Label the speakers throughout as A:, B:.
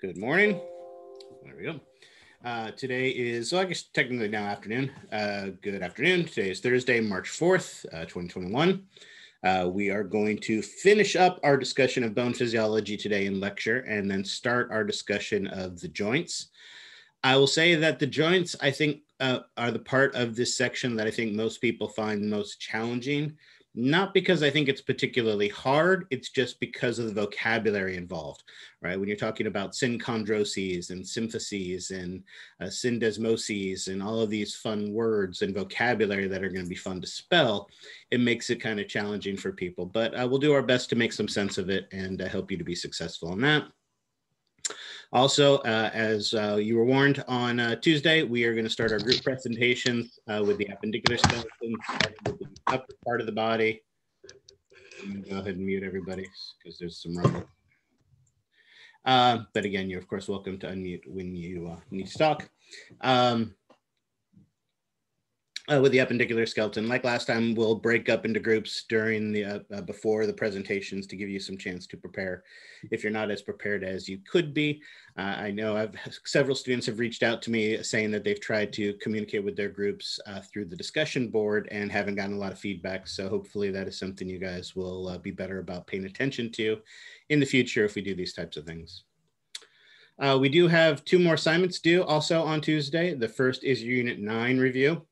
A: Good morning. There we go. Uh, today is, so I guess technically now afternoon. Uh, good afternoon. Today is Thursday, March 4th, uh, 2021. Uh, we are going to finish up our discussion of bone physiology today in lecture and then start our discussion of the joints. I will say that the joints, I think, uh, are the part of this section that I think most people find most challenging not because I think it's particularly hard, it's just because of the vocabulary involved, right? When you're talking about synchondroses and symphyses and uh, syndesmoses and all of these fun words and vocabulary that are going to be fun to spell, it makes it kind of challenging for people. But uh, we'll do our best to make some sense of it and uh, help you to be successful in that. Also, uh, as uh, you were warned on uh, Tuesday, we are going to start our group presentations uh, with the appendicular skeleton, with the upper part of the body. go ahead and mute everybody because there's some rumble. Uh, but again, you're of course welcome to unmute when you uh, need to talk. Um, uh, with the appendicular skeleton. Like last time, we'll break up into groups during the uh, uh, before the presentations to give you some chance to prepare. If you're not as prepared as you could be, uh, I know I've several students have reached out to me saying that they've tried to communicate with their groups uh, through the discussion board and haven't gotten a lot of feedback. So hopefully that is something you guys will uh, be better about paying attention to in the future if we do these types of things. we do have two more assignments due also on Tuesday. The first is your Unit 9 review.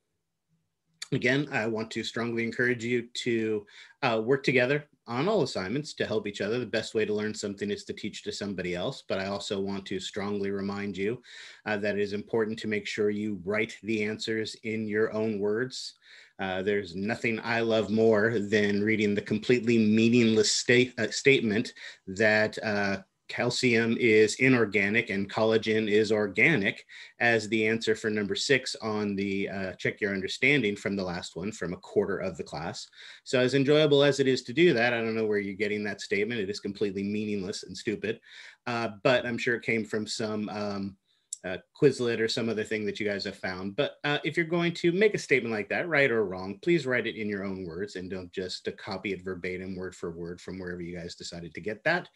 A: Again, I want to strongly encourage you to uh, work together on all assignments to help each other. The best way to learn something is to teach to somebody else. But I also want to strongly remind you uh, that it is important to make sure you write the answers in your own words. Uh, there's nothing I love more than reading the completely meaningless uh, statement that uh, calcium is inorganic and collagen is organic as the answer for number six on the uh, check your understanding from the last one from a quarter of the class. So as enjoyable as it is to do that, I don't know where you're getting that statement. It is completely meaningless and stupid, uh, but I'm sure it came from some um, uh, Quizlet or some other thing that you guys have found. But uh, if you're going to make a statement like that, right or wrong, please write it in your own words and don't just uh, copy it verbatim, word for word from wherever you guys decided to get that.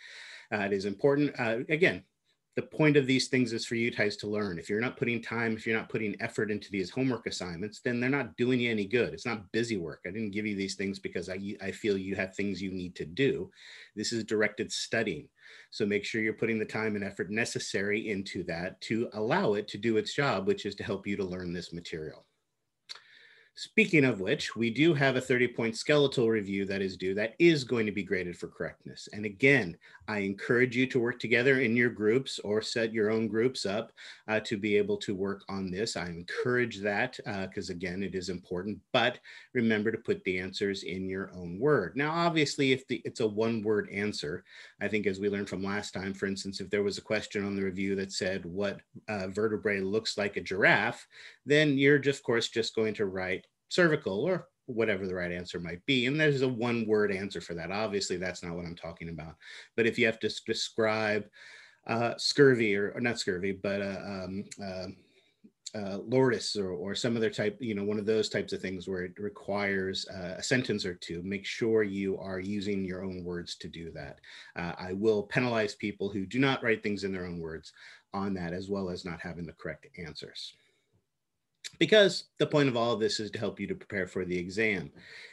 A: Uh, it is important. Uh, again, the point of these things is for you guys to learn. If you're not putting time, if you're not putting effort into these homework assignments, then they're not doing you any good. It's not busy work. I didn't give you these things because I, I feel you have things you need to do. This is directed studying. So make sure you're putting the time and effort necessary into that to allow it to do its job, which is to help you to learn this material. Speaking of which, we do have a 30 point skeletal review that is due that is going to be graded for correctness. And again, I encourage you to work together in your groups or set your own groups up uh, to be able to work on this. I encourage that because uh, again, it is important, but remember to put the answers in your own word. Now, obviously, if the, it's a one word answer, I think as we learned from last time, for instance, if there was a question on the review that said what uh, vertebrae looks like a giraffe, then you're just, of course, just going to write cervical or whatever the right answer might be. And there's a one word answer for that. Obviously, that's not what I'm talking about. But if you have to describe uh, scurvy or, or, not scurvy, but uh, um, uh, uh, loris or, or some other type, you know, one of those types of things where it requires uh, a sentence or two, make sure you are using your own words to do that. Uh, I will penalize people who do not write things in their own words on that, as well as not having the correct answers because the point of all of this is to help you to prepare for the exam.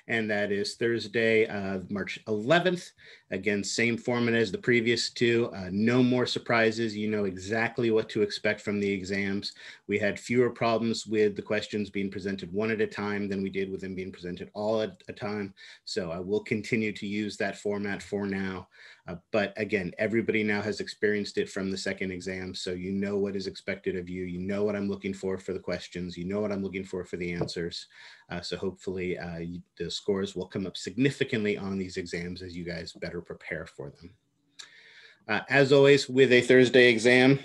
A: And that is Thursday, uh, March 11th. Again, same format as the previous two. Uh, no more surprises. You know exactly what to expect from the exams. We had fewer problems with the questions being presented one at a time than we did with them being presented all at a time. So I will continue to use that format for now. Uh, but again, everybody now has experienced it from the second exam. So you know what is expected of you. You know what I'm looking for for the questions. You know what I'm looking for for the answers. Uh, so hopefully uh, you, the scores will come up significantly on these exams as you guys better prepare for them. Uh, as always with a Thursday exam,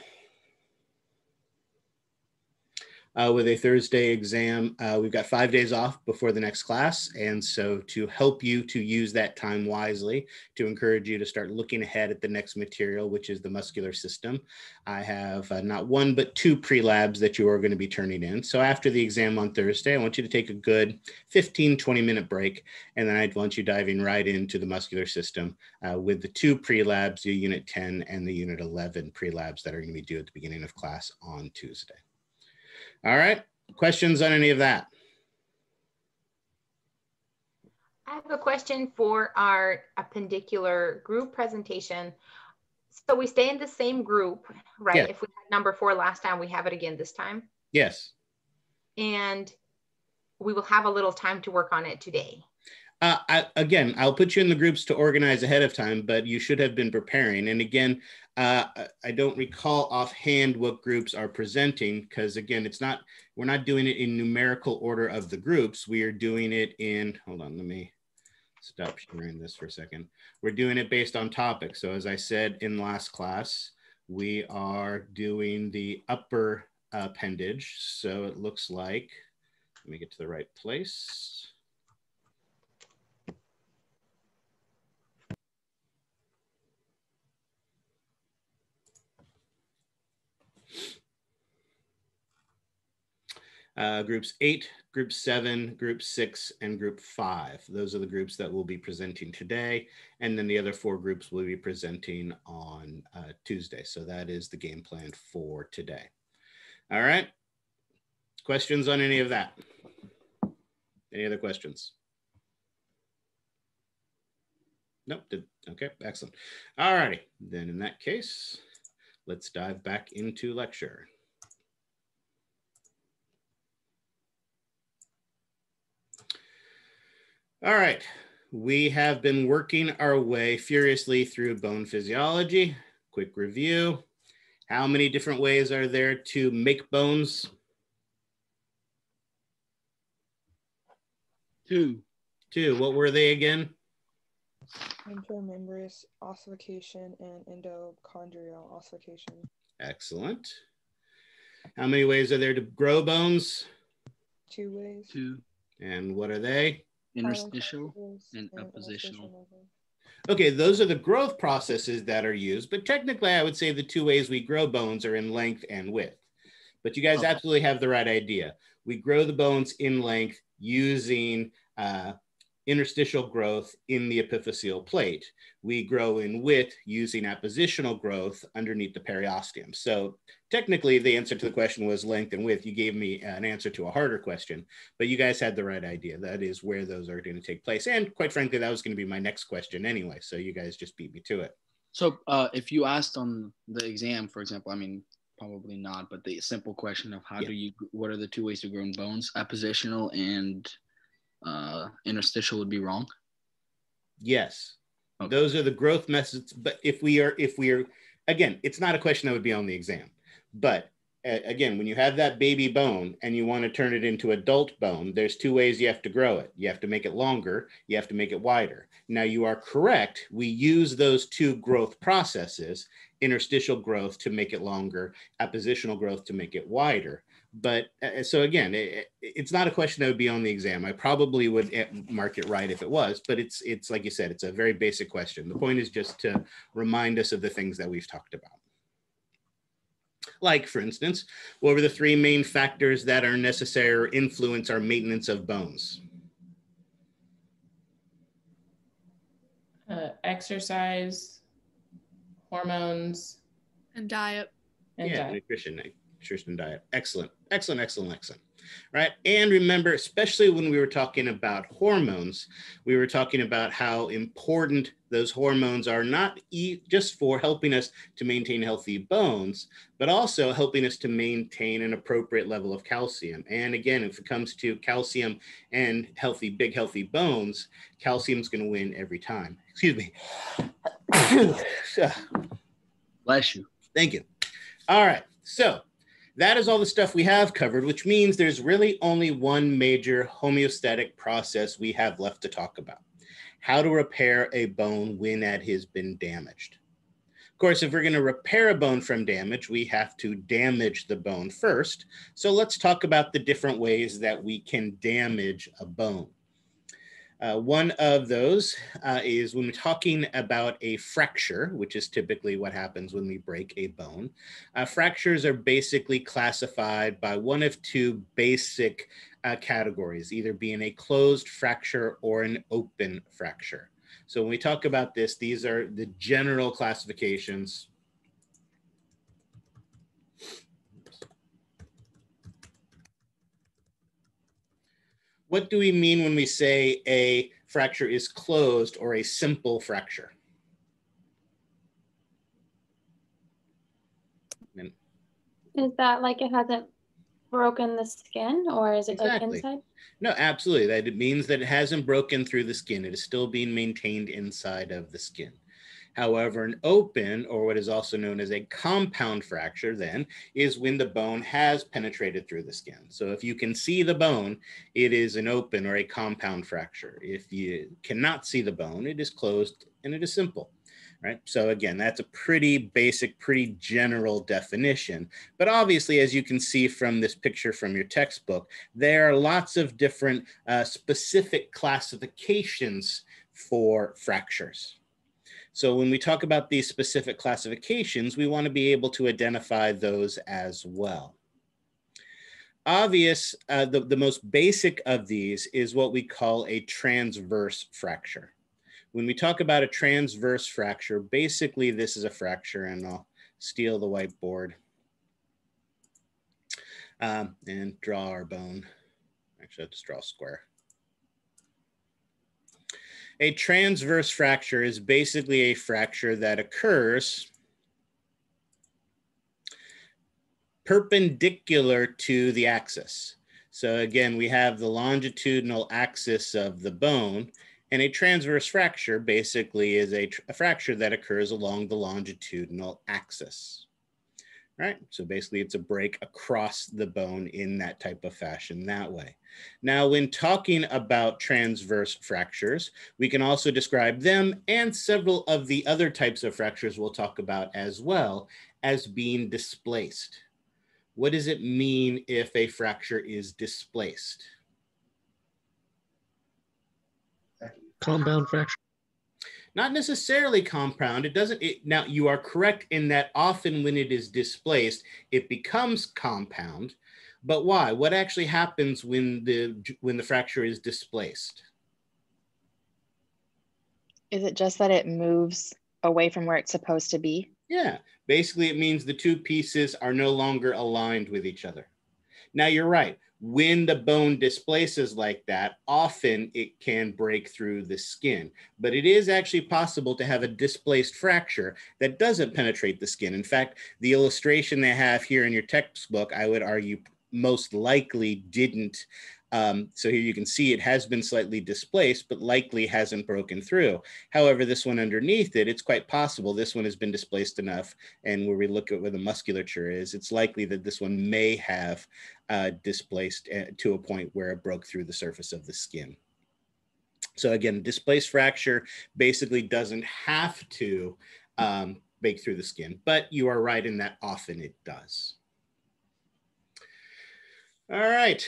A: uh, with a Thursday exam. Uh, we've got five days off before the next class. And so, to help you to use that time wisely, to encourage you to start looking ahead at the next material, which is the muscular system, I have uh, not one, but two pre labs that you are going to be turning in. So, after the exam on Thursday, I want you to take a good 15, 20 minute break. And then I'd want you diving right into the muscular system uh, with the two pre labs, the Unit 10 and the Unit 11 pre labs that are going to be due at the beginning of class on Tuesday. All right. Questions on any of that?
B: I have a question for our appendicular group presentation. So we stay in the same group, right? Yeah. If we had number four last time, we have it again this time?
A: Yes.
B: And we will have a little time to work on it today.
A: Uh, I, again, I'll put you in the groups to organize ahead of time, but you should have been preparing. And again, uh, I don't recall offhand what groups are presenting because again, it's not, we're not doing it in numerical order of the groups. We are doing it in, hold on, let me stop sharing this for a second. We're doing it based on topic. So as I said in last class, we are doing the upper appendage. So it looks like, let me get to the right place. Uh, groups eight, group seven, group six, and group five. Those are the groups that will be presenting today. And then the other four groups will be presenting on uh, Tuesday. So that is the game plan for today. All right. Questions on any of that? Any other questions? Nope. Did, okay, excellent. All righty. Then in that case, let's dive back into lecture. All right, we have been working our way furiously through bone physiology. Quick review. How many different ways are there to make bones?
C: Two.
A: Two. What were they again?
D: Intramembranous ossification and endochondrial ossification.
A: Excellent. How many ways are there to grow bones?
D: Two ways.
C: Two.
A: And what are they?
C: Interstitial and appositional.
A: Okay, those are the growth processes that are used, but technically I would say the two ways we grow bones are in length and width. But you guys okay. absolutely have the right idea. We grow the bones in length using uh, interstitial growth in the epiphyseal plate. We grow in width using appositional growth underneath the periosteum. So technically the answer to the question was length and width. You gave me an answer to a harder question, but you guys had the right idea. That is where those are going to take place. And quite frankly, that was going to be my next question anyway. So you guys just beat me to it.
C: So uh, if you asked on the exam, for example, I mean, probably not, but the simple question of how yeah. do you, what are the two ways to grow in bones, appositional and uh, interstitial would be wrong?
A: Yes. Okay. Those are the growth methods. But if we are, if we are, again, it's not a question that would be on the exam. But uh, again, when you have that baby bone and you want to turn it into adult bone, there's two ways you have to grow it. You have to make it longer, you have to make it wider. Now, you are correct. We use those two growth processes interstitial growth to make it longer, appositional growth to make it wider but uh, so again it, it's not a question that would be on the exam. I probably would eh, mark it right if it was but it's it's like you said it's a very basic question. The point is just to remind us of the things that we've talked about. Like for instance what were the three main factors that are necessary or influence our maintenance of bones?
E: Uh, exercise hormones
F: and diet.
A: and yeah diet. nutrition nutrition diet. Excellent, excellent, excellent, excellent. Right. And remember, especially when we were talking about hormones, we were talking about how important those hormones are not e- just for helping us to maintain healthy bones, but also helping us to maintain an appropriate level of calcium. And again, if it comes to calcium and healthy, big, healthy bones, calcium's going to win every time. Excuse me.
C: Bless you.
A: Thank you. All right. So that is all the stuff we have covered, which means there's really only one major homeostatic process we have left to talk about how to repair a bone when it has been damaged. Of course, if we're going to repair a bone from damage, we have to damage the bone first. So let's talk about the different ways that we can damage a bone. Uh, one of those uh, is when we're talking about a fracture, which is typically what happens when we break a bone. Uh, fractures are basically classified by one of two basic uh, categories, either being a closed fracture or an open fracture. So when we talk about this, these are the general classifications What do we mean when we say a fracture is closed or a simple fracture?
F: Is that like it hasn't broken the skin or is it
A: Exactly.
F: like inside?
A: No, absolutely. That it means that it hasn't broken through the skin. It is still being maintained inside of the skin. However, an open, or what is also known as a compound fracture, then is when the bone has penetrated through the skin. So if you can see the bone, it is an open or a compound fracture. If you cannot see the bone, it is closed and it is simple. Right. So again, that's a pretty basic, pretty general definition. But obviously, as you can see from this picture from your textbook, there are lots of different uh, specific classifications for fractures. So when we talk about these specific classifications, we want to be able to identify those as well. Obvious, uh, the, the most basic of these is what we call a transverse fracture. When we talk about a transverse fracture, basically this is a fracture and I'll steal the whiteboard um, and draw our bone. Actually, I'll just draw a square. A transverse fracture is basically a fracture that occurs perpendicular to the axis. So again, we have the longitudinal axis of the bone and a transverse fracture basically is a, a fracture that occurs along the longitudinal axis. Right, so basically it's a break across the bone in that type of fashion that way. Now, when talking about transverse fractures, we can also describe them and several of the other types of fractures we'll talk about as well as being displaced. What does it mean if a fracture is displaced?
G: Compound fracture.
A: Not necessarily compound. It doesn't. It, now you are correct in that often when it is displaced, it becomes compound. But why? What actually happens when the when the fracture is displaced?
H: Is it just that it moves away from where it's supposed to be?
A: Yeah, basically it means the two pieces are no longer aligned with each other. Now you're right. When the bone displaces like that, often it can break through the skin, but it is actually possible to have a displaced fracture that doesn't penetrate the skin. In fact, the illustration they have here in your textbook, I would argue most likely didn't um, so here you can see it has been slightly displaced, but likely hasn't broken through. However, this one underneath it, it's quite possible this one has been displaced enough. And where we look at where the musculature is, it's likely that this one may have uh, displaced uh, to a point where it broke through the surface of the skin. So again, displaced fracture basically doesn't have to um, break through the skin, but you are right in that often it does. All right.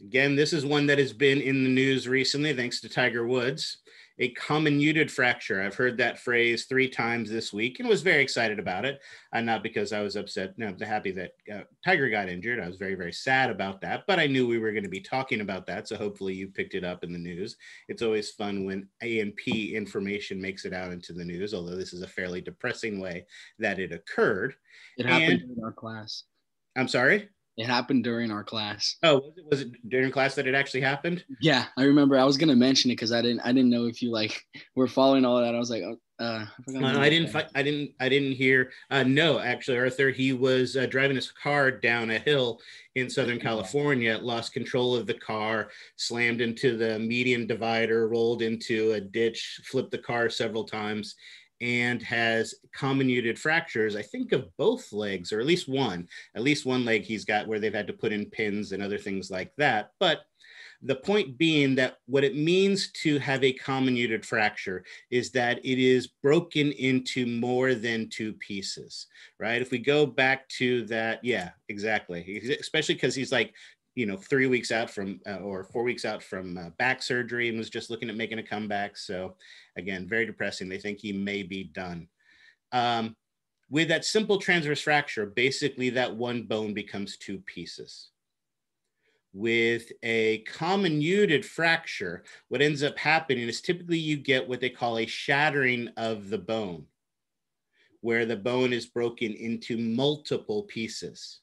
A: Again, this is one that has been in the news recently, thanks to Tiger Woods. A comminuted fracture. I've heard that phrase three times this week and was very excited about it. And not because I was upset. No, I'm happy that uh, Tiger got injured. I was very, very sad about that. But I knew we were going to be talking about that. So hopefully you picked it up in the news. It's always fun when A&P information makes it out into the news, although this is a fairly depressing way that it occurred.
C: It happened
A: And-
C: during our class.
A: I'm sorry?
C: It happened during our class.
A: Oh, was it, was it during class that it actually happened?
C: Yeah, I remember. I was gonna mention it because I didn't. I didn't know if you like were following all that. I was like, oh, uh, I, about
A: I didn't. Fi- I didn't. I didn't hear. Uh, no, actually, Arthur. He was uh, driving his car down a hill in Southern California. Lost control of the car, slammed into the median divider, rolled into a ditch, flipped the car several times, and has comminuted fractures. I think of both legs, or at least one. At least one leg he's got where they've had to put in pins and other things like that. But The point being that what it means to have a comminuted fracture is that it is broken into more than two pieces, right? If we go back to that, yeah, exactly. Especially because he's like, you know, three weeks out from uh, or four weeks out from uh, back surgery and was just looking at making a comeback. So, again, very depressing. They think he may be done. Um, with that simple transverse fracture, basically that one bone becomes two pieces. With a comminuted fracture, what ends up happening is typically you get what they call a shattering of the bone, where the bone is broken into multiple pieces.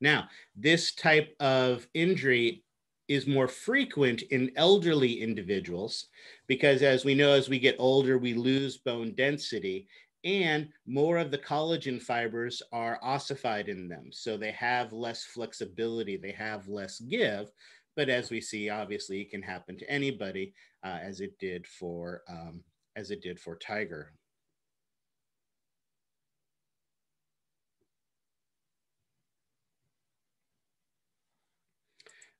A: Now, this type of injury is more frequent in elderly individuals because as we know, as we get older, we lose bone density and more of the collagen fibers are ossified in them. So they have less flexibility, they have less give. But as we see, obviously it can happen to anybody uh, as it did for, um, as it did for Tiger.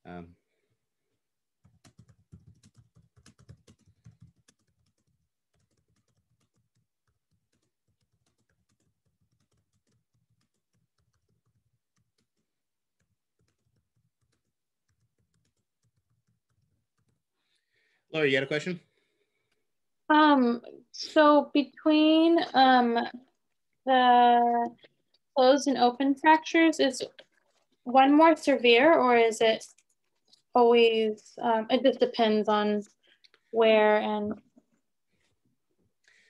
A: Um, Laura, you had a question?
F: Um, so between um the closed and open fractures, is one more severe or is it always, um, it just depends on where and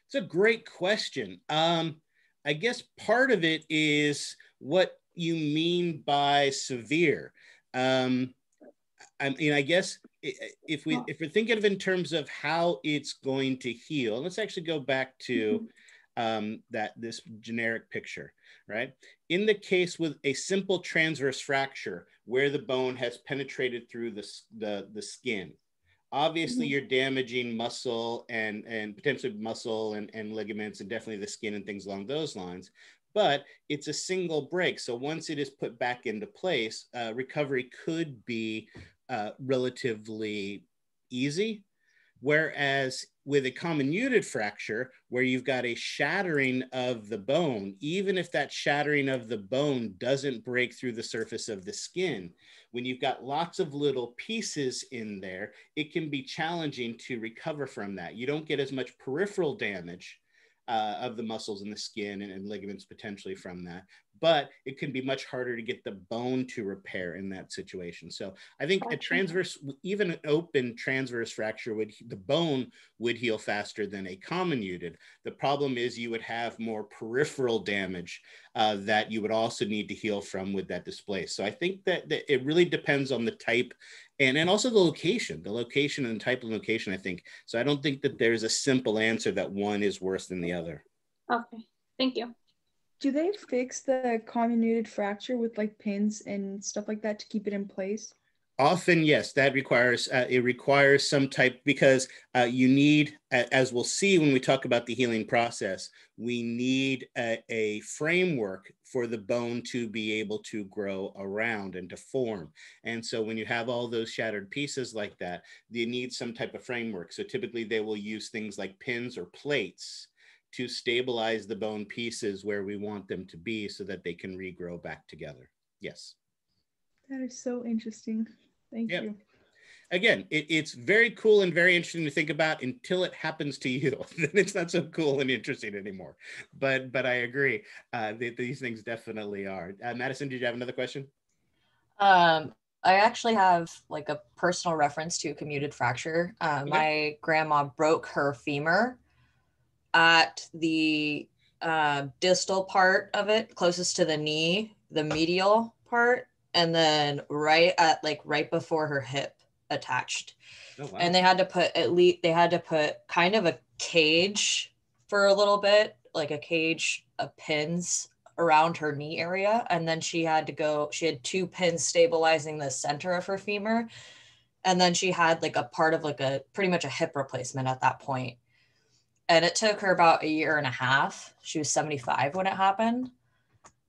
A: It's a great question. Um, I guess part of it is what you mean by severe. Um, I mean, I guess if we if we're thinking of in terms of how it's going to heal, let's actually go back to um, that this generic picture, right? In the case with a simple transverse fracture where the bone has penetrated through the the, the skin, obviously
F: Mhm.
A: you're damaging muscle and and potentially muscle and, and ligaments and definitely the skin and things along those lines but it's a single break so once it is put back into place uh, recovery could be uh, relatively easy whereas with a comminuted fracture where you've got a shattering of the bone even if that shattering of the bone doesn't break through the surface of the skin when you've got lots of little pieces in there, it can be challenging to recover from that. You don't get as much peripheral damage uh, of the muscles and the skin and, and ligaments potentially from that, but it can be much harder to get the bone to repair in that situation. So I think a transverse, even an open transverse fracture would, the bone would heal faster than a comminuted. The problem is you would have more peripheral damage uh, that you would also need to heal from with that displace. So I think that, that it really depends on the type and, and also the location, the location and type of location, I think. So I don't think that there's a simple answer that one is worse than the other.
F: okay, thank you.
D: Do they fix the comminuted fracture with like pins and stuff like that to keep it in place?
A: Often, yes, that requires uh, it requires some type because uh, you need, as we'll see when we talk about the healing process, we need a, a framework for the bone to be able to grow around and to form. And so, when you have all those shattered pieces like that, you need some type of framework. So, typically, they will use things like pins or plates to stabilize the bone pieces where we want them to be, so that they can regrow back together. Yes.
D: That is so interesting. Thank
A: Yep.
D: you.
A: again, it, it's very cool and very interesting to think about until it happens to you. then it's not so cool and interesting anymore. But but I agree. Uh, th- these things definitely are. Uh, Madison, did you have another question?
G: Um, I actually have like a personal reference to a commuted fracture. Uh,
A: Okay.
G: My grandma broke her femur at the uh, distal part of it, closest to the knee, the medial part, and then right at like right before her hip attached.
A: Oh wow.
G: And they had to put at least they had to put kind of a cage for a little bit, like a cage of pins around her knee area and then she had to go she had two pins stabilizing the center of her femur and then she had like a part of like a pretty much a hip replacement at that point and it took her about a year and a half she was 75 when it happened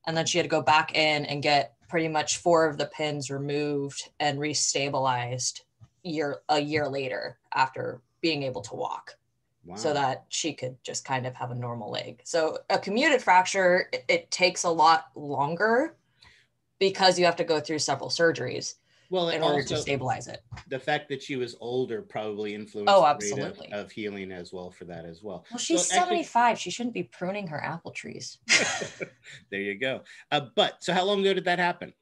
G: and then she had to go back in and get pretty much four of the pins removed and restabilized year a year later after being able to walk
A: Wow.
G: so that she could just kind of have a normal leg. So a commuted fracture, it, it takes a lot longer because you have to go through several surgeries
A: well,
G: in
A: and
G: order
A: also
G: to stabilize it.
A: the fact that she was older probably influenced
G: Oh, absolutely.
A: of, of healing as well for that as well.
G: Well, she's
A: So actually-
G: 75. She shouldn't be pruning her apple trees.
A: there you go. Uh, but so how long ago did that happen?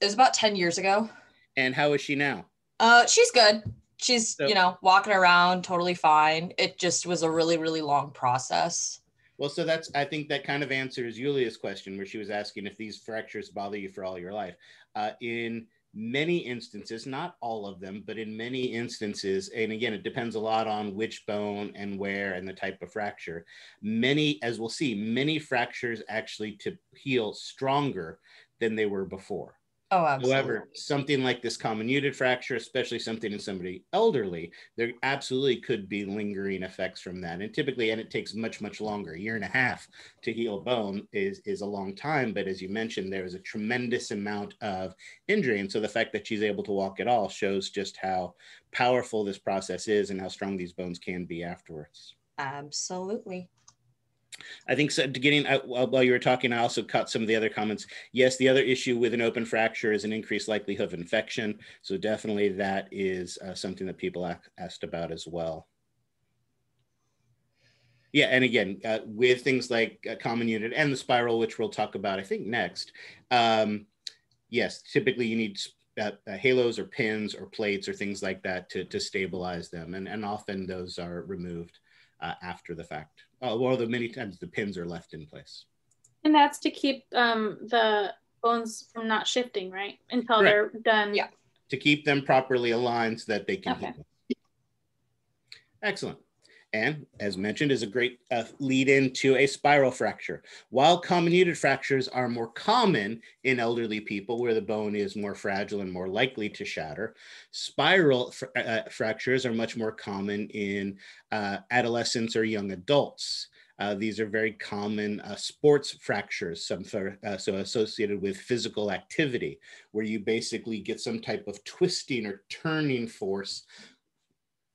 G: It was about 10 years ago.
A: And how is she now?
G: Uh, she's good. She's,
A: So-
G: you know, walking around totally fine. It just was a really, really long process.
A: Well, so that's I think that kind of answers Julia's question, where she was asking if these fractures bother you for all your life. Uh, in many instances, not all of them, but in many instances, and again, it depends a lot on which bone and where and the type of fracture. Many, as we'll see, many fractures actually to heal stronger than they were before.
G: Oh, absolutely.
A: However, something like this comminuted fracture, especially something in somebody elderly, there absolutely could be lingering effects from that. And typically, and it takes much, much longer. A year and a half to heal bone is, is a long time. But as you mentioned, there is a tremendous amount of injury. And so the fact that she's able to walk at all shows just how powerful this process is and how strong these bones can be afterwards.
G: Absolutely.
A: I think so, getting uh, while you were talking, I also caught some of the other comments. Yes, the other issue with an open fracture is an increased likelihood of infection. So definitely that is uh, something that people asked about as well. Yeah, and again, uh, with things like uh, comminuted and the spiral, which we'll talk about, I think next. Um, yes, typically you need uh, uh, halos or pins or plates or things like that to, to stabilize them, and, and often those are removed uh, after the fact. Uh, or the many times the pins are left in place.
F: And that's to keep um, the bones from not shifting, right? Until
A: Correct.
F: they're done.
G: Yeah.
A: to keep them properly aligned so that they can
F: Okay.
A: heal. Excellent. And as mentioned, is a great uh, lead into a spiral fracture. While comminuted fractures are more common in elderly people where the bone is more fragile and more likely to shatter, spiral fr- uh, fractures are much more common in uh, adolescents or young adults. Uh, these are very common uh, sports fractures, some uh, so associated with physical activity, where you basically get some type of twisting or turning force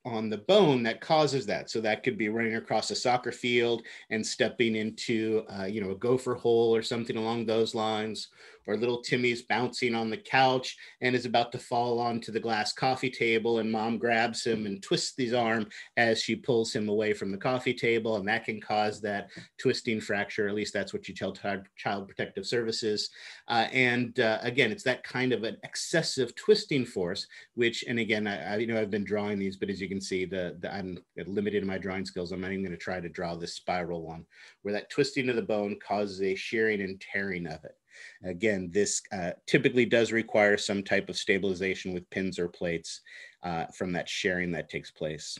A: on the bone that causes that. So that could be running across a soccer field and stepping into, uh, you know, a gopher hole or something along those lines, or little Timmy's bouncing on the couch and is about to fall onto the glass coffee table, and mom grabs him and twists his arm as she pulls him away from the coffee table, and that can cause that twisting fracture. At least that's what you tell Child Protective Services. Uh, and uh, again, it's that kind of an excessive twisting force, which, and again, I, I you know I've been drawing these, but as you can see, the, the I'm limited in my drawing skills. I'm not even going to try to draw this spiral one, where that twisting of the bone causes a shearing and tearing of it. Again, this uh, typically does require some type of stabilization with pins or plates uh, from that sharing that takes place.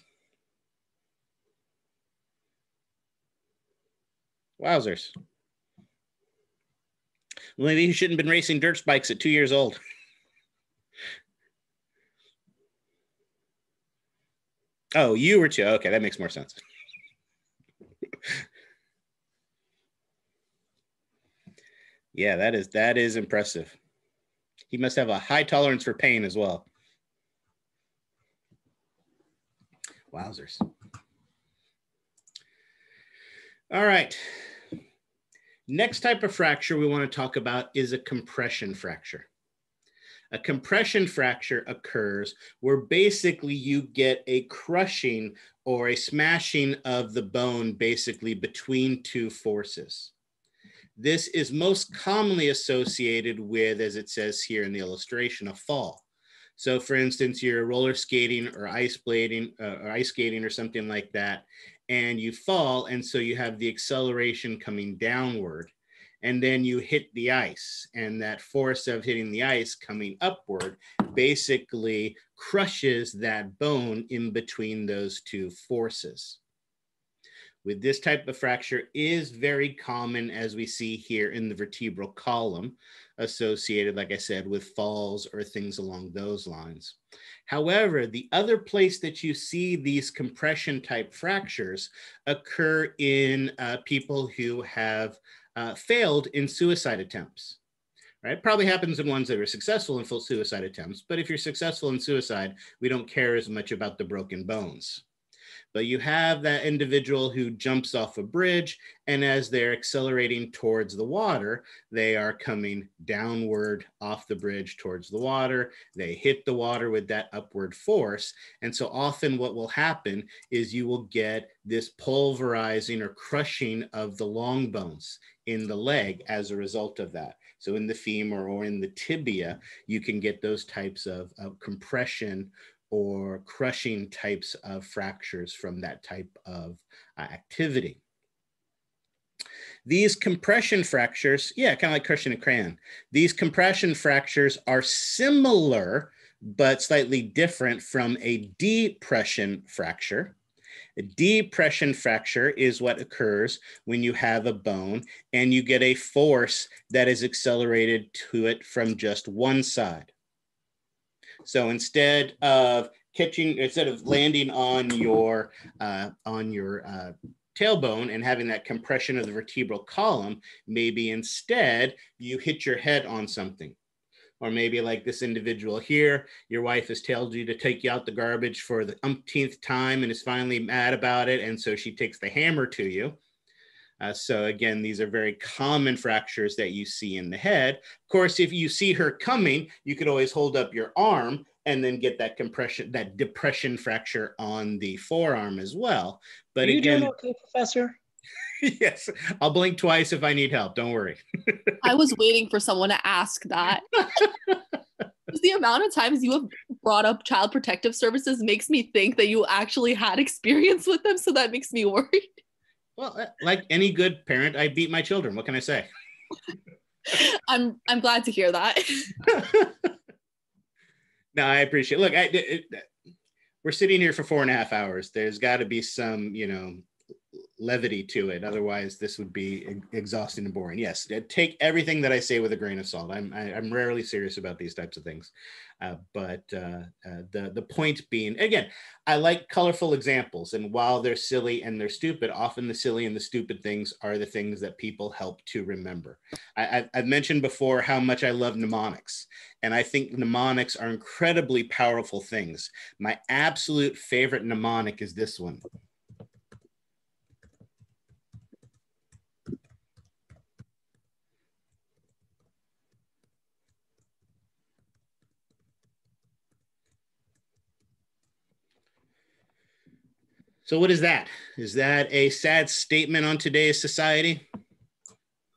A: Wowzers. Maybe you shouldn't have been racing dirt bikes at two years old. Oh, you were too. Okay, that makes more sense. Yeah, that is that is impressive. He must have a high tolerance for pain as well. Wowzers. All right. Next type of fracture we want to talk about is a compression fracture. A compression fracture occurs where basically you get a crushing or a smashing of the bone basically between two forces. This is most commonly associated with, as it says here in the illustration, a fall. So for instance, you're roller skating or ice blading uh, or ice skating or something like that, and you fall. And so you have the acceleration coming downward and then you hit the ice and that force of hitting the ice coming upward basically crushes that bone in between those two forces with this type of fracture is very common as we see here in the vertebral column associated like i said with falls or things along those lines however the other place that you see these compression type fractures occur in uh, people who have uh, failed in suicide attempts. Right? Probably happens in ones that are successful in full suicide attempts, but if you're successful in suicide, we don't care as much about the broken bones. But you have that individual who jumps off a bridge, and as they're accelerating towards the water, they are coming downward off the bridge towards the water. They hit the water with that upward force. And so often, what will happen is you will get this pulverizing or crushing of the long bones in the leg as a result of that. So in the femur or in the tibia, you can get those types of, of compression or crushing types of fractures from that type of uh, activity. These compression fractures, yeah, kind of like crushing a crayon. These compression fractures are similar, but slightly different from a depression fracture. A depression fracture is what occurs when you have a bone and you get a force that is accelerated to it from just one side. So instead of catching, instead of landing on your uh, on your uh, tailbone and having that compression of the vertebral column, maybe instead you hit your head on something. Or maybe like this individual here, your wife has told you to take you out the garbage for the umpteenth time and is finally mad about it. And so she takes the hammer to you. Uh, so again, these are very common fractures that you see in the head. Of course, if you see her coming, you could always hold up your arm and then get that compression, that depression fracture on the forearm as well. But
I: are you
A: again,
I: doing okay, Professor?
A: yes, I'll blink twice if I need help. Don't worry.
J: I was waiting for someone to ask that. the amount of times you have brought up child protective services makes me think that you actually had experience with them. So that makes me worried.
A: Well, uh, like any good parent, I beat my children. What can I say?
J: I'm I'm glad to hear that.
A: no, I appreciate. It. Look, I, it, we're sitting here for four and a half hours. There's got to be some, you know, levity to it. Otherwise, this would be exhausting and boring. Yes, take everything that I say with a grain of salt. I'm I, am i am rarely serious about these types of things, uh, but uh, uh, the the point being, again, I like colorful examples, and while they're silly and they're stupid, often the silly and the stupid things are the things that people help to remember. I, I've mentioned before how much I love mnemonics, and I think mnemonics are incredibly powerful things. My absolute favorite mnemonic is this one. So, what is that? Is that a sad statement on today's society?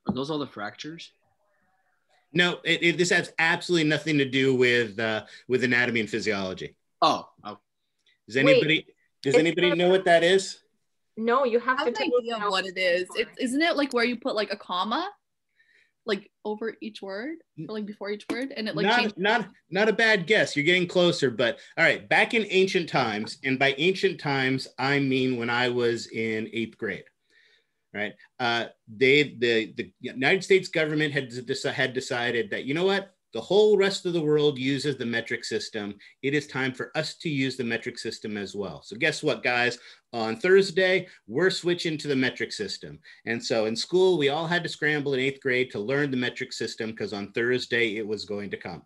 C: Are those all the fractures?
A: No, it, it, this has absolutely nothing to do with uh, with anatomy and physiology.
C: Oh, oh.
A: does anybody Wait, does anybody know what that is?
B: No, you have,
J: I have to an idea of what it is. It, isn't it like where you put like a comma? Like over each word or like before each word and it like
A: not,
J: changed-
A: not not a bad guess. You're getting closer but all right back in ancient times and by ancient times i mean when i was in eighth grade right? Uh, they the the united states government had had decided that you know what the whole rest of the world uses the metric system. It is time for us to use the metric system as well. So, guess what, guys? On Thursday, we're switching to the metric system. And so, in school, we all had to scramble in eighth grade to learn the metric system because on Thursday it was going to come.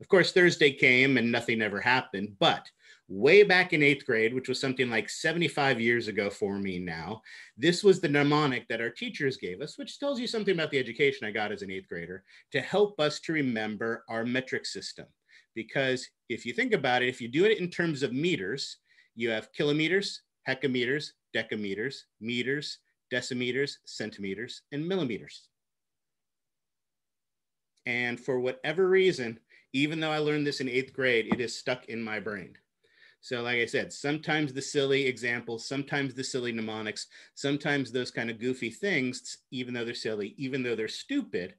A: Of course, Thursday came and nothing ever happened. But way back in eighth grade, which was something like 75 years ago for me now, this was the mnemonic that our teachers gave us, which tells you something about the education I got as an eighth grader to help us to remember our metric system. Because if you think about it, if you do it in terms of meters, you have kilometers, hectometers, decameters, meters, decimeters, centimeters, and millimeters. And for whatever reason, even though I learned this in eighth grade, it is stuck in my brain. So, like I said, sometimes the silly examples, sometimes the silly mnemonics, sometimes those kind of goofy things, even though they're silly, even though they're stupid,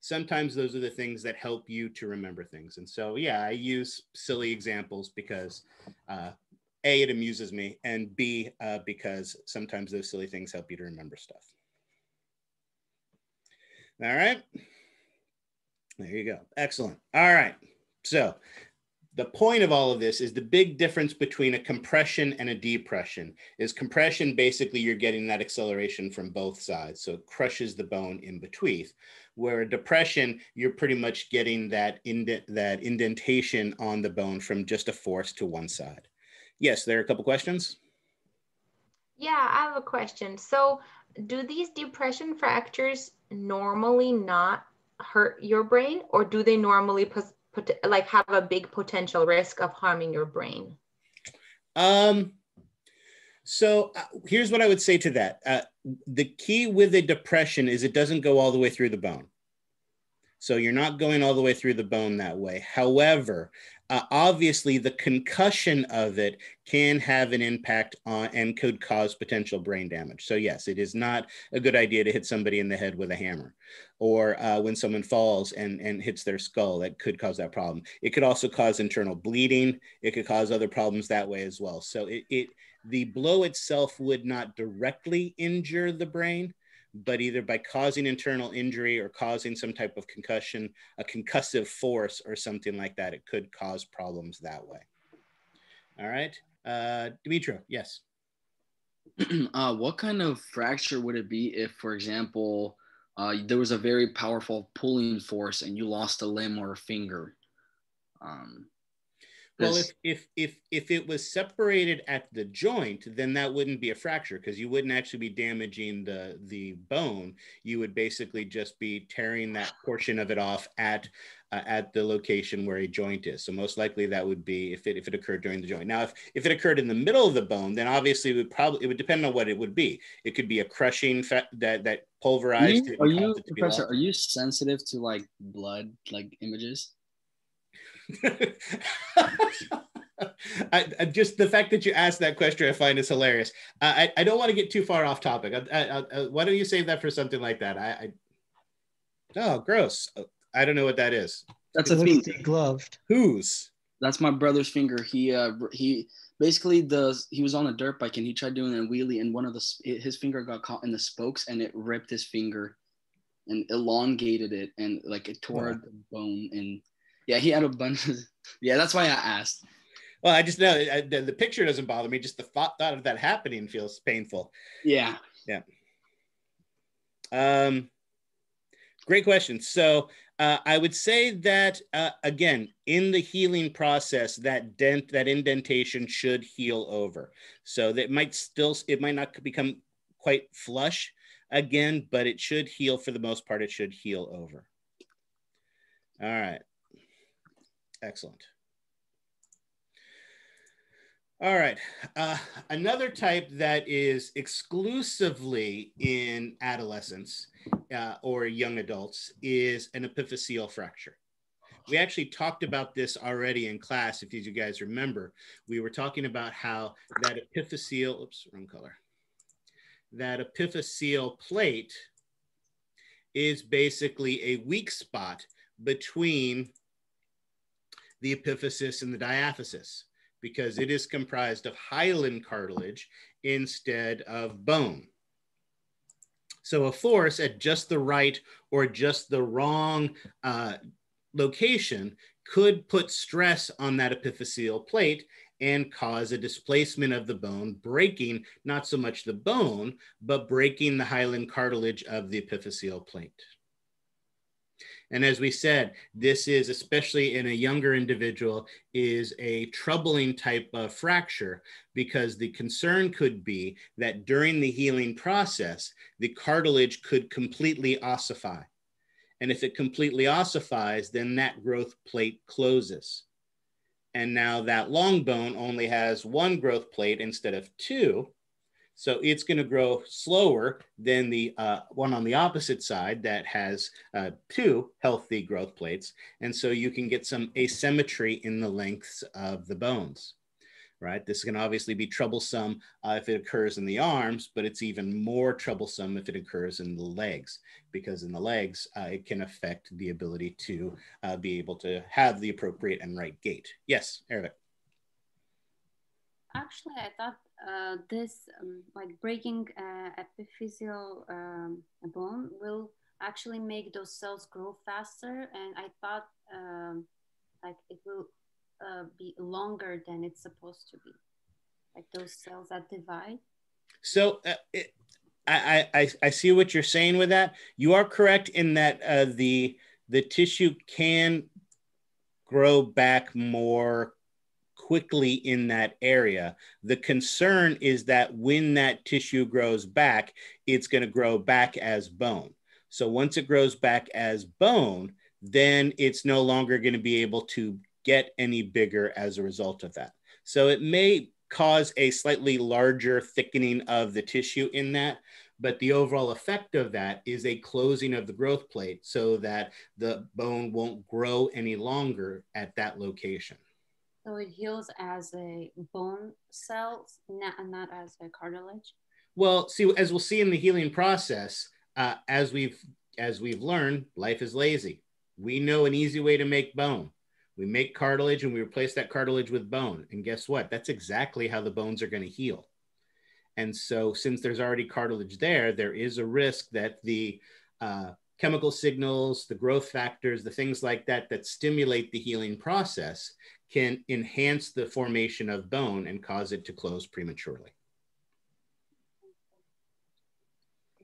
A: sometimes those are the things that help you to remember things. And so, yeah, I use silly examples because uh, A, it amuses me, and B, uh, because sometimes those silly things help you to remember stuff. All right. There you go. Excellent. All right. So the point of all of this is the big difference between a compression and a depression is compression basically you're getting that acceleration from both sides. So it crushes the bone in between where a depression you're pretty much getting that indent that indentation on the bone from just a force to one side. Yes there are a couple questions?
B: Yeah i have a question. So do these depression fractures normally not hurt your brain or do they normally like have a big potential risk of harming your brain?
A: Um so uh, here's what i would say to that. Uh, the key with a depression is it doesn't go all the way through the bone. So you're not going all the way through the bone that way. However uh, obviously the concussion of it can have an impact on and could cause potential brain damage. So yes, it is not a good idea to hit somebody in the head with a hammer or uh, when someone falls and, and hits their skull, that could cause that problem. It could also cause internal bleeding. It could cause other problems that way as well. So it, it the blow itself would not directly injure the brain, but either by causing internal injury or causing some type of concussion, a concussive force or something like that, it could cause problems that way. All right. Uh, Dimitro, yes.
C: uh, what kind of fracture would it be if, for example, uh, there was a very powerful pulling force and you lost a limb or a finger? Um,
A: well, if, if if if it was separated at the joint, then that wouldn't be a fracture because you wouldn't actually be damaging the the bone. You would basically just be tearing that portion of it off at uh, at the location where a joint is. So most likely that would be if it if it occurred during the joint. Now, if if it occurred in the middle of the bone, then obviously it would probably it would depend on what it would be. It could be a crushing fa- that that pulverized.
C: are you, are you professor? Are you sensitive to like blood like images?
A: I, I, just the fact that you asked that question, I find is hilarious. Uh, I, I don't want to get too far off topic. I, why don't you save that for something like that? I, oh, gross. I don't know what that is.
C: That's a thing.
I: Gloved.
A: Whose?
C: That's my brother's finger. He uh he basically the he was on a dirt bike and he tried doing a wheelie and one of the his finger got caught in the spokes and it ripped his finger and elongated it and like it tore the bone and yeah, he had a bunch of. Yeah, that's why I asked.
A: Well, I just know I, the, the, picture doesn't bother me. Just the thought, thought of that happening feels painful.
C: Yeah.
A: Yeah. Um, great question. So uh, I would say that uh, again, in the healing process, that dent, that indentation should heal over. So that might still, it might not become quite flush again, but it should heal for the most part. It should heal over. All right. Excellent. All right. Uh, another type that is exclusively in adolescents uh, or young adults is an epiphyseal fracture. We actually talked about this already in class, if you guys remember. We were talking about how that epiphyseal, oops, wrong color, that epiphyseal plate is basically a weak spot between the epiphysis and the diaphysis because it is comprised of hyaline cartilage instead of bone. So a force at just the right or just the wrong uh, location could put stress on that epiphyseal plate and cause a displacement of the bone, breaking not so much the bone, but breaking the hyaline cartilage of the epiphyseal plate. And as we said, this is, especially in a younger individual, is a troubling type of fracture because the concern could be that during the healing process, the cartilage could completely ossify. And if it completely ossifies, then that growth plate closes. And now that long bone only has one growth plate instead of two. So it's going to grow slower than the uh, one on the opposite side that has uh, two healthy growth plates. And so you can get some asymmetry in the lengths of the bones, right? This can obviously be troublesome uh, if it occurs in the arms, but it's even more troublesome if it occurs in the legs, because in the legs, uh, it can affect the ability to uh, be able to have the appropriate and right gait. Yes, Eric.
K: Actually, I thought uh, this um, like breaking uh, epiphyseal um, bone will actually make those cells grow faster and i thought um, like it will uh, be longer than it's supposed to be? Like those cells that divide?
A: So uh, it, I, I I see what you're saying with that. You are correct in that uh, the the tissue can grow back more quickly in that area. The concern is that when that tissue grows back, it's going to grow back as bone. So once it grows back as bone, then it's no longer going to be able to get any bigger as a result of that. So it may cause a slightly larger thickening of the tissue in that, but the overall effect of that is a closing of the growth plate so that the bone won't grow any longer at that location.
K: So it heals as a bone cells, not, not as a cartilage?
A: Well, see, as we'll see in the healing process, uh, as we've as we've learned, life is lazy. We know an easy way to make bone. We make cartilage and we replace that cartilage with bone. And guess what? That's exactly how the bones are going to heal. And so, since there's already cartilage there, there is a risk that the uh, chemical signals, the growth factors, the things like that that stimulate the healing process can enhance the formation of bone and cause it to close prematurely.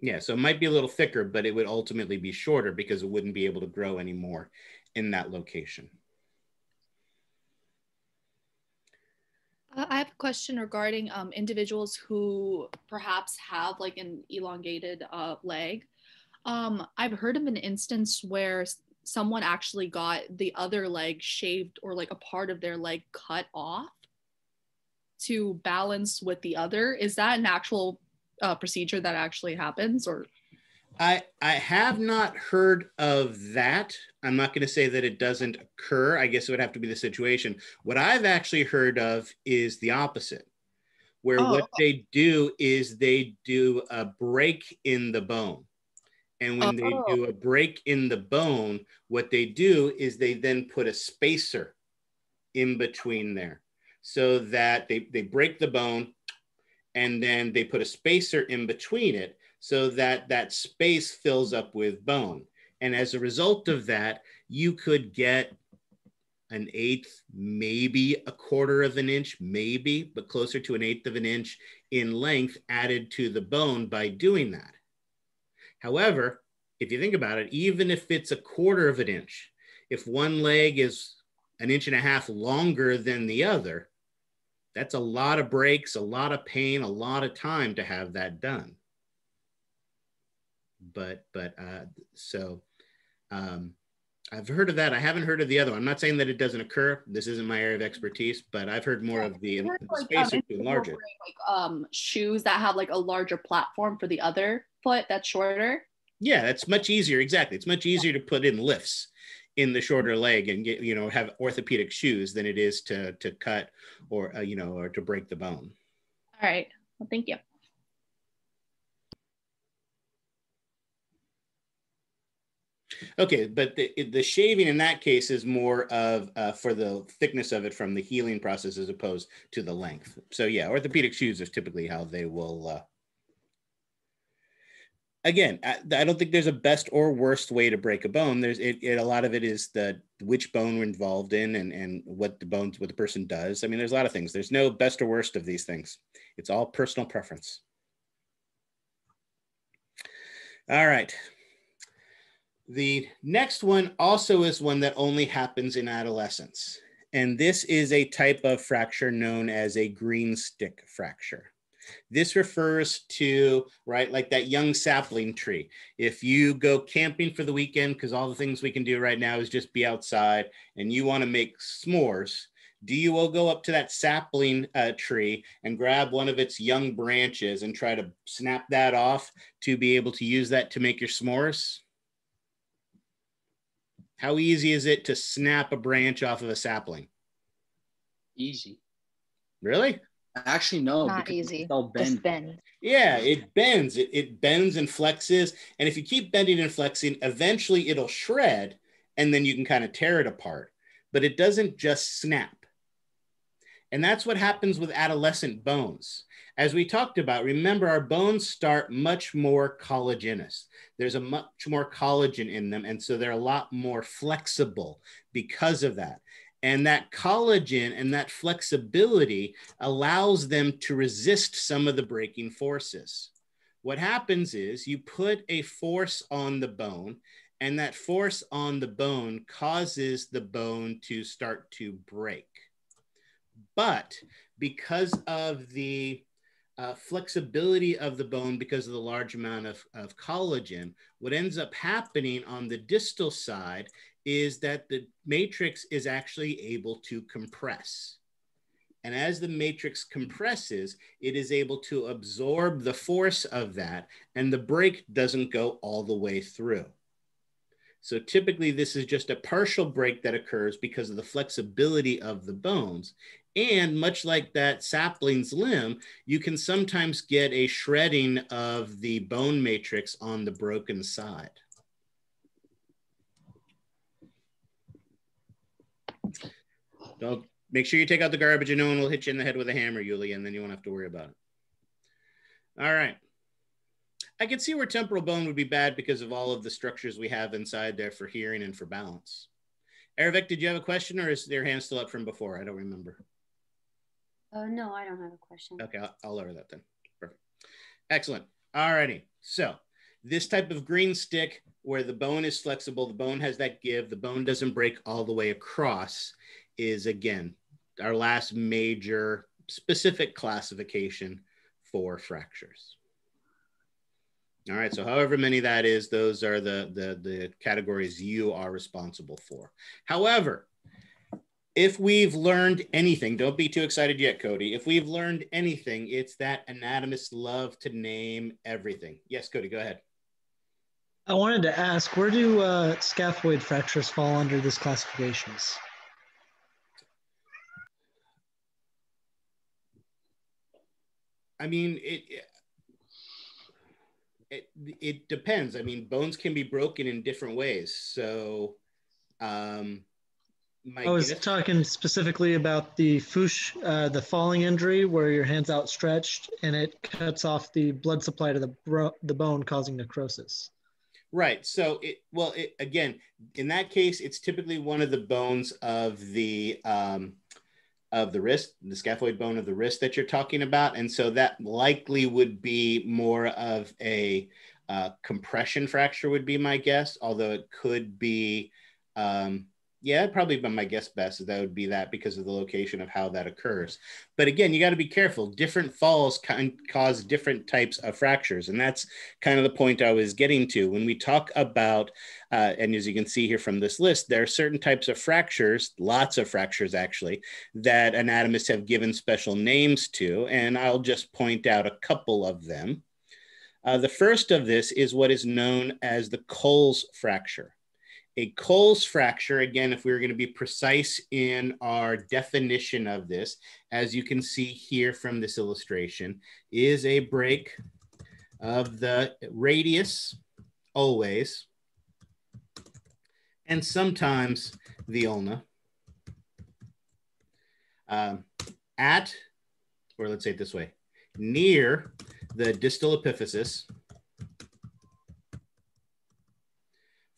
A: Yeah, so it might be a little thicker, but it would ultimately be shorter because it wouldn't be able to grow anymore in that location.
J: Uh, I have a question regarding um, individuals who perhaps have like an elongated uh, leg. Um, I've heard of an instance where someone actually got the other leg shaved or like a part of their leg cut off to balance with the other. Is that an actual uh, procedure that actually happens or?
A: I, I have not heard of that. I'm not going to say that it doesn't occur. I guess it would have to be the situation. What I've actually heard of is the opposite, where
J: Oh.
A: what they do is they do a break in the bone. And when they oh. do a break in the bone, what they do is they then put a spacer in between there so that they, they break the bone and then they put a spacer in between it so that that space fills up with bone. And as a result of that, you could get an eighth, maybe a quarter of an inch, maybe, but closer to an eighth of an inch in length added to the bone by doing that. However, if you think about it, even if it's a quarter of an inch, if one leg is an inch and a half longer than the other, that's a lot of breaks, a lot of pain, a lot of time to have that done. But, but, uh, so, um, I've heard of that. I haven't heard of the other one. I'm not saying that it doesn't occur. This isn't my area of expertise, but I've heard more of the,
J: heard,
A: the
J: like, um, individuals
A: enlarge it.
J: wearing, like um, shoes that have like a larger platform for the other foot that's shorter.
A: Yeah, it's much easier. Exactly. It's much easier to put in lifts in the shorter leg and get, you know, have orthopedic shoes than it is to, to cut or, uh, you know, or to break the bone.
J: All right. Well, thank you.
A: Okay, but the, the shaving in that case is more of uh, for the thickness of it from the healing process as opposed to the length. So yeah, orthopedic shoes is typically how they will. Uh... Again, I, I don't think there's a best or worst way to break a bone. There's it, it. A lot of it is the which bone we're involved in and and what the bones what the person does. I mean, there's a lot of things. There's no best or worst of these things. It's all personal preference. All right. The next one also is one that only happens in adolescence. And this is a type of fracture known as a green stick fracture. This refers to, right, like that young sapling tree. If you go camping for the weekend, because all the things we can do right now is just be outside and you want to make s'mores, do you will go up to that sapling uh, tree and grab one of its young branches and try to snap that off to be able to use that to make your s'mores? How easy is it to snap a branch off of a sapling?
C: Easy.
A: Really?
C: Actually, no.
H: Not easy.
C: They'll
H: Just
C: bend.
H: bend.
A: Yeah, it bends. It, it bends and flexes. And if you keep bending and flexing, eventually it'll shred and then you can kind of tear it apart. But it doesn't just snap. And that's what happens with adolescent bones. As we talked about, remember our bones start much more collagenous. There's a much more collagen in them. And so they're a lot more flexible because of that. And that collagen and that flexibility allows them to resist some of the breaking forces. What happens is you put a force on the bone, and that force on the bone causes the bone to start to break. But because of the uh, flexibility of the bone because of the large amount of, of collagen, what ends up happening on the distal side is that the matrix is actually able to compress. And as the matrix compresses, it is able to absorb the force of that, and the break doesn't go all the way through. So typically, this is just a partial break that occurs because of the flexibility of the bones. And much like that sapling's limb, you can sometimes get a shredding of the bone matrix on the broken side. Don't make sure you take out the garbage and no one will hit you in the head with a hammer, Yulia, and then you won't have to worry about it. All right. I can see where temporal bone would be bad because of all of the structures we have inside there for hearing and for balance. Eravik, did you have a question or is their hand still up from before? I don't remember.
K: Uh, no, I don't have a question.
A: Okay, I'll, I'll lower that then. Perfect. Excellent. All righty. So this type of green stick where the bone is flexible, the bone has that give, the bone doesn't break all the way across is again, our last major specific classification for fractures. All right, so however many that is, those are the, the, the categories you are responsible for. However, if we've learned anything, don't be too excited yet, Cody. If we've learned anything, it's that anatomists love to name everything. Yes, Cody, go ahead.
I: I wanted to ask, where do uh, scaphoid fractures fall under this classifications?
A: I mean, it, it it depends. I mean, bones can be broken in different ways. So, um,
I: I was talking specifically about the FOOSH, uh, the falling injury, where your hand's outstretched and it cuts off the blood supply to the bro- the bone, causing necrosis.
A: Right. So it well, it, again, in that case, it's typically one of the bones of the um, of the wrist, the scaphoid bone of the wrist that you're talking about, and so that likely would be more of a uh, compression fracture, would be my guess. Although it could be um, yeah, probably by my guess best that would be that because of the location of how that occurs. But again, you got to be careful. Different falls can cause different types of fractures, and that's kind of the point I was getting to when we talk about. Uh, and as you can see here from this list, there are certain types of fractures, lots of fractures actually, that anatomists have given special names to, and I'll just point out a couple of them. Uh, the first of this is what is known as the Colles fracture. A Colles fracture, again, if we were going to be precise in our definition of this, as you can see here from this illustration, is a break of the radius always, and sometimes the ulna, um, at, or let's say it this way, near the distal epiphysis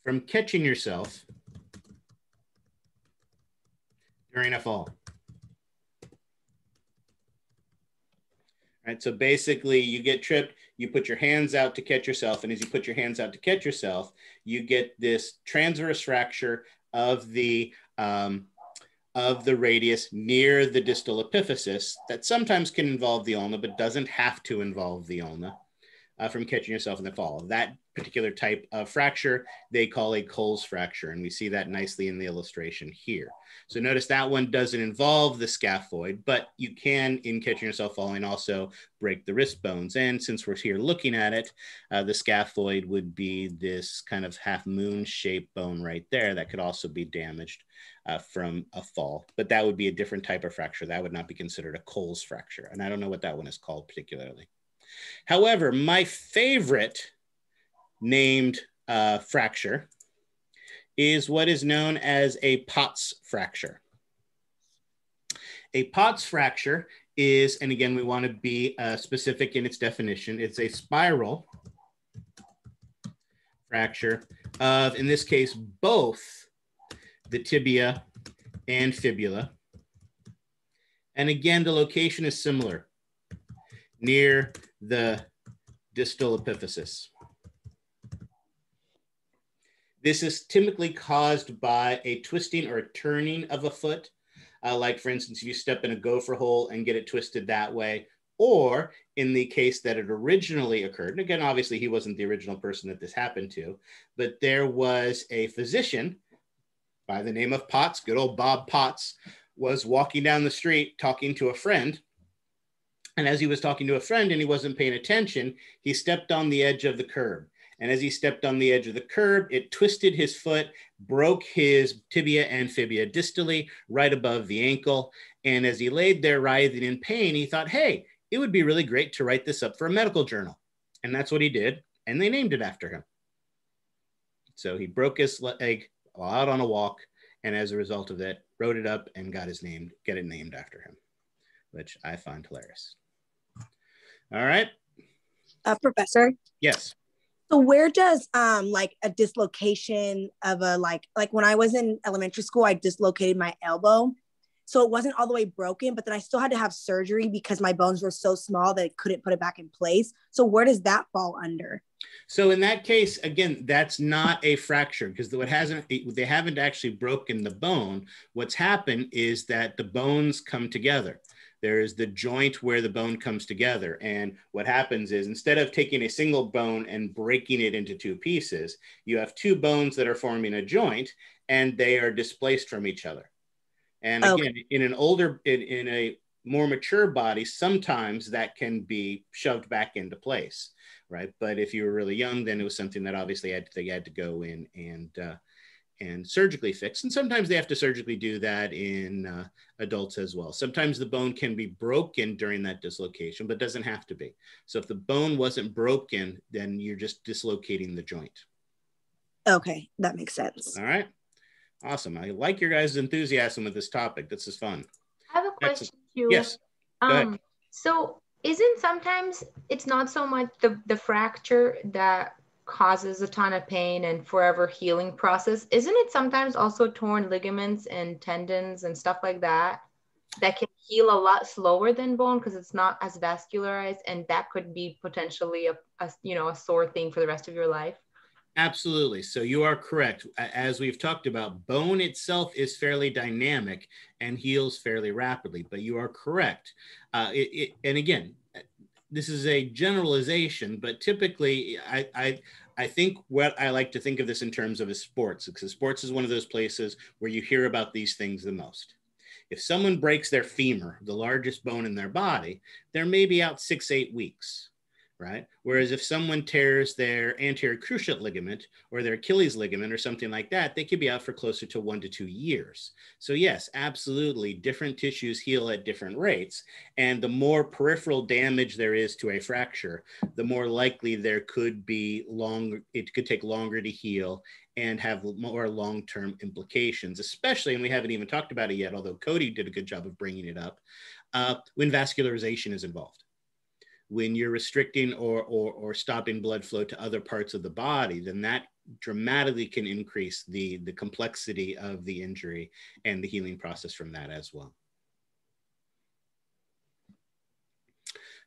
A: from catching yourself during a fall. Right, so basically you get tripped, you put your hands out to catch yourself, and as you put your hands out to catch yourself, you get this transverse fracture of the um, of the radius near the distal epiphysis that sometimes can involve the ulna, but doesn't have to involve the ulna uh, from catching yourself in the fall. That particular type of fracture they call a Colles fracture, and we see that nicely in the illustration here. So notice that one doesn't involve the scaphoid, but you can, in catching yourself falling, also break the wrist bones. And since we're here looking at it, uh, the scaphoid would be this kind of half moon shaped bone right there that could also be damaged uh, from a fall. But that would be a different type of fracture. That would not be considered a Colles fracture. And I don't know what that one is called particularly. However, my favorite named uh, fracture is what is known as a Potts fracture. A Potts fracture is, and again, we want to be uh, specific in its definition, it's a spiral fracture of, in this case, both the tibia and fibula. And again, the location is similar near the distal epiphysis. This is typically caused by a twisting or a turning of a foot. Uh, like for instance, if you step in a gopher hole and get it twisted that way, or in the case that it originally occurred, and again, obviously he wasn't the original person that this happened to, but there was a physician by the name of Potts, good old Bob Potts, was walking down the street talking to a friend. And as he was talking to a friend and he wasn't paying attention, he stepped on the edge of the curb. And as he stepped on the edge of the curb, it twisted his foot, broke his tibia and fibula distally, right above the ankle. And as he laid there writhing in pain, he thought, hey, it would be really great to write this up for a medical journal. And that's what he did. And they named it after him. So he broke his leg out on a walk. And as a result of that, wrote it up and got his name, get it named after him, which I find hilarious. All right.
L: Uh, professor.
A: Yes.
L: So where does um like a dislocation of a like like when I was in elementary school, I dislocated my elbow. So it wasn't all the way broken, but then I still had to have surgery because my bones were so small that I couldn't put it back in place. So where does that fall under?
A: So in that case, again, that's not a fracture because what hasn't they haven't actually broken the bone. What's happened is that the bones come together. There's the joint where the bone comes together. And what happens is instead of taking a single bone and breaking it into two pieces, you have two bones that are forming a joint and they are displaced from each other. And again, okay. in an older, in, in a more mature body, sometimes that can be shoved back into place, right? But if you were really young, then it was something that obviously had to, they had to go in and uh, and surgically fixed. And sometimes they have to surgically do that in uh, adults as well. Sometimes the bone can be broken during that dislocation, but doesn't have to be. So if the bone wasn't broken, then you're just dislocating the joint.
L: Okay, that makes sense.
A: All right. Awesome. I like your guys' enthusiasm with this topic. This is fun.
B: I have a question too.
A: Yes.
B: Go um, ahead. so isn't sometimes it's not so much the, the fracture that causes a ton of pain and forever healing process isn't it sometimes also torn ligaments and tendons and stuff like that that can heal a lot slower than bone because it's not as vascularized and that could be potentially a, a you know a sore thing for the rest of your life
A: Absolutely. So you are correct. As we've talked about, bone itself is fairly dynamic and heals fairly rapidly, but you are correct. Uh, it, it, and again, this is a generalization, but typically I, I, I think what I like to think of this in terms of is sports, because sports is one of those places where you hear about these things the most. If someone breaks their femur, the largest bone in their body, they're maybe out six, eight weeks right? Whereas if someone tears their anterior cruciate ligament or their Achilles ligament or something like that, they could be out for closer to one to two years. So yes, absolutely, different tissues heal at different rates. And the more peripheral damage there is to a fracture, the more likely there could be long, it could take longer to heal and have more long-term implications, especially, and we haven't even talked about it yet, although Cody did a good job of bringing it up, uh, when vascularization is involved when you're restricting or, or, or stopping blood flow to other parts of the body, then that dramatically can increase the, the complexity of the injury and the healing process from that as well.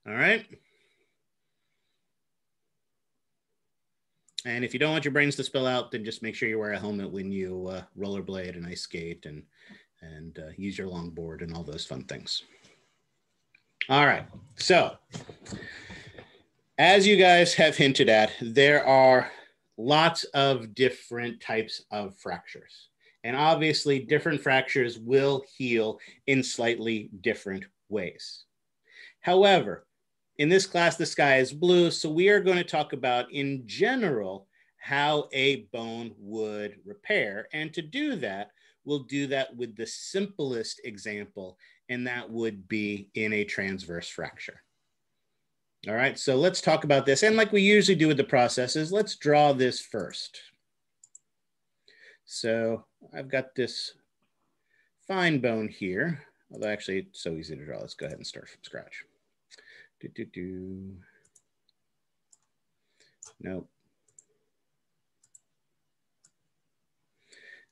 A: All right. And if you don't want your brains to spill out, then just make sure you wear a helmet when you uh, rollerblade and ice skate and, and uh, use your longboard and all those fun things. All right. So, as you guys have hinted at, there are lots of different types of fractures. And obviously, different fractures will heal in slightly different ways. However, in this class, the sky is blue. So, we are going to talk about, in general, how a bone would repair. And to do that, we'll do that with the simplest example, and that would be in a transverse fracture. All right, so let's talk about this. And like we usually do with the processes, let's draw this first. So I've got this fine bone here, although actually it's so easy to draw. Let's go ahead and start from scratch. Do, do, do. Nope.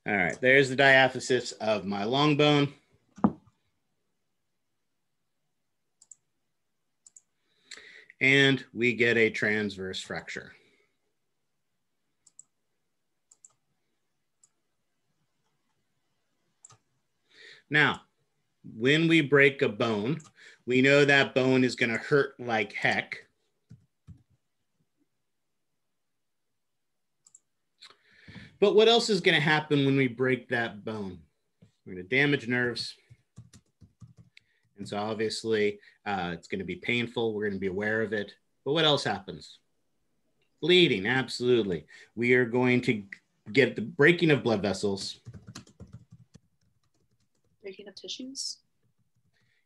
A: All right, there's the diaphysis of my long bone. And we get a transverse fracture. Now, when we break a bone, we know that bone is going to hurt like heck. But what else is going to happen when we break that bone? We're to damage nerves. And so obviously uh, it's going to be painful. We're going to be aware of it. But what else happens? Bleeding, absolutely. We are going to get the breaking of blood vessels.
J: Breaking of tissues.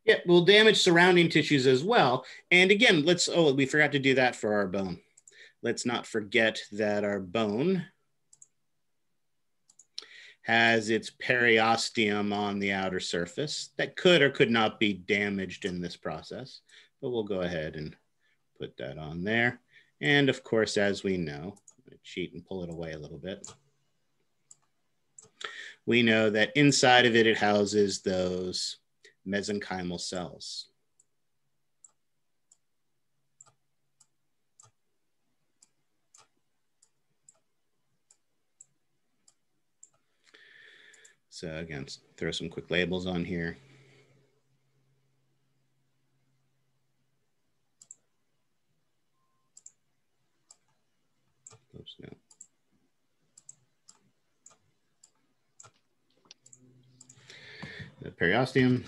A: Yeah, we'll damage surrounding tissues as well. And again, let's, oh, we forgot to do that for our bone. Let's not forget that our bone has its periosteum on the outer surface that could or could not be damaged in this process, but we'll go ahead and put that on there. And of course, as we know, cheat and pull it away a little bit. We know that inside of it, it houses those mesenchymal cells. So again, throw some quick labels on here. Oops, no. The periosteum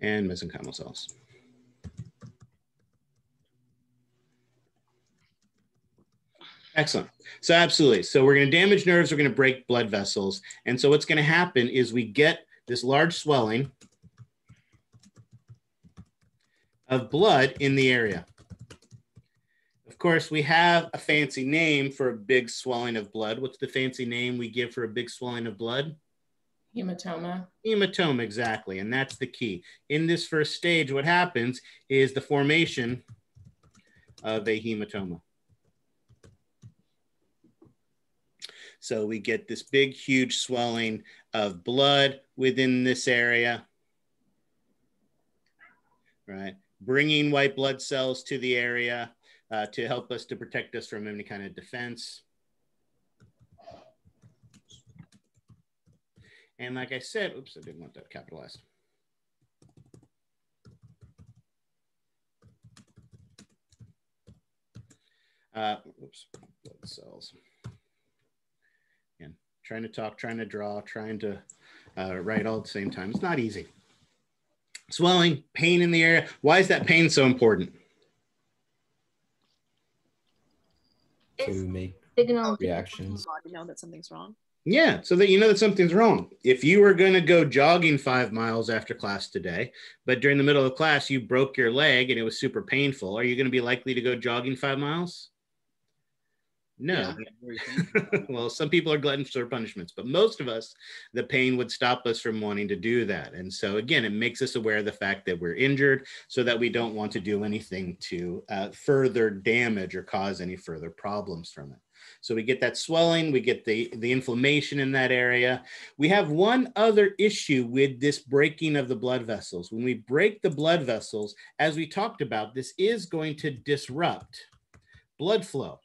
A: and mesenchymal cells. Excellent. So absolutely. So we're going to damage nerves. We're going to break blood vessels. And so what's going to happen is we get this large swelling of blood in the area. Of course, we have a fancy name for a big swelling of blood. What's the fancy name we give for a big swelling of blood?
E: Hematoma.
A: Hematoma, exactly. And that's the key. In this first stage, what happens is the formation of a hematoma. So we get this big, huge swelling of blood within this area, right? Bringing white blood cells to the area uh, to help us to protect us from any kind of defense. And like I said, oops, I didn't want that capitalized. Uh, oops, blood cells trying to talk, trying to draw, trying to uh, write all at the same time. It's not easy. Swelling, pain in the area. Why is that pain so important?
M: To make
B: signal
M: reactions.
J: Body know that something's wrong.
A: Yeah, so that you know that something's wrong. If you were going to go jogging five miles after class today, but during the middle of class you broke your leg and it was super painful, are you going to be likely to go jogging five miles? No. Yeah. well, some people are gluttons for punishments, but most of us, the pain would stop us from wanting to do that. And so, again, it makes us aware of the fact that we're injured so that we don't want to do anything to uh, further damage or cause any further problems from it. So we get that swelling, we get the, the inflammation in that area. We have one other issue with this breaking of the blood vessels. When we break the blood vessels, as we talked about, this is going to disrupt blood flow.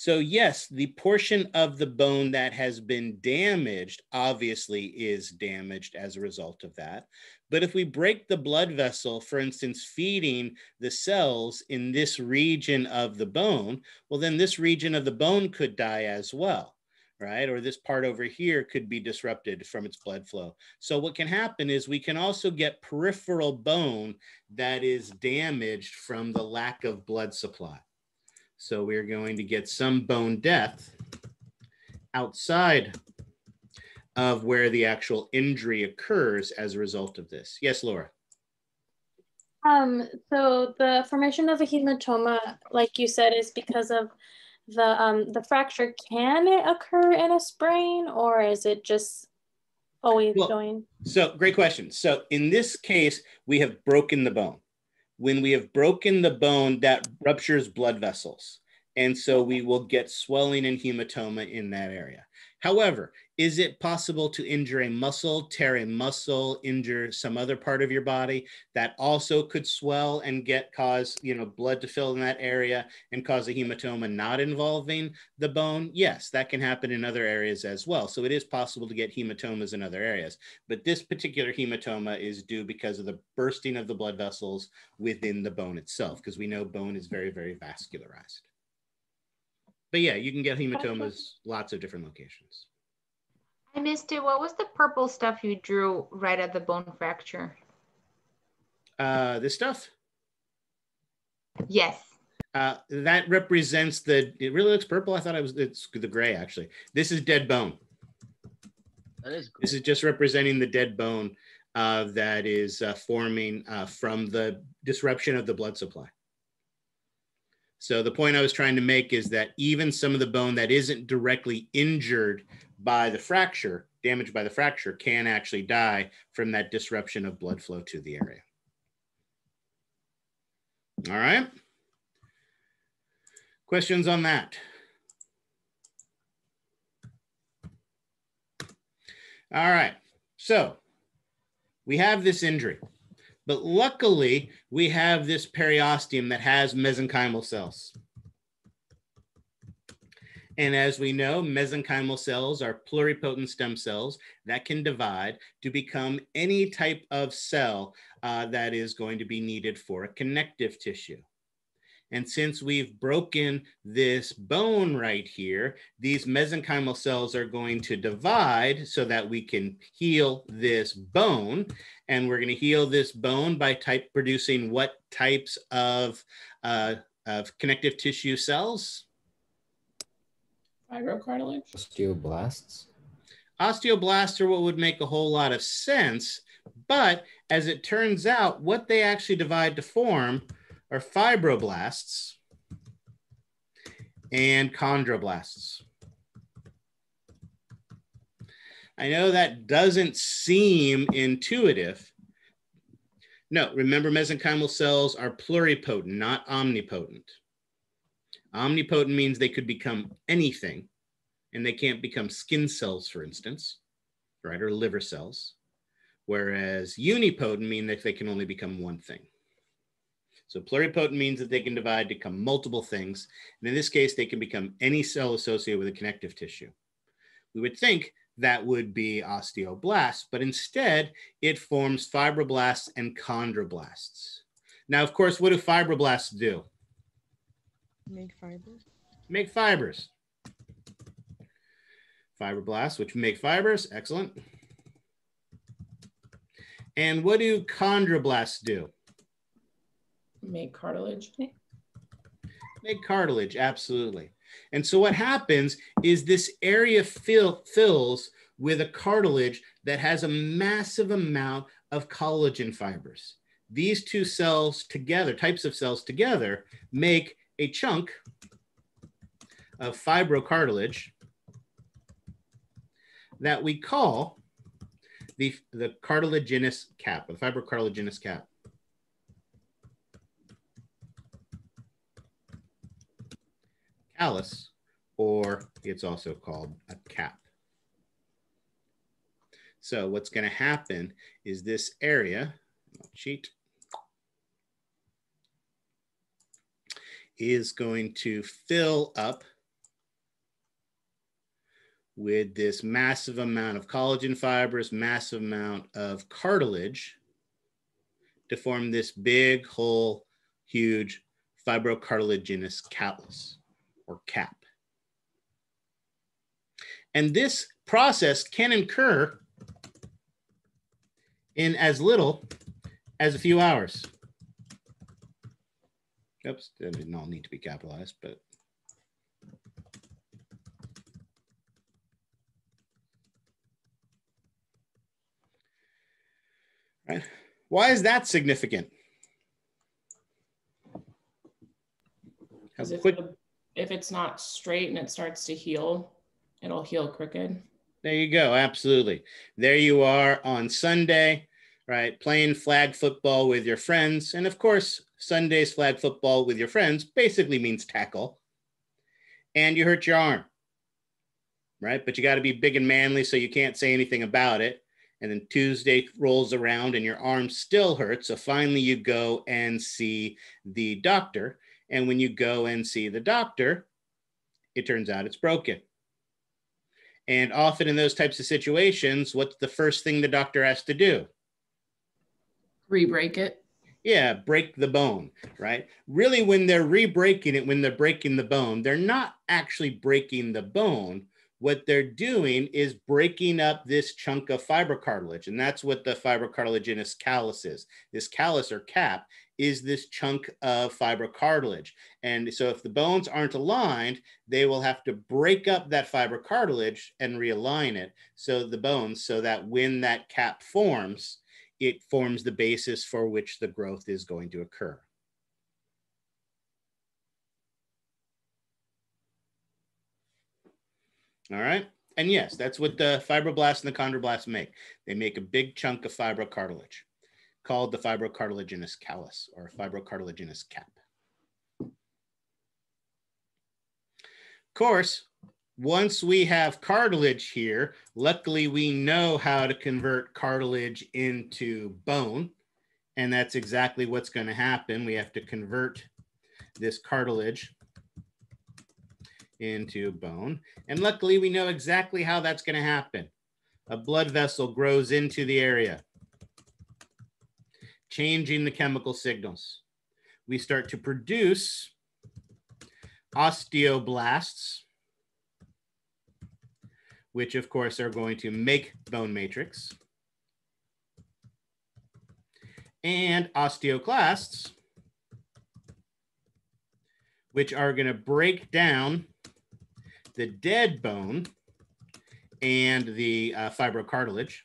A: So, yes, the portion of the bone that has been damaged obviously is damaged as a result of that. But if we break the blood vessel, for instance, feeding the cells in this region of the bone, well, then this region of the bone could die as well right? Or this part over here could be disrupted from its blood flow. So what can happen is we can also get peripheral bone that is damaged from the lack of blood supply. So we're going to get some bone death outside of where the actual injury occurs as a result of this. Yes, Laura.
F: Um, so the formation of a hematoma, like you said, is because of the um, the fracture. Can it occur in a sprain, or is it just always well, going?
A: So great question. So in this case, we have broken the bone when we have broken the bone that ruptures blood vessels. And so we will get swelling and hematoma in that area. However, is it possible to injure a muscle, tear a muscle, injure some other part of your body that also could swell and get cause, you know, blood to fill in that area and cause a hematoma not involving the bone? Yes, that can happen in other areas as well. So it is possible to get hematomas in other areas. But this particular hematoma is due because of the bursting of the blood vessels within the bone itself, because we know bone is very, very vascularized. But yeah, you can get hematomas lots of different locations.
B: I missed it. What was the purple stuff you drew right at the bone fracture?
A: Uh, this stuff,
B: Yes.
A: uh, that represents the, it really looks purple. I thought it was, it's the gray actually. This is dead bone.
C: That is
A: This is just representing the dead bone uh, that is uh, forming uh, from the disruption of the blood supply. So the point I was trying to make is that even some of the bone that isn't directly injured by the fracture, damaged by the fracture, can actually die from that disruption of blood flow to the area. All right. Questions on that? All right. So we have this injury, but luckily we have this periosteum that has mesenchymal cells. And as we know, mesenchymal cells are pluripotent stem cells that can divide to become any type of cell uh, that is going to be needed for a connective tissue. And since we've broken this bone right here, these mesenchymal cells are going to divide so that we can heal this bone. And we're going to heal this bone by type producing what types of, uh, of connective tissue cells?
E: Fibrocartilage.
M: Osteoblasts.
A: Osteoblasts are what would make a whole lot of sense. But as it turns out, what they actually divide to form are fibroblasts and chondroblasts. I know that doesn't seem intuitive. No, remember mesenchymal cells are pluripotent, not omnipotent. Omnipotent means they could become anything, and they can't become skin cells, for instance, right, or liver cells. Whereas unipotent mean that they can only become one thing. So pluripotent means that they can divide to become multiple things. And in this case, they can become any cell associated with a connective tissue. We would think that would be osteoblasts, but instead it forms fibroblasts and chondroblasts. Now, of course, what do fibroblasts do?
D: Make fibers.
A: Make fibers. Fibroblasts, which make fibers, excellent. And what do chondroblasts do?
E: Make cartilage.
A: Make cartilage, absolutely. And so what happens is this area fill, fills with a cartilage that has a massive amount of collagen fibers. These two cells together, types of cells together, make a chunk of fibrocartilage that we call the, the cartilaginous cap, the fibrocartilaginous cap. Callus, or it's also called a cap. So what's going to happen is this area, cheat, is going to fill up with this massive amount of collagen fibers, massive amount of cartilage to form this big, whole, huge fibrocartilaginous callus or cap. And this process can occur in as little as a few hours. Oops, that didn't all need to be capitalized, but. Right. Why is that significant?
E: Because if,
A: quick-
E: the- if it's not straight and it starts to heal, it'll heal crooked.
A: There you go. Absolutely. There you are on Sunday, right? Playing flag football with your friends. And of course, Sunday's flag football with your friends basically means tackle. and you hurt your arm, right? But you got to be big and manly so you can't say anything about it. And then Tuesday rolls around and your arm still hurts. So finally you go and see the doctor. And when you go and see the doctor, it turns out it's broken. And often in those types of situations, what's the first thing the doctor has to do?
E: Re-break it.
A: Yeah, break the bone, right? Really, when they're re-breaking it, when they're breaking the bone, they're not actually breaking the bone. What they're doing is breaking up this chunk of fibrocartilage, and that's what the fibrocartilaginous callus is. This callus or cap is this chunk of fibrocartilage. And so if the bones aren't aligned, they will have to break up that fibrocartilage and realign it so the bones so that when that cap forms, it forms the basis for which the growth is going to occur. All right. And yes, that's what the fibroblasts and the chondroblasts make. They make a big chunk of fibrocartilage called the fibrocartilaginous callus or fibrocartilaginous cap. Of course, once we have cartilage here, luckily we know how to convert cartilage into bone. And that's exactly what's going to happen. We have to convert this cartilage into bone. And luckily we know exactly how that's going to happen. A blood vessel grows into the area, changing the chemical signals. We start to produce osteoblasts, which of course are going to make bone matrix. And osteoclasts, which are going to break down the dead bone and the uh, fibrocartilage.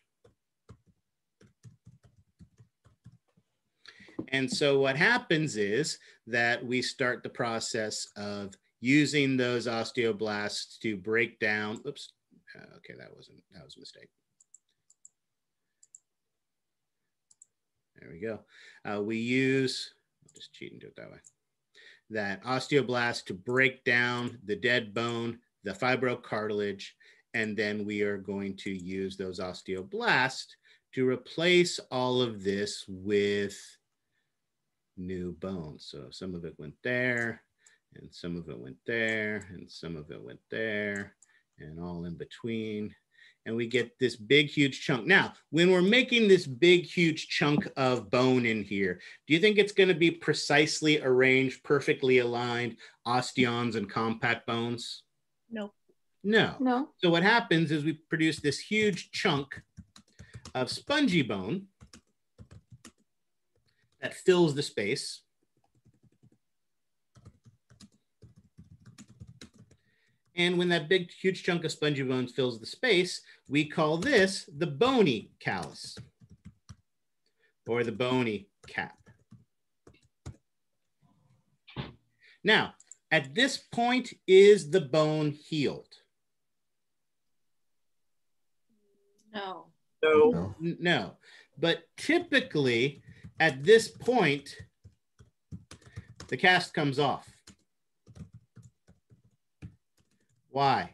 A: And so what happens is that we start the process of using those osteoblasts to break down, oops, uh, okay, that wasn't, that was a mistake. There we go. Uh, we use, just cheat and do it that way. That osteoblast to break down the dead bone, the fibrocartilage, and then we are going to use those osteoblasts to replace all of this with new bones. So some of it went there, and some of it went there, and some of it went there, and all in between. And we get this big, huge chunk. Now, when we're making this big, huge chunk of bone in here, do you think it's going to be precisely arranged, perfectly aligned osteons and compact bones?
D: No.
A: No.
F: No.
A: So what happens is we produce this huge chunk of spongy bone that fills the space. And when that big, huge chunk of spongy bones fills the space, we call this the bony callus or the bony cap. Now, at this point, is the bone healed?
F: No.
A: No. No. But typically, at this point, the cast comes off. Why?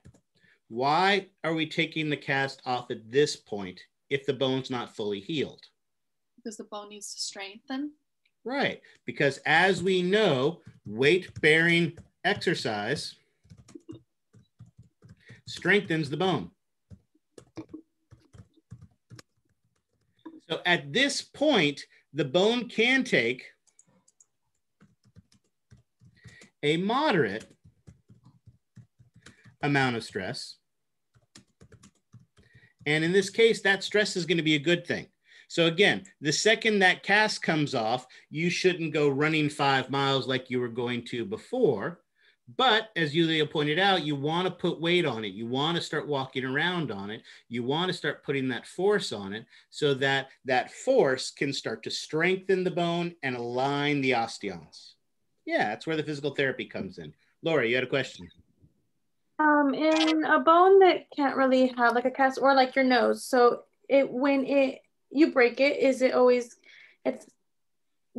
A: Why are we taking the cast off at this point if the bone's not fully healed?
J: Because the bone needs to strengthen.
A: Right. Because as we know, weight bearing exercise strengthens the bone. So at this point, the bone can take a moderate amount of stress. And in this case, that stress is going to be a good thing. So again, the second that cast comes off, you shouldn't go running five miles like you were going to before. But as Yulia pointed out, you want to put weight on it. You want to start walking around on it. You want to start putting that force on it so that that force can start to strengthen the bone and align the osteons. Yeah, that's where the physical therapy comes in. Laura, you had a question.
F: Um, in a bone that can't really have like a cast or like your nose. So it when it you break it, is it always it's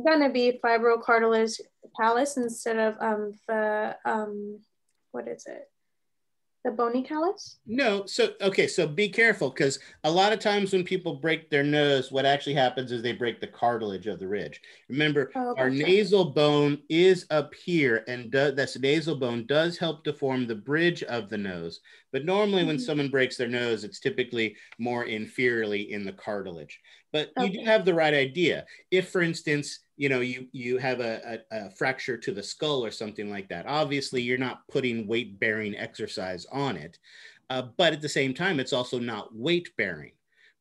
F: gonna be fibrocartilage callus instead of um the um what is it? The bony callus?
A: No, so okay, so be careful because a lot of times when people break their nose, what actually happens is they break the cartilage of the ridge. Remember,
F: Oh,
A: our nasal bone is up here, and do, this nasal bone does help to form the bridge of the nose. But normally, when
F: Mhm.
A: someone breaks their nose, it's typically more inferiorly in the cartilage. But you do have the right idea. If, for instance, you know you you have a, a, a fracture to the skull or something like that, obviously you're not putting weight bearing exercise on it. Uh, but at the same time, it's also not weight bearing,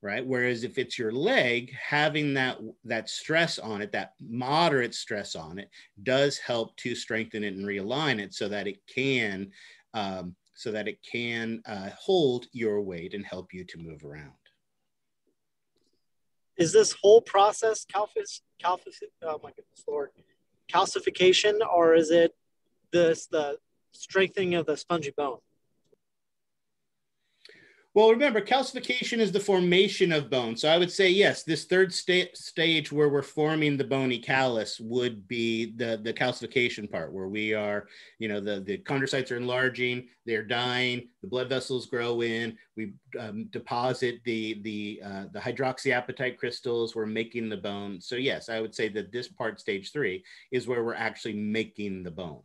A: right? Whereas if it's your leg, having that that stress on it, that moderate stress on it, does help to strengthen it and realign it so that it can um, so that it can uh, hold your weight and help you to move around.
N: Is this whole process calcif, calcif, oh my goodness, Lord, calcification, or is it this the strengthening of the spongy bone?
A: Well, remember, calcification is the formation of bone. So I would say, yes, this third sta- stage where we're forming the bony callus would be the, the calcification part, where we are, you know, the, the chondrocytes are enlarging, they're dying, the blood vessels grow in, we um, deposit the, the, uh, the hydroxyapatite crystals, we're making the bone. So yes, I would say that this part, stage three, is where we're actually making the bone.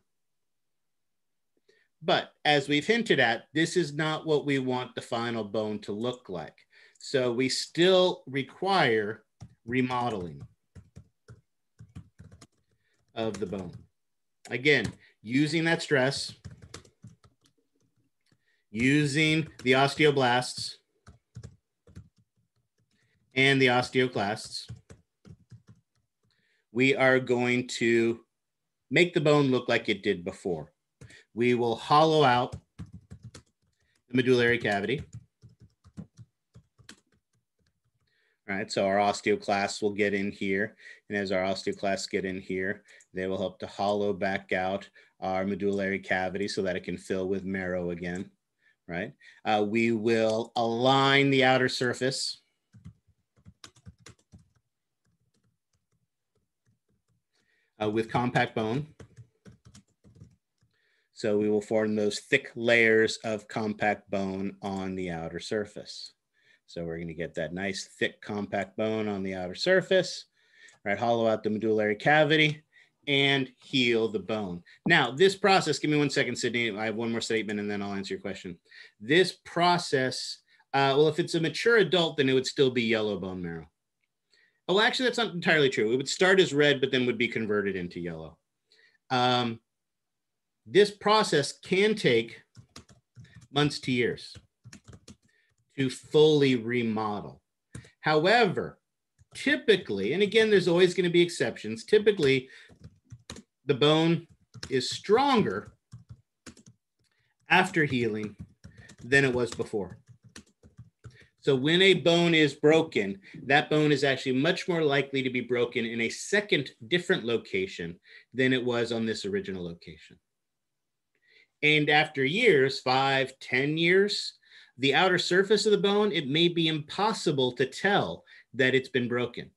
A: But as we've hinted at, this is not what we want the final bone to look like. So we still require remodeling of the bone. Again, using that stress, using the osteoblasts and the osteoclasts, we are going to make the bone look like it did before we will hollow out the medullary cavity. All right, so our osteoclasts will get in here. And as our osteoclasts get in here, they will help to hollow back out our medullary cavity so that it can fill with marrow again, right? Uh, we will align the outer surface. Uh, with compact bone. So we will form those thick layers of compact bone on the outer surface. So we're going to get that nice thick compact bone on the outer surface, right? Hollow out the medullary cavity and heal the bone. Now, this process, give me one second, Sydney. I have one more statement and then I'll answer your question. This process, uh, well, if it's a mature adult, then it would still be yellow bone marrow. Oh, actually, that's not entirely true. It would start as red, but then would be converted into yellow. Um, this process can take months to years to fully remodel. However, typically, and again, there's always going to be exceptions, typically the bone is stronger after healing than it was before. So when a bone is broken, that bone is actually much more likely to be broken in a second different location than it was on this original location. And after years, five, ten years, the outer surface of the bone, it may be impossible to tell that it's been broken.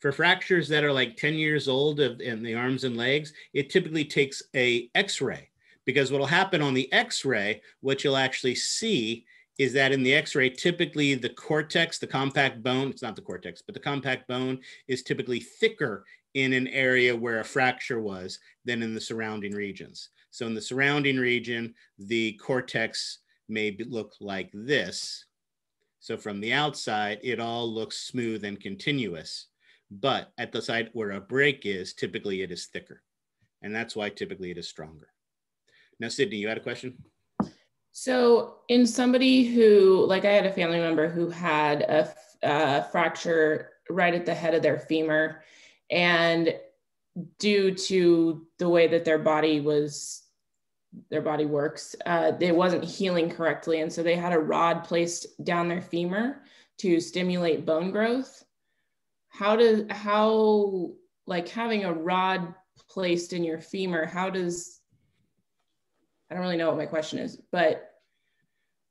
A: For fractures that are like 10 years old of, in the arms and legs, it typically takes a x-ray because what will happen on the x-ray, what you'll actually see is that in the x-ray, typically the cortex, the compact bone, it's not the cortex, but the compact bone is typically thicker in an area where a fracture was than in the surrounding regions. So in the surrounding region, the cortex may be, look like this. So from the outside, it all looks smooth and continuous. But at the side where a break is, typically it is thicker. And that's why typically it is stronger. Now, Sydney, you had a question?
E: So, in somebody who, like, I had a family member who had a fracture right at the head of their femur, and due to the way that their body was, their body works, uh, it wasn't healing correctly, and so they had a rod placed down their femur to stimulate bone growth. How does how like having a rod placed in your femur? How does I don't really know what my question is, but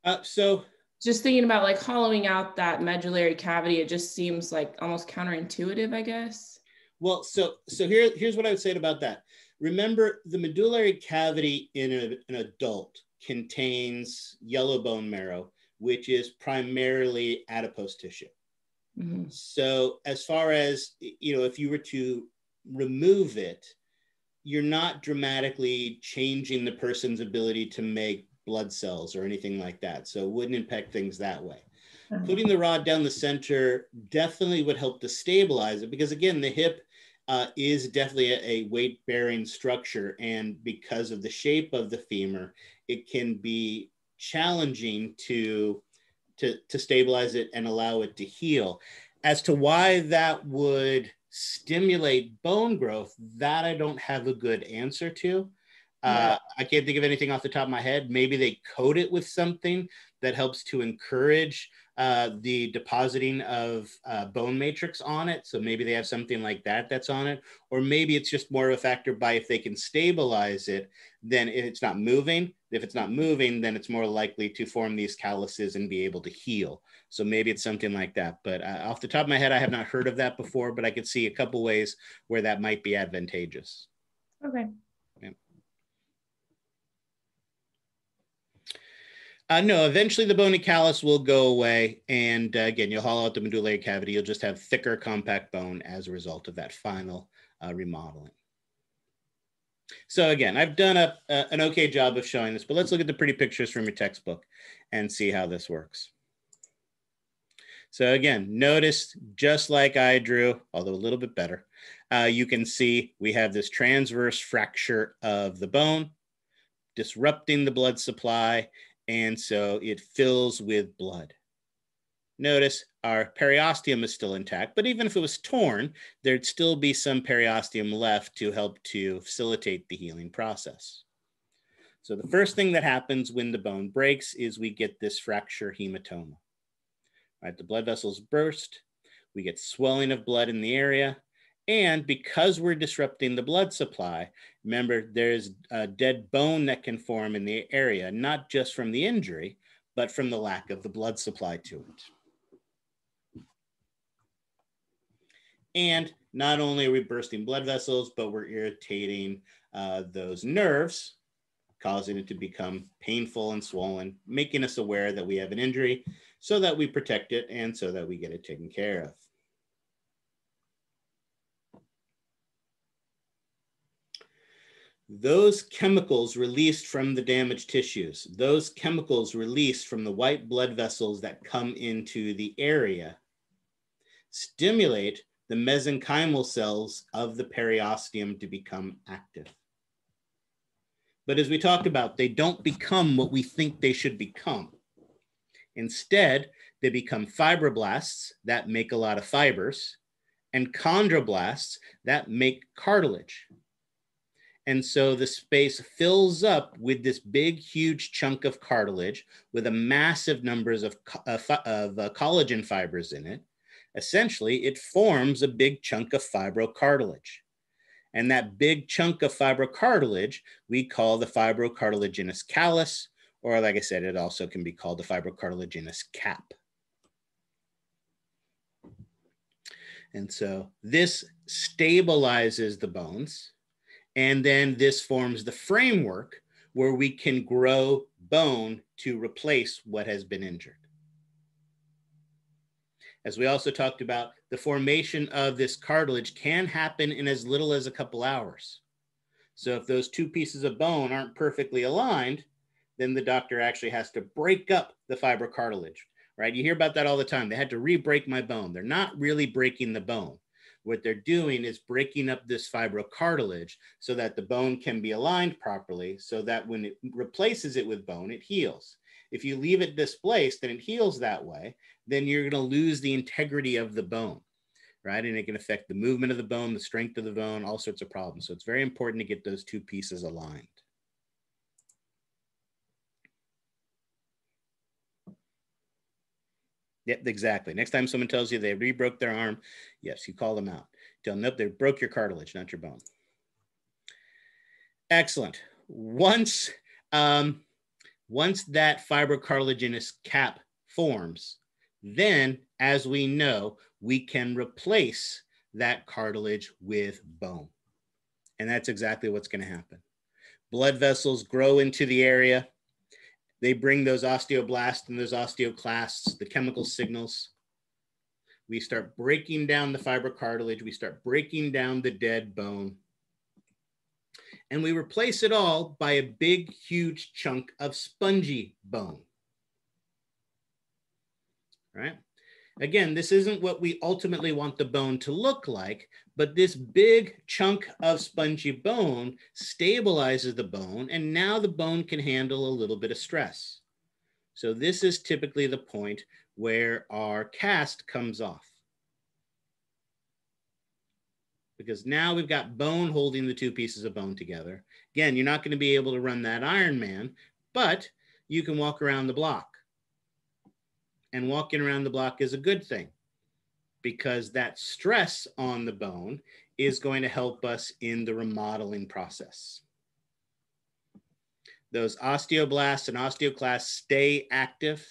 A: uh, so
E: just thinking about like hollowing out that medullary cavity, it just seems like almost counterintuitive, I guess.
A: Well, so so here here's what I would say about that. Remember, the medullary cavity in a, an adult contains yellow bone marrow, which is primarily adipose tissue.
E: Mm-hmm.
A: So as far as you know, if you were to remove it, you're not dramatically changing the person's ability to make blood cells or anything like that. So it wouldn't impact things that way.
E: Mhm.
A: Putting the rod down the center definitely would help to stabilize it because again, the hip uh, is definitely a, a weight bearing structure. And because of the shape of the femur, it can be challenging to, to, to stabilize it and allow it to heal. As to why that would stimulate bone growth, that I don't have a good answer to. Uh, I can't think of anything off the top of my head. Maybe they coat it with something that helps to encourage uh, the depositing of uh, bone matrix on it. So maybe they have something like that that's on it. Or maybe it's just more of a factor by if they can stabilize it, then it's not moving. If it's not moving, then it's more likely to form these calluses and be able to heal. So maybe it's something like that. But uh, off the top of my head, I have not heard of that before, but I could see a couple ways where that might be advantageous.
E: Okay.
A: Uh, no, eventually the bony callus will go away. And uh, again, you'll hollow out the medullary cavity. You'll just have thicker, compact bone as a result of that final uh, remodeling. So again, I've done a, a, an okay job of showing this, but let's look at the pretty pictures from your textbook and see how this works. So again, notice just like I drew, although a little bit better, uh, you can see we have this transverse fracture of the bone, disrupting the blood supply, and so it fills with blood. Notice our periosteum is still intact, but even if it was torn, there'd still be some periosteum left to help to facilitate the healing process. So the first thing that happens when the bone breaks is we get this fracture hematoma. Right, the blood vessels burst, we get swelling of blood in the area, and because we're disrupting the blood supply, remember there's a dead bone that can form in the area, not just from the injury, but from the lack of the blood supply to it. And not only are we bursting blood vessels, but we're irritating uh, those nerves, causing it to become painful and swollen, making us aware that we have an injury so that we protect it and so that we get it taken care of. Those chemicals released from the damaged tissues, those chemicals released from the white blood vessels that come into the area, stimulate the mesenchymal cells of the periosteum to become active. But as we talked about, they don't become what we think they should become. Instead, they become fibroblasts that make a lot of fibers and chondroblasts that make cartilage. And so the space fills up with this big, huge chunk of cartilage with a massive numbers of, uh, of uh, collagen fibers in it. Essentially, it forms a big chunk of fibrocartilage. And that big chunk of fibrocartilage we call the fibrocartilaginous callus, or like I said, it also can be called the fibrocartilaginous cap. And so this stabilizes the bones and then this forms the framework where we can grow bone to replace what has been injured. As we also talked about, the formation of this cartilage can happen in as little as a couple hours. So if those two pieces of bone aren't perfectly aligned, then the doctor actually has to break up the fibrocartilage, right? You hear about that all the time. They had to re-break my bone. They're not really breaking the bone what they're doing is breaking up this fibrocartilage so that the bone can be aligned properly so that when it replaces it with bone, it heals. If you leave it displaced and it heals that way, then you're going to lose the integrity of the bone, right? And it can affect the movement of the bone, the strength of the bone, all sorts of problems. So it's very important to get those two pieces aligned. Yep, exactly. Next time someone tells you they rebroke their arm, yes, you call them out. Tell them, nope, they broke your cartilage, not your bone. Excellent. Once, um, once that fibrocartilaginous cap forms, then, as we know, we can replace that cartilage with bone. And that's exactly what's going to happen. Blood vessels grow into the area. They bring those osteoblasts and those osteoclasts, the chemical signals. We start breaking down the fibrocartilage. We start breaking down the dead bone. And we replace it all by a big, huge chunk of spongy bone. Right? Again, this isn't what we ultimately want the bone to look like, but this big chunk of spongy bone stabilizes the bone, and now the bone can handle a little bit of stress. So this is typically the point where our cast comes off. Because now we've got bone holding the two pieces of bone together. Again, you're not going to be able to run that Iron Man, but you can walk around the block and walking around the block is a good thing because that stress on the bone is going to help us in the remodeling process. Those osteoblasts and osteoclasts stay active,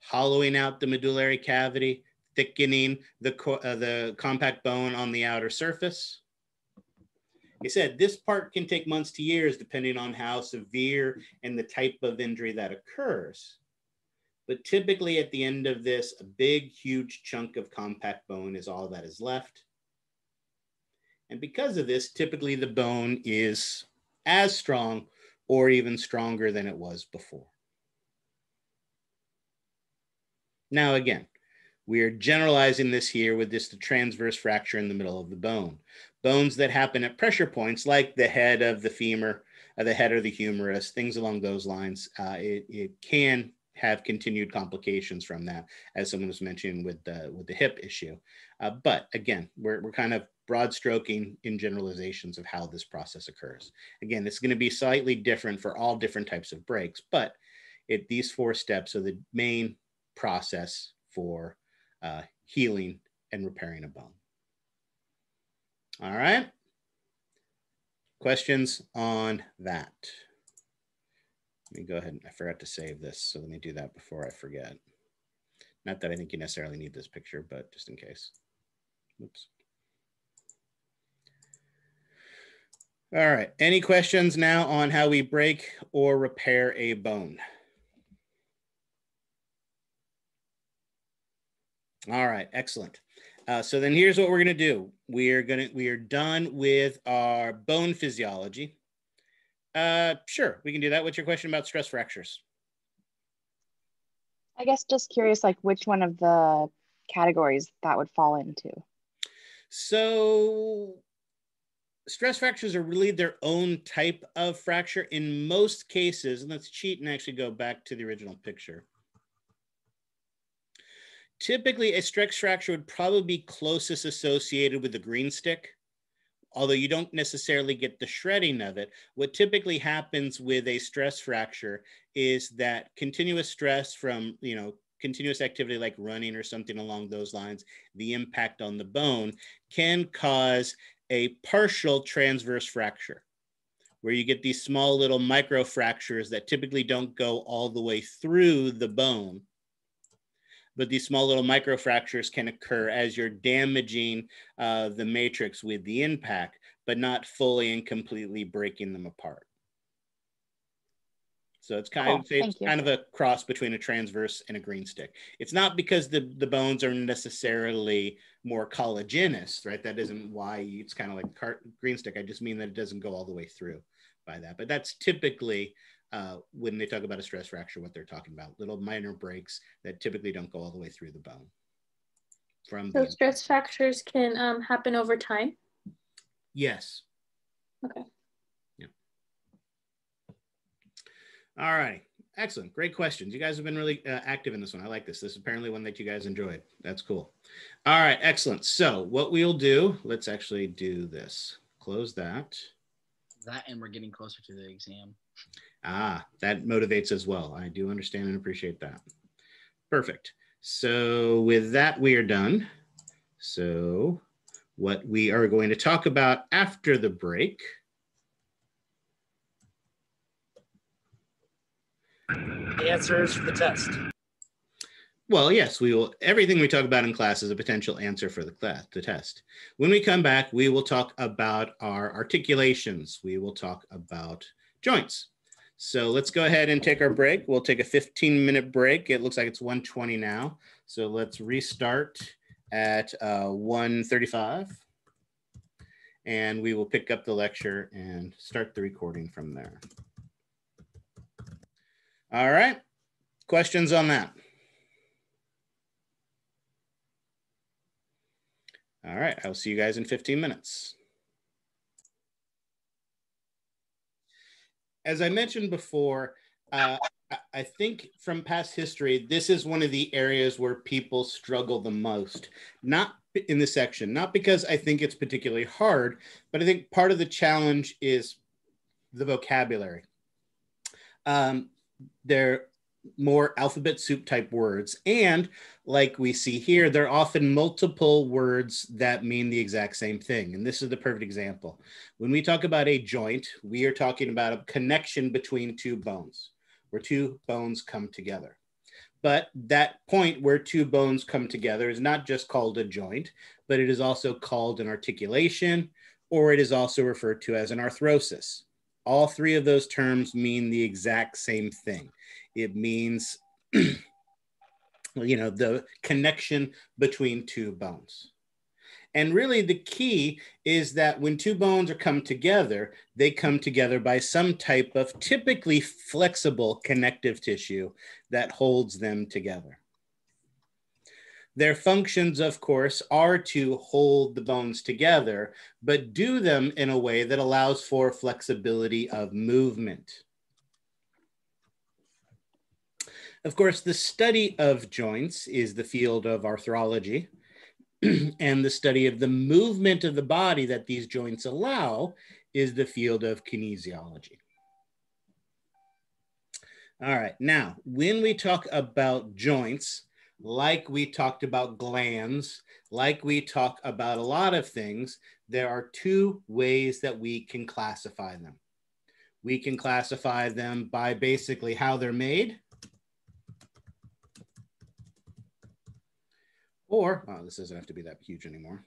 A: hollowing out the medullary cavity, thickening the, uh, the compact bone on the outer surface. He said, this part can take months to years depending on how severe and the type of injury that occurs. But typically at the end of this, a big, huge chunk of compact bone is all that is left. And because of this, typically the bone is as strong or even stronger than it was before. Now, again, we are generalizing this here with just the transverse fracture in the middle of the bone. Bones that happen at pressure points, like the head of the femur, uh, the head of the humerus, things along those lines, uh, it, it can have continued complications from that, as someone was mentioning with the with the hip issue. Uh, but again, we're we're kind of broad stroking in generalizations of how this process occurs. Again, it's going to be slightly different for all different types of breaks, but it these four steps are the main process for uh, healing and repairing a bone. All right. Questions on that? Let me go ahead. I forgot to save this, so let me do that before I forget. Not that I think you necessarily need this picture, but just in case. Oops. All right. Any questions now on how we break or repair a bone? All right. Excellent. Uh, so then here's what we're going to do. We are to, we are done with our bone physiology. Uh, sure, we can do that. What's your question about stress fractures?
H: I guess just curious, like which one of the categories that would fall into.
A: So, stress fractures are really their own type of fracture in most cases. And let's cheat and actually go back to the original picture. Typically, a stress fracture would probably be closest associated with the green stick although you don't necessarily get the shredding of it, what typically happens with a stress fracture is that continuous stress from, you know, continuous activity like running or something along those lines, the impact on the bone can cause a partial transverse fracture where you get these small little micro fractures that typically don't go all the way through the bone but these small little microfractures can occur as you're damaging uh, the matrix with the impact, but not fully and completely breaking them apart. So it's kind, of, it's kind of a cross between a transverse and a green stick. It's not because the, the bones are necessarily more collagenous, right? That isn't why it's kind of like green stick. I just mean that it doesn't go all the way through by that. But that's typically uh, when they talk about a stress fracture, what they're talking about, little minor breaks that typically don't go all the way through the bone.
F: From so stress fractures can um, happen over time.
A: Yes.
F: Okay.
A: Yeah. All right. Excellent. Great questions. You guys have been really uh, active in this one. I like this. This is apparently one that you guys enjoyed. That's cool. All right. Excellent. So what we'll do, let's actually do this. Close that.
C: That and we're getting closer to the exam.
A: Ah, that motivates as well. I do understand and appreciate that. Perfect. So with that, we are done. So what we are going to talk about after the break
N: the answers for the test.
A: Well, yes, we will. Everything we talk about in class is a potential answer for the class, the test. When we come back, we will talk about our articulations. We will talk about joints. So let's go ahead and take our break. We'll take a 15 minute break. It looks like it's 120 now. So let's restart at uh, 135 and we will pick up the lecture and start the recording from there. All right, questions on that? All right, I'll see you guys in 15 minutes. As I mentioned before, uh, I think from past history, this is one of the areas where people struggle the most. Not in this section, not because I think it's particularly hard, but I think part of the challenge is the vocabulary. Um, they're more alphabet soup type words. And like we see here, there are often multiple words that mean the exact same thing. And this is the perfect example. When we talk about a joint, we are talking about a connection between two bones, where two bones come together. But that point where two bones come together is not just called a joint, but it is also called an articulation, or it is also referred to as an arthrosis. All three of those terms mean the exact same thing. It means, you know, the connection between two bones. And really, the key is that when two bones are come together, they come together by some type of typically flexible connective tissue that holds them together. Their functions, of course, are to hold the bones together, but do them in a way that allows for flexibility of movement. Of course, the study of joints is the field of arthrology, and the study of the movement of the body that these joints allow is the field of kinesiology. All right, now, when we talk about joints, like we talked about glands, like we talk about a lot of things, there are two ways that we can classify them. We can classify them by basically how they're made, Or, oh, this doesn't have to be that huge anymore.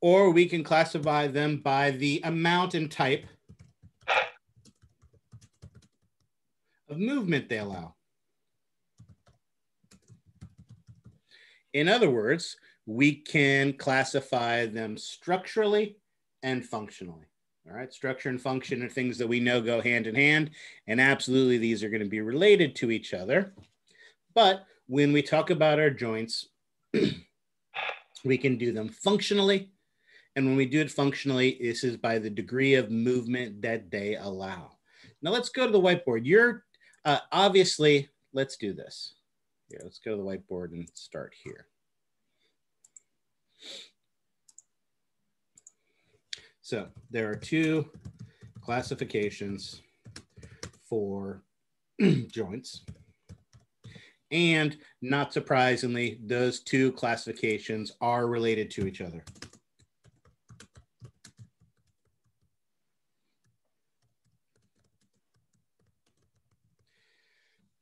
A: Or we can classify them by the amount and type of movement they allow. In other words, we can classify them structurally and functionally. All right, structure and function are things that we know go hand in hand, and absolutely these are going to be related to each other. But when we talk about our joints, we can do them functionally. And when we do it functionally, this is by the degree of movement that they allow. Now let's go to the whiteboard. You're uh, obviously, let's do this. Yeah, let's go to the whiteboard and start here. So there are two classifications for joints. And not surprisingly, those two classifications are related to each other.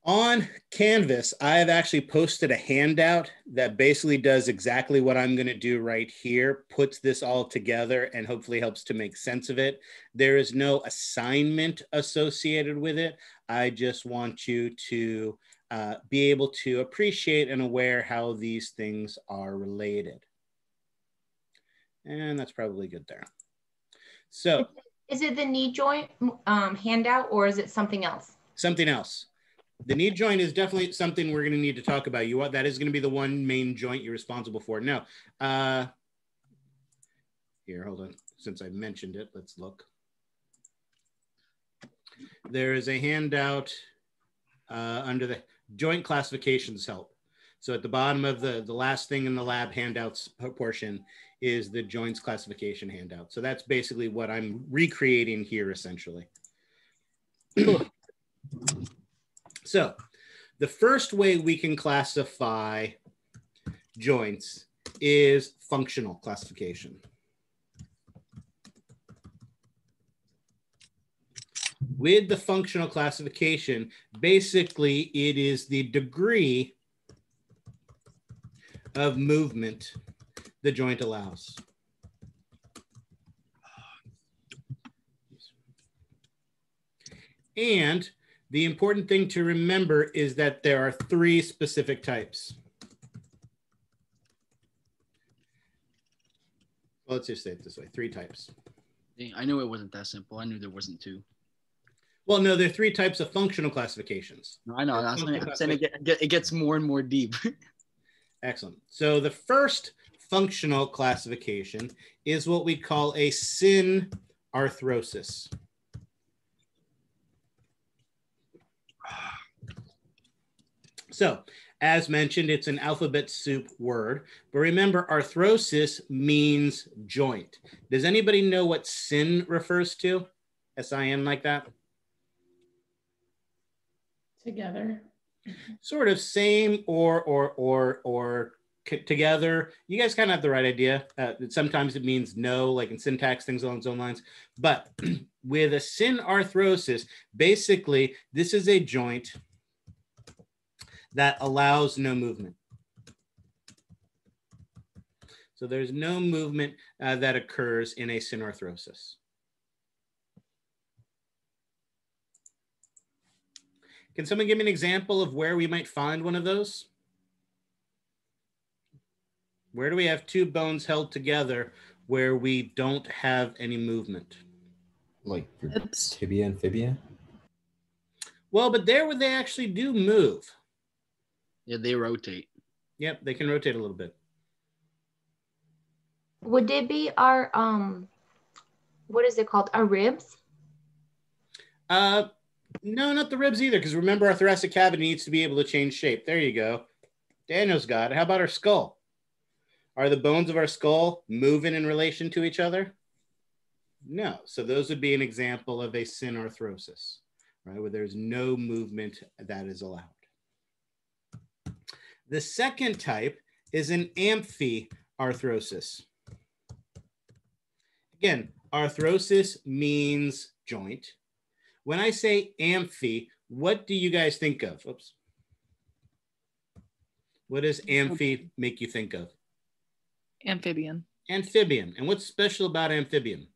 A: On Canvas, I have actually posted a handout that basically does exactly what I'm going to do right here, puts this all together and hopefully helps to make sense of it. There is no assignment associated with it. I just want you to uh, be able to appreciate and aware how these things are related. And that's probably good there. So
B: is it the knee joint um, handout or is it something else?
A: Something else. The knee joint is definitely something we're going to need to talk about. You want that is going to be the one main joint you're responsible for. Now, uh, here, hold on. Since I mentioned it, let's look. There is a handout uh, under the joint classifications help. So at the bottom of the, the last thing in the lab handouts portion is the joints classification handout. So that's basically what I'm recreating here essentially. so the first way we can classify joints is functional classification. With the functional classification, basically it is the degree of movement the joint allows. And the important thing to remember is that there are three specific types. Well, let's just say it this way, three types.
C: I knew it wasn't that simple. I knew there wasn't two.
A: Well, no, there are three types of functional classifications.
C: No, I know. I'm saying it, get, it gets more and more deep.
A: Excellent. So the first functional classification is what we call a synarthrosis. So as mentioned, it's an alphabet soup word, but remember arthrosis means joint. Does anybody know what sin refers to? S-I-N like that?
E: Together.
A: Sort of same or, or, or, or together. You guys kind of have the right idea. Uh, sometimes it means no, like in syntax, things along those lines. But with a synarthrosis, basically, this is a joint that allows no movement. So there's no movement uh, that occurs in a synarthrosis. Can someone give me an example of where we might find one of those? Where do we have two bones held together where we don't have any movement?
M: Like tibia and fibia?
A: Well, but there where they actually do move.
C: Yeah, they rotate.
A: Yep, they can rotate a little bit.
B: Would it be our um what is it called? Our ribs?
A: Uh no, not the ribs either, because remember our thoracic cavity needs to be able to change shape. There you go. Daniel's got it. How about our skull? Are the bones of our skull moving in relation to each other? No. So those would be an example of a synarthrosis, right? Where there's no movement that is allowed. The second type is an amphiarthrosis. Again, arthrosis means joint. When I say amphi, what do you guys think of? Oops. What does amphi make you think of?
J: Amphibian.
A: Amphibian. And what's special about amphibian?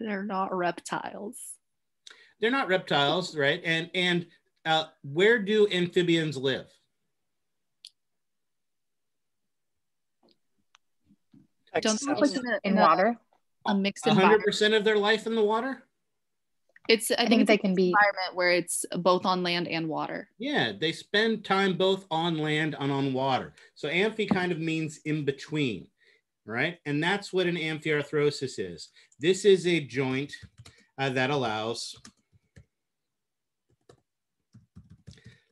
J: They're not reptiles.
A: They're not reptiles, right? And and uh, where do amphibians live?
J: Don't they like in, a,
H: in water?
J: A mixed
A: hundred
J: environment.
A: percent of their life in the water.
J: It's I,
H: think
J: think, it's
H: they
J: a
H: can be-
J: environment where it's both on land and water.
A: Yeah, they spend time both on land and on water. So amphi kind of means in between, right? And that's what an amphiarthrosis is. This is a joint uh, that allows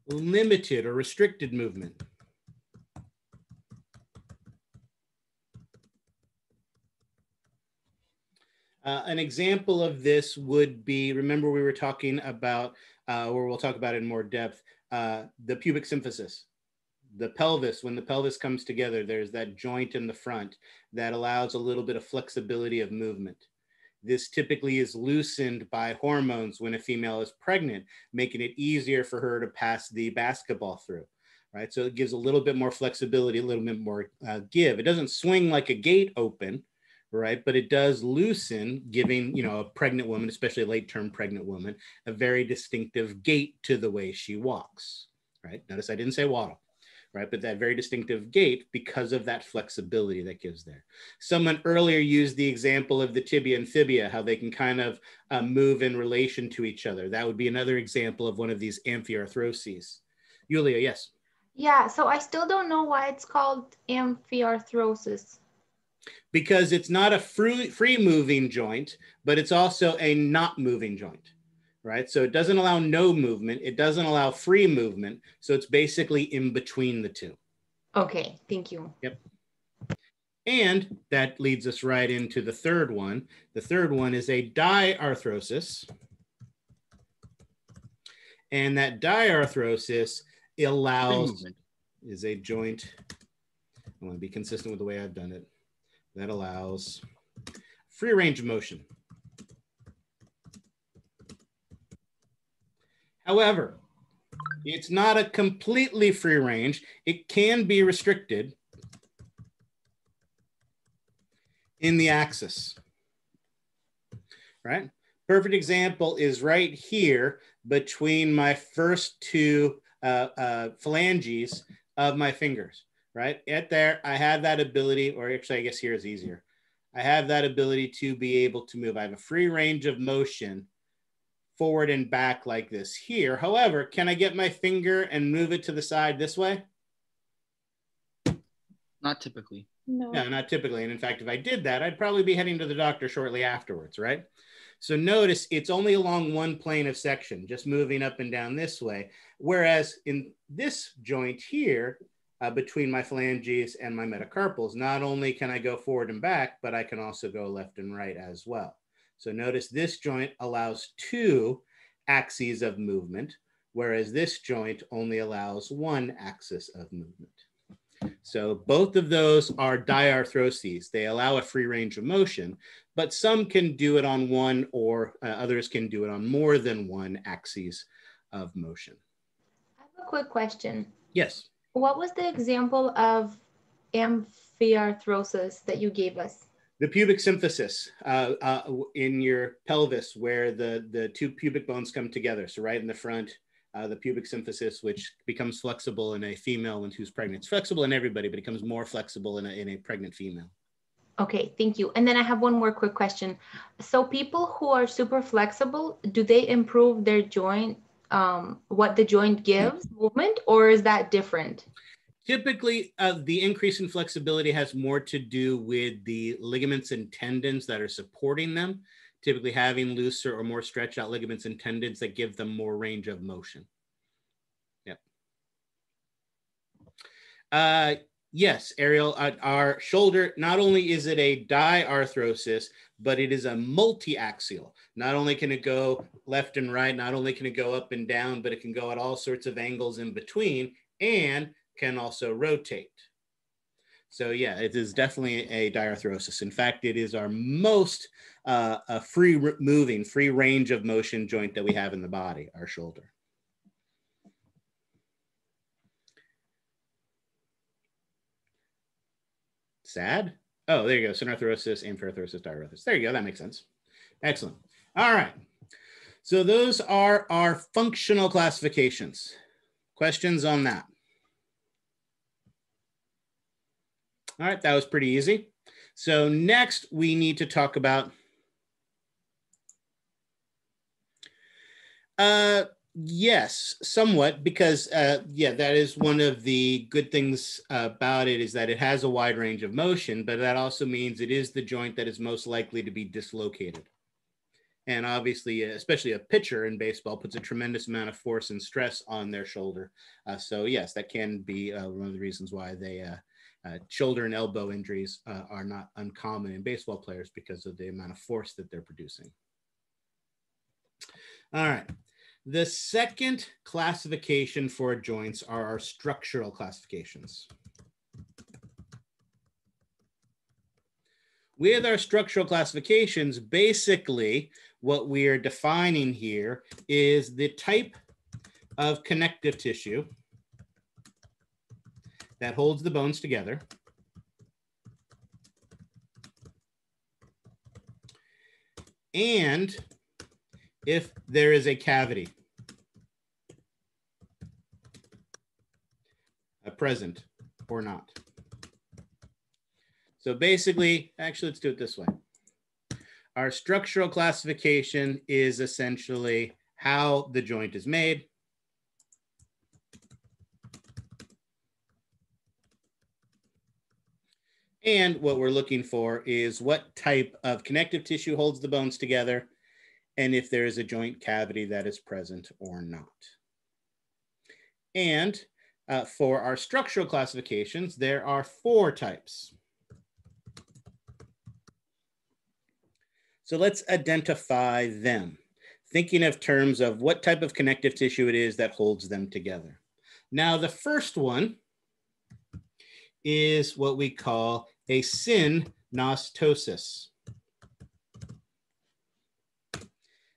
A: limited or restricted movement. Uh, an example of this would be, remember we were talking about, uh, or we'll talk about in more depth, uh, the pubic symphysis. The pelvis, when the pelvis comes together, there's that joint in the front that allows a little bit of flexibility of movement. This typically is loosened by hormones when a female is pregnant, making it easier for her to pass the basketball through, right? So it gives a little bit more flexibility, a little bit more uh, give. It doesn't swing like a gate open, right? But it does loosen, giving you know a pregnant woman, especially a late-term pregnant woman, a very distinctive gait to the way she walks, right? Notice I didn't say waddle, right? But that very distinctive gait because of that flexibility that gives there. Someone earlier used the example of the tibia and fibia, how they can kind of uh, move in relation to each other. That would be another example of one of these amphiarthroses. Yulia, yes.
B: Yeah, so I still don't know why it's called amphiarthrosis.
A: Because it's not a free, free moving joint, but it's also a not moving joint, right? So it doesn't allow no movement. It doesn't allow free movement. So it's basically in between the two.
B: Okay, thank you.
A: Yep. And that leads us right into the third one. The third one is a diarthrosis. And that diarthrosis allows, is a joint. I want to be consistent with the way I've done it. That allows free range of motion. However, It's not a completely free range. It can be restricted in the axis, right? Perfect example is right here between my first two uh, uh, phalanges of my fingers, right? At there, I have that ability, or actually, I guess here is easier. I have that ability to be able to move. I have a free range of motion forward and back like this here. However, can I get my finger and move it to the side this way?
C: Not typically.
F: No.
A: No, not typically. And in fact, if I did that, I'd probably be heading to the doctor shortly afterwards, right? So notice it's only along one plane of section, just moving up and down this way. Whereas in this joint here, uh, between my phalanges and my metacarpals, not only can I go forward and back, but I can also go left and right as well. So notice this joint allows two axes of movement, whereas this joint only allows one axis of movement. So both of those are diarthroses. They allow a free range of motion, but some can do it on one or uh, others can do it on more than one axis of motion.
B: I have a quick question.
A: Yes.
B: What was the example of amphiarthrosis that you gave us?
A: The pubic symphysis uh, uh, in your pelvis where the, the two pubic bones come together. So right in the front, uh, the pubic symphysis, which becomes flexible in a female when who's pregnant. It's flexible in everybody, but it becomes more flexible in a, in a pregnant female.
B: Okay, thank you. And then I have one more quick question. So people who are super flexible, do they improve their joint, um, what the joint gives movement, or is that different?
A: Typically, uh, the increase in flexibility has more to do with the ligaments and tendons that are supporting them, typically having looser or more stretched out ligaments and tendons that give them more range of motion. Yep. Uh, yes, Ariel, uh, our shoulder, not only is it a diarthrosis, but it is a multi-axial. Not only can it go left and right, not only can it go up and down, but it can go at all sorts of angles in between and can also rotate. So yeah, it is definitely a diarthrosis. In fact, it is our most uh, a free moving, free range of motion joint that we have in the body, our shoulder. Sad? Oh, there you go. Synarthrosis, amphiarthrosis, diarthrosis. There you go. That makes sense. Excellent. All right. So those are our functional classifications. Questions on that? All right, that was pretty easy. So next we need to talk about uh yes, somewhat because uh yeah, that is one of the good things about it is that it has a wide range of motion, but that also means it is the joint that is most likely to be dislocated. And obviously, especially a pitcher in baseball puts a tremendous amount of force and stress on their shoulder. Uh, so yes, that can be uh, one of the reasons why they uh, uh, shoulder and elbow injuries uh, are not uncommon in baseball players because of the amount of force that they're producing. All right. The second classification for joints are our structural classifications. With our structural classifications, basically what we are defining here is the type of connective tissue that holds the bones together. And if there is a cavity a present or not. So basically, actually, let's do it this way. Our structural classification is essentially how the joint is made. And what we're looking for is what type of connective tissue holds the bones together and if there is a joint cavity that is present or not. And uh, for our structural classifications, there are four types. So let's identify them, thinking of terms of what type of connective tissue it is that holds them together. Now, the first one is what we call a synostosis.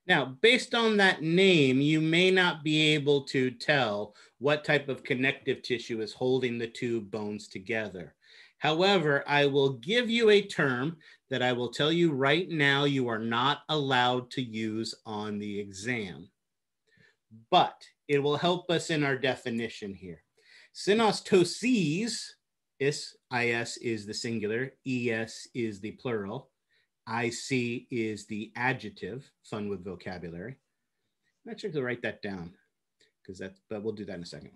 A: Now, based on that name, you may not be able to tell what type of connective tissue is holding the two bones together. However, I will give you a term that I will tell you right now you are not allowed to use on the exam. But it will help us in our definition here. Synostoses, is, is is the singular, es is the plural, IC is the adjective, fun with vocabulary. I'm actually going to write that down because that, but we'll do that in a second.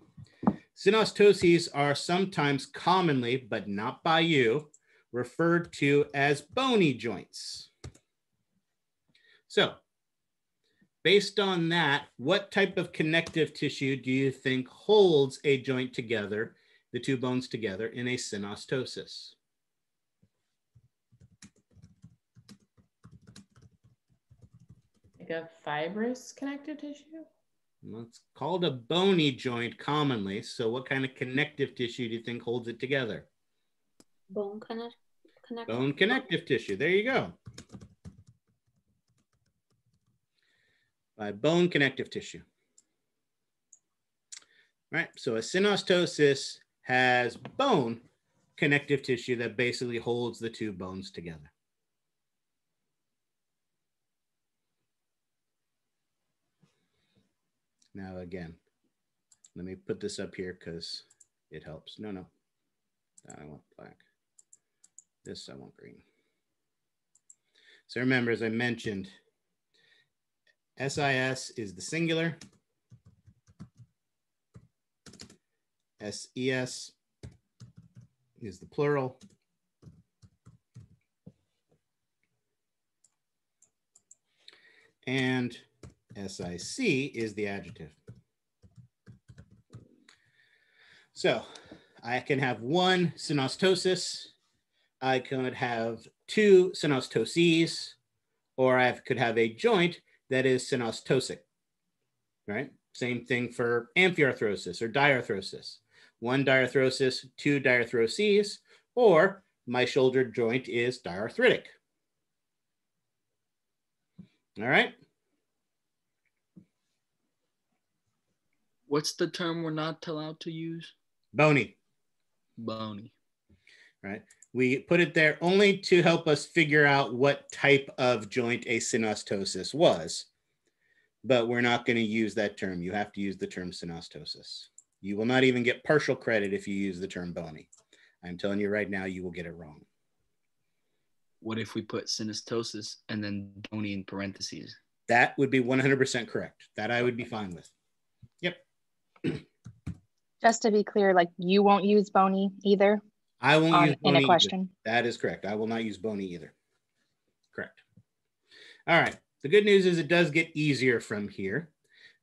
A: Synostoses are sometimes commonly, but not by you, referred to as bony joints. So based on that, what type of connective tissue do you think holds a joint together, the two bones together in a synostosis?
E: Like a fibrous connective tissue?
A: Well, it's called a bony joint commonly. So what kind of connective tissue do you think holds it together?
K: Bone connect connective.
A: Bone connective tissue. There you go. By bone connective tissue. All right, so a synostosis has bone connective tissue that basically holds the two bones together. Now again, let me put this up here because it helps. No, no, that I want black. This I want green. So remember, as I mentioned, SIS is the singular. SES is the plural. And SIC is the adjective. So I can have one synostosis. I could have two synostoses, or I could have a joint that is synostosic, right? Same thing for amphiarthrosis or diarthrosis. One diarthrosis, two diarthroses, or my shoulder joint is diarthritic. All right.
C: What's the term we're not allowed to use?
A: Bony.
C: Bony.
A: Right. We put it there only to help us figure out what type of joint a synostosis was, but we're not going to use that term. You have to use the term synostosis. You will not even get partial credit if you use the term bony. I'm telling you right now, you will get it wrong.
C: What if we put synostosis and then bony in parentheses?
A: That would be 100% correct. That I would be fine with. Yep.
H: Just to be clear, like you won't use bony either.
A: I won't
H: on-
A: use
H: in a question.
A: Either. That is correct. I will not use bony either. Correct. All right. The good news is it does get easier from here.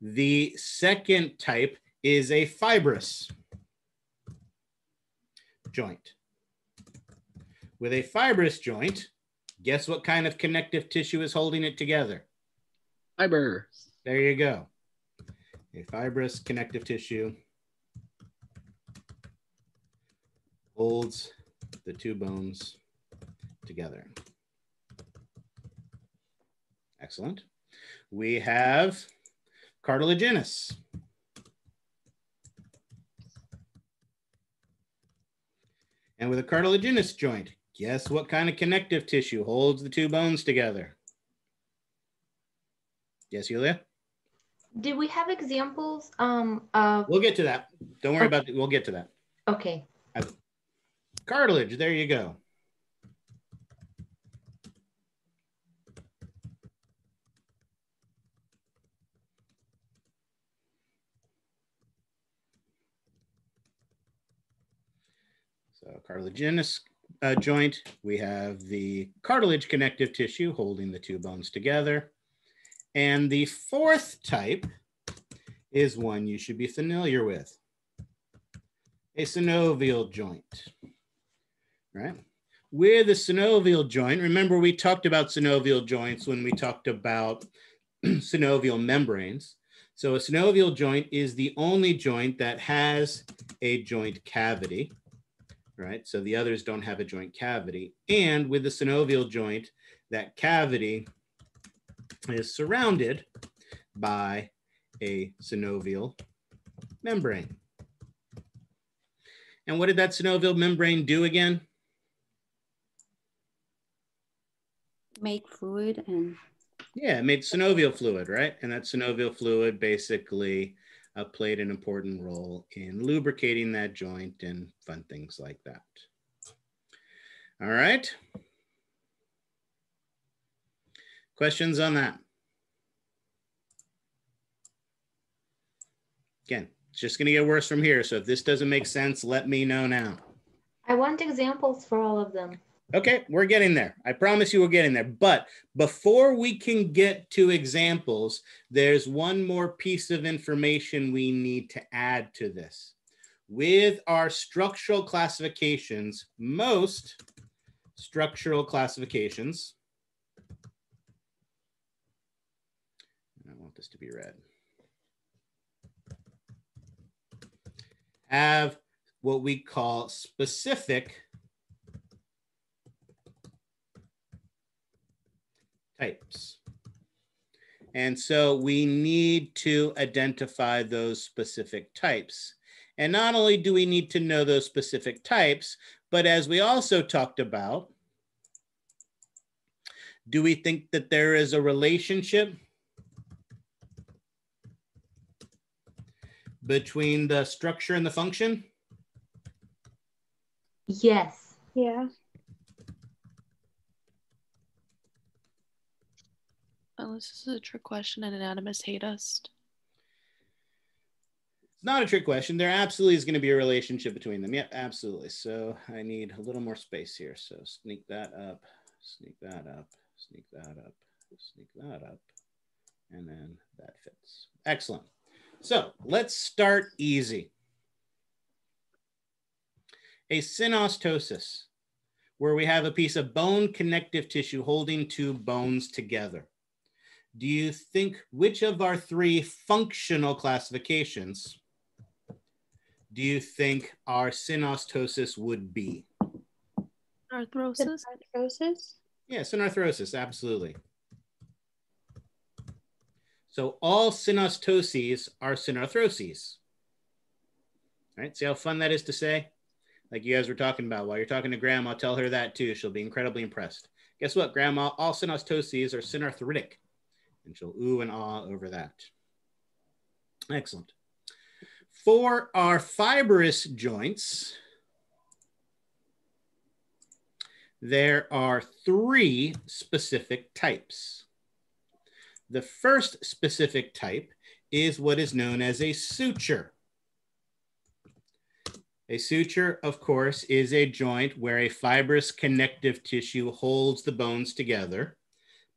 A: The second type is a fibrous joint. With a fibrous joint, guess what kind of connective tissue is holding it together?
C: Fiber.
A: There you go. Fibrous connective tissue holds the two bones together. Excellent. We have cartilaginous. And with a cartilaginous joint, guess what kind of connective tissue holds the two bones together? Yes, Yulia?
B: Did we have examples um, of?
A: We'll get to that. Don't worry about it. We'll get to that.
B: Okay.
A: Cartilage, there you go. So cartilaginous uh, joint, we have the cartilage connective tissue holding the two bones together. And the fourth type is one you should be familiar with, a synovial joint, right? With the synovial joint, remember we talked about synovial joints when we talked about synovial membranes. So a synovial joint is the only joint that has a joint cavity, right? So the others don't have a joint cavity. And with the synovial joint, that cavity is surrounded by a synovial membrane. And what did that synovial membrane do again?
K: Make fluid and
A: Yeah, it made synovial fluid, right? And that synovial fluid basically uh, played an important role in lubricating that joint and fun things like that. All right. Questions on that? Again, it's just going to get worse from here. So if this doesn't make sense, let me know now.
B: I want examples for all of them.
A: Okay, we're getting there. I promise you we're getting there. But before we can get to examples, there's one more piece of information we need to add to this. With our structural classifications, most structural classifications, I want this to be read. have what we call specific types. And so we need to identify those specific types. And not only do we need to know those specific types, but as we also talked about, do we think that there is a relationship between the structure and the function?
B: Yes.
F: Yeah.
J: Oh, this is a trick question and anonymous hate us.
A: It's not a trick question. There absolutely is going to be a relationship between them. Yep, absolutely. So I need a little more space here. So sneak that up, sneak that up, sneak that up, sneak that up, and then that fits. Excellent. So let's start easy. A synostosis, where we have a piece of bone connective tissue holding two bones together. Do you think which of our three functional classifications do you think our synostosis would be?
J: Arthrosis?
F: Arthrosis?
A: Yes, synarthrosis, absolutely. So all synostoses are synarthroses. Right? see how fun that is to say? Like you guys were talking about. While you're talking to grandma, tell her that too. She'll be incredibly impressed. Guess what, grandma? All synostoses are synarthritic. And she'll ooh and ah over that. Excellent. For our fibrous joints, there are three specific types. The first specific type is what is known as a suture. A suture, of course, is a joint where a fibrous connective tissue holds the bones together.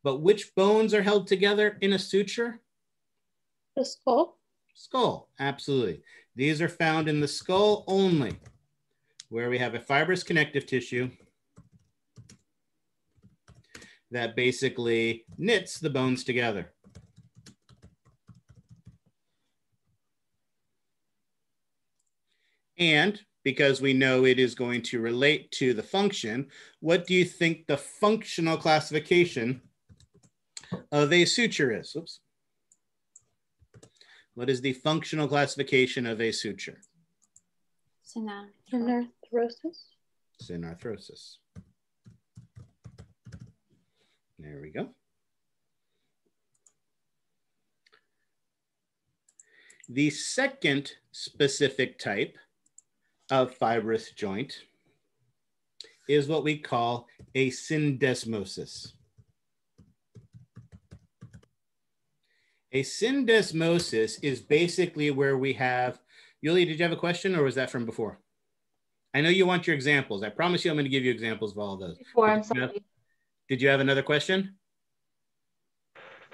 A: But which bones are held together in a suture?
F: The skull.
A: Skull, absolutely. These are found in the skull only, where we have a fibrous connective tissue that basically knits the bones together. And because we know it is going to relate to the function, what do you think the functional classification of a suture is? Oops. What is the functional classification of a suture?
F: Synarthrosis.
A: Synarthrosis. There we go. The second specific type of fibrous joint is what we call a syndesmosis. A syndesmosis is basically where we have, Yuli, did you have a question or was that from before? I know you want your examples. I promise you I'm going to give you examples of all of those.
B: Before, I'm sorry.
A: Did you have another question?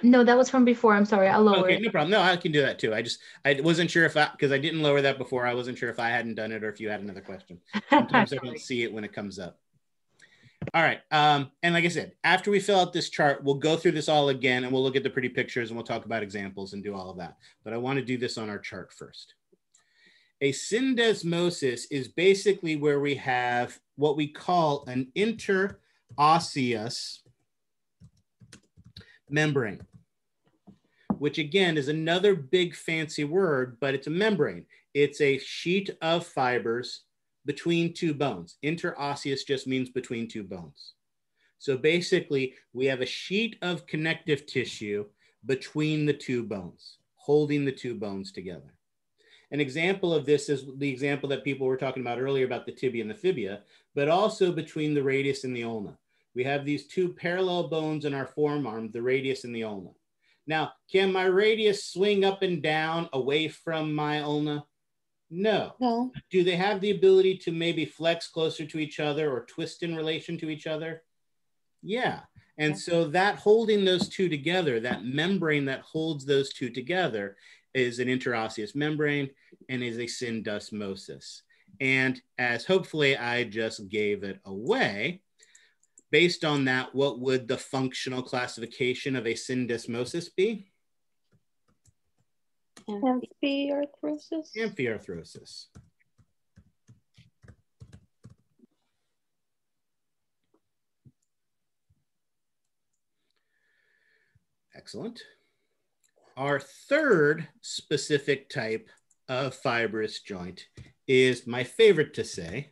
B: No, that was from before. I'm sorry. I'll lower
A: Okay,
B: it.
A: no problem. No, I can do that too. I just, I wasn't sure if I, because I didn't lower that before. I wasn't sure if I hadn't done it or if you had another question. Sometimes I don't see it when it comes up. All right. Um, and like I said, after we fill out this chart, we'll go through this all again and we'll look at the pretty pictures and we'll talk about examples and do all of that. But I want to do this on our chart first. A syndesmosis is basically where we have what we call an interosseous membrane, which again is another big fancy word, but it's a membrane. It's a sheet of fibers between two bones. Interosseous just means between two bones. So basically, we have a sheet of connective tissue between the two bones, holding the two bones together. An example of this is the example that people were talking about earlier about the tibia and the fibia, but also between the radius and the ulna. We have these two parallel bones in our forearm, the radius and the ulna. Now, can my radius swing up and down away from my ulna? No.
J: No.
A: Do they have the ability to maybe flex closer to each other or twist in relation to each other? Yeah. And so that holding those two together, that membrane that holds those two together is an interosseous membrane and is a syndesmosis. And as hopefully I just gave it away, based on that, what would the functional classification of a syndesmosis be?
F: Amphiarthrosis.
A: Amphiarthrosis. Excellent. Our third specific type of fibrous joint is my favorite to say.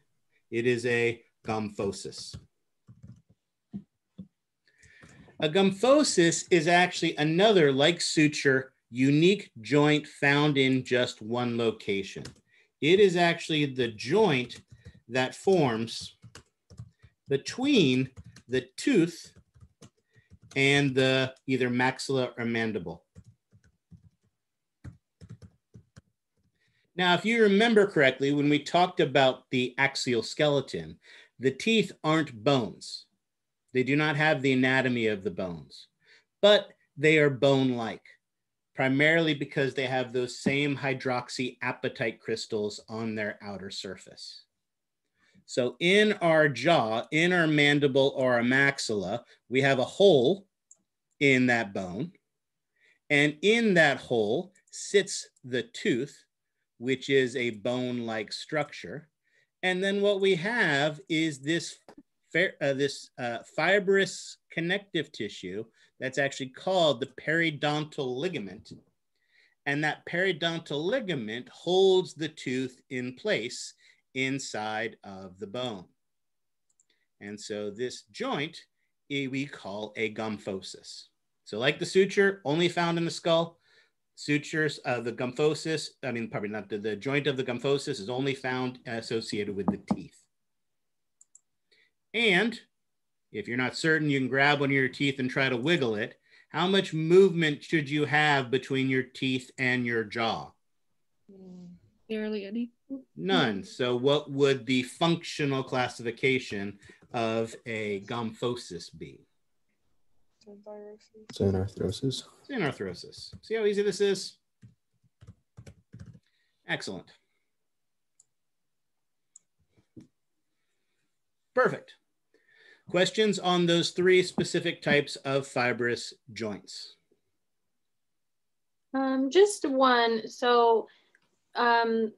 A: It is a gomphosis. A gomphosis is actually another, like suture, unique joint found in just one location. It is actually the joint that forms between the tooth and the either maxilla or mandible. Now, if you remember correctly, when we talked about the axial skeleton, the teeth aren't bones. They do not have the anatomy of the bones, but they are bone-like, primarily because they have those same hydroxyapatite crystals on their outer surface. So in our jaw, in our mandible or our maxilla, we have a hole in that bone. And in that hole sits the tooth, which is a bone-like structure. And then what we have is this, uh, this uh, fibrous connective tissue that's actually called the periodontal ligament. And that periodontal ligament holds the tooth in place inside of the bone. And so this joint eh, we call a gomphosis. So like the suture, only found in the skull, sutures of the gomphosis, I mean, probably not the, the joint of the gomphosis is only found associated with the teeth. And if you're not certain, you can grab one of your teeth and try to wiggle it. How much movement should you have between your teeth and your jaw?
J: Barely any.
A: None. So what would the functional classification of a gomphosis be?
M: Synarthrosis.
A: Synarthrosis. See how easy this is? Excellent. Perfect. Questions on those three specific types of fibrous joints?
F: Um, just one. So, um,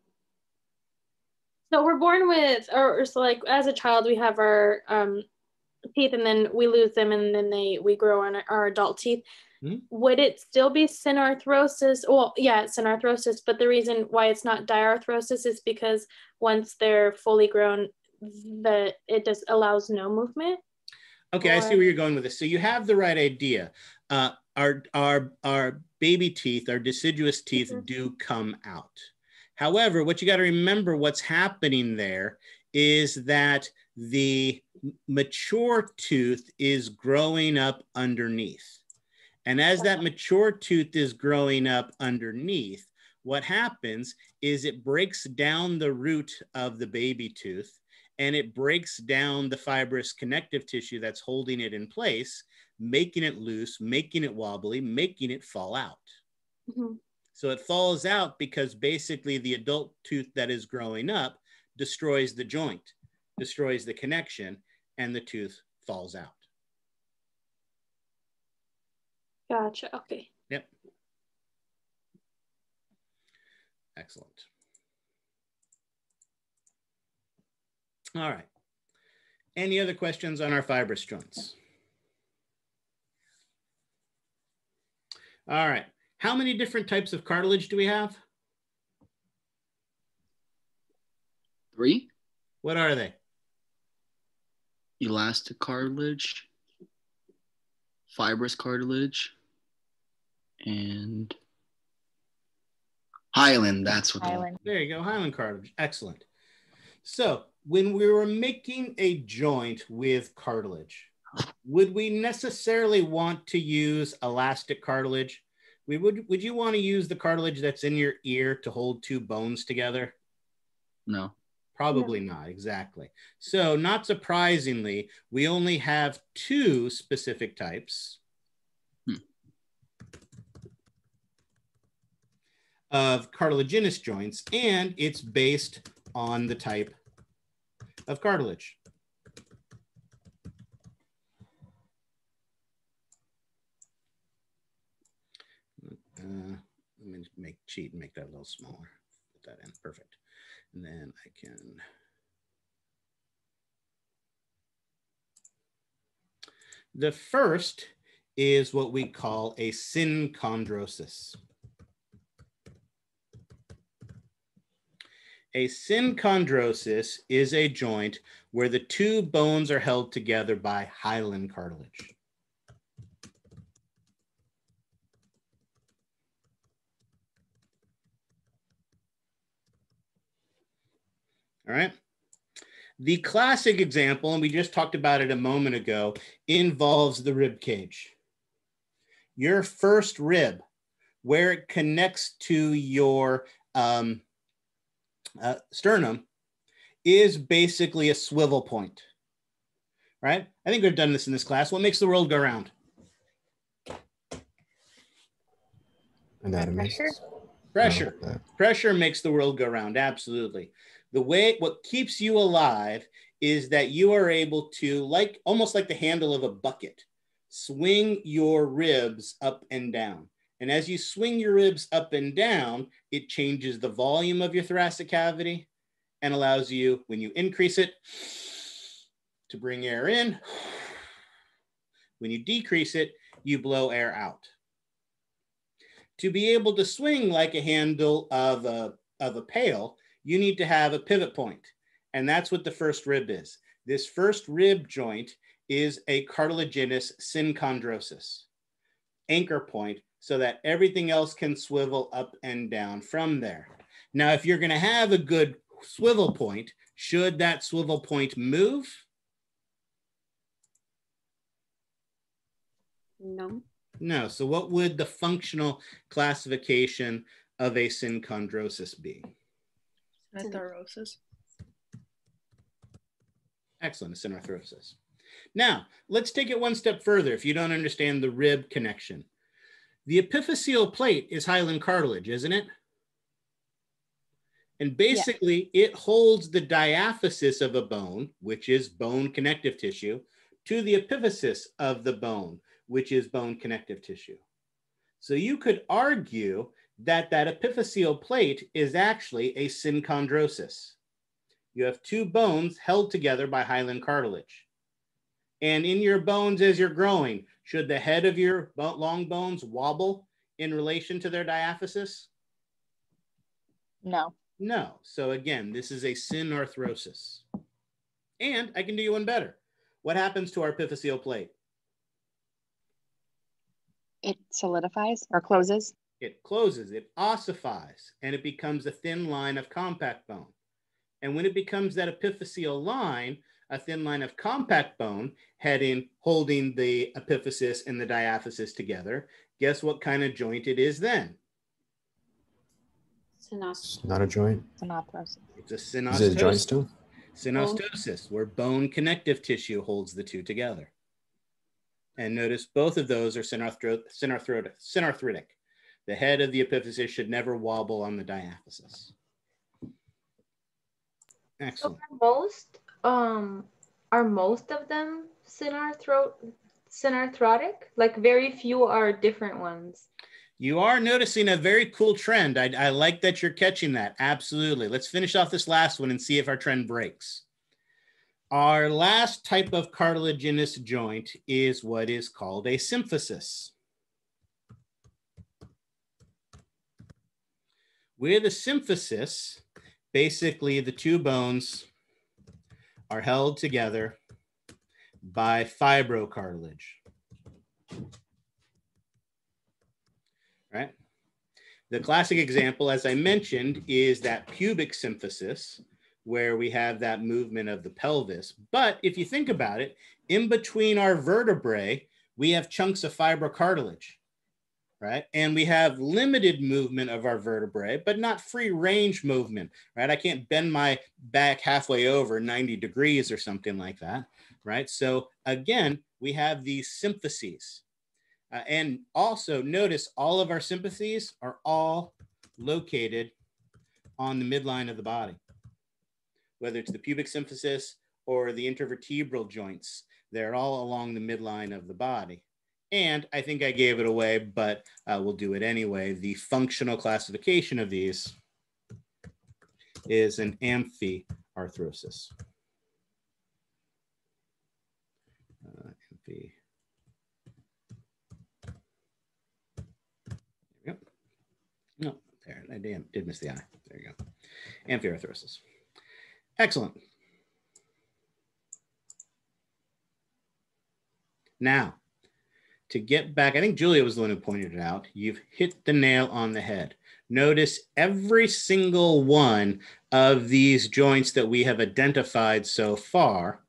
F: so we're born with, or, or so like as a child, we have our um, teeth and then we lose them and then they we grow on our adult teeth. Mm-hmm. would it still be synarthrosis? Well yeah it's synarthrosis but the reason why it's not diarthrosis is because once they're fully grown that it just allows no movement?
A: Okay or... i see where you're going with this. So you have the right idea. Uh, our our our baby teeth our deciduous teeth mm-hmm. do come out. However what you got to remember what's happening there is that the mature tooth is growing up underneath. And as that mature tooth is growing up underneath, what happens is it breaks down the root of the baby tooth and it breaks down the fibrous connective tissue that's holding it in place, making it loose, making it wobbly, making it fall out. Mm-hmm. So it falls out because basically the adult tooth that is growing up destroys the joint, destroys the connection, and the tooth falls out.
F: Gotcha. Okay.
A: Yep. Excellent. All right. Any other questions on our fibrous joints? All right. How many different types of cartilage do we have?
C: Three.
A: What are they?
C: Elastic cartilage, fibrous cartilage, and Hyaline. That's what.
H: Hyaline.
A: There you go, hyaline cartilage. Excellent. So when we were making a joint with cartilage, would we necessarily want to use elastic cartilage? We would. Would you want to use the cartilage that's in your ear to hold two bones together?
C: No.
A: Probably not, exactly. So, not surprisingly, we only have two specific types of cartilaginous joints, and it's based on the type of cartilage. Uh, let me make cheat and make that a little smaller. Put that in, perfect. And then I can. The first is what we call a synchondrosis. A synchondrosis is a joint where the two bones are held together by hyaline cartilage. All right. The classic example, and we just talked about it a moment ago, involves the rib cage. Your first rib, where it connects to your um, uh, sternum, is basically a swivel point, right? I think we've done this in this class. What makes the world go round?
M: Anatomy.
H: Pressure.
A: Pressure. Pressure makes the world go round. Absolutely. The way what keeps you alive is that you are able to, like almost like the handle of a bucket, swing your ribs up and down. And as you swing your ribs up and down, it changes the volume of your thoracic cavity and allows you, when you increase it, to bring air in. When you decrease it, you blow air out. To be able to swing like a handle of a, of a pail, you need to have a pivot point. And that's what the first rib is. This first rib joint is a cartilaginous synchondrosis, anchor point, so that everything else can swivel up and down from there. Now, if you're going to have a good swivel point, should that swivel point move?
K: No.
A: No. So, what would the functional classification of a synchondrosis be?
J: Synarthrosis.
A: Excellent, synarthrosis. Now, let's take it one step further if you don't understand the rib connection. The epiphyseal plate is hyaline cartilage, isn't it? And basically, it holds the diaphysis of a bone, which is bone connective tissue, to the epiphysis of the bone, which is bone connective tissue. So you could argue that that epiphyseal plate is actually a synchondrosis. You have two bones held together by hyaline cartilage. And in your bones as you're growing, should the head of your long bones wobble in relation to their diaphysis?
H: No.
A: No. So again, this is a synarthrosis. And I can do you one better. What happens to our epiphyseal plate?
H: It solidifies or closes.
A: It closes, it ossifies, and it becomes a thin line of compact bone. And when it becomes that epiphyseal line, a thin line of compact bone heading, holding the epiphysis and the diaphysis together, guess what kind of joint it is then?
K: Synos.
M: Not a joint.
H: Synarthrosis.
A: It's a synostosis.
M: Is it a joint
A: synostosis.
M: still?
A: Synostosis, where bone connective tissue holds the two together. And notice both of those are synarthro- synarthro- synarthritic. The head of the epiphysis should never wobble on the diaphysis.
B: So
A: Excellent.
B: are most um are most of them synarthro synarthrotic? Like very few are different ones.
A: You are noticing a very cool trend. I, I like that you're catching that. Absolutely. Let's finish off this last one and see if our trend breaks. Our last type of cartilaginous joint is what is called a symphysis. With a symphysis, basically the two bones are held together by fibrocartilage. Right? The classic example, as I mentioned, is that pubic symphysis, where we have that movement of the pelvis. But if you think about it, in between our vertebrae, we have chunks of fibrocartilage right? And we have limited movement of our vertebrae, but not free range movement, right? I can't bend my back halfway over 90 degrees or something like that, right? So again, we have these symphyses. Uh, and also notice all of our symphyses are all located on the midline of the body, whether it's the pubic symphysis or the intervertebral joints, they're all along the midline of the body. And I think I gave it away, but uh, we'll do it anyway. The functional classification of these is an amphiarthrosis. Uh, amphi. There. No, there, I did, did miss the eye. There you go. Amphiarthrosis. Excellent. Now, to get back, I think Julia was the one who pointed it out. You've hit the nail on the head. Notice every single one of these joints that we have identified so far,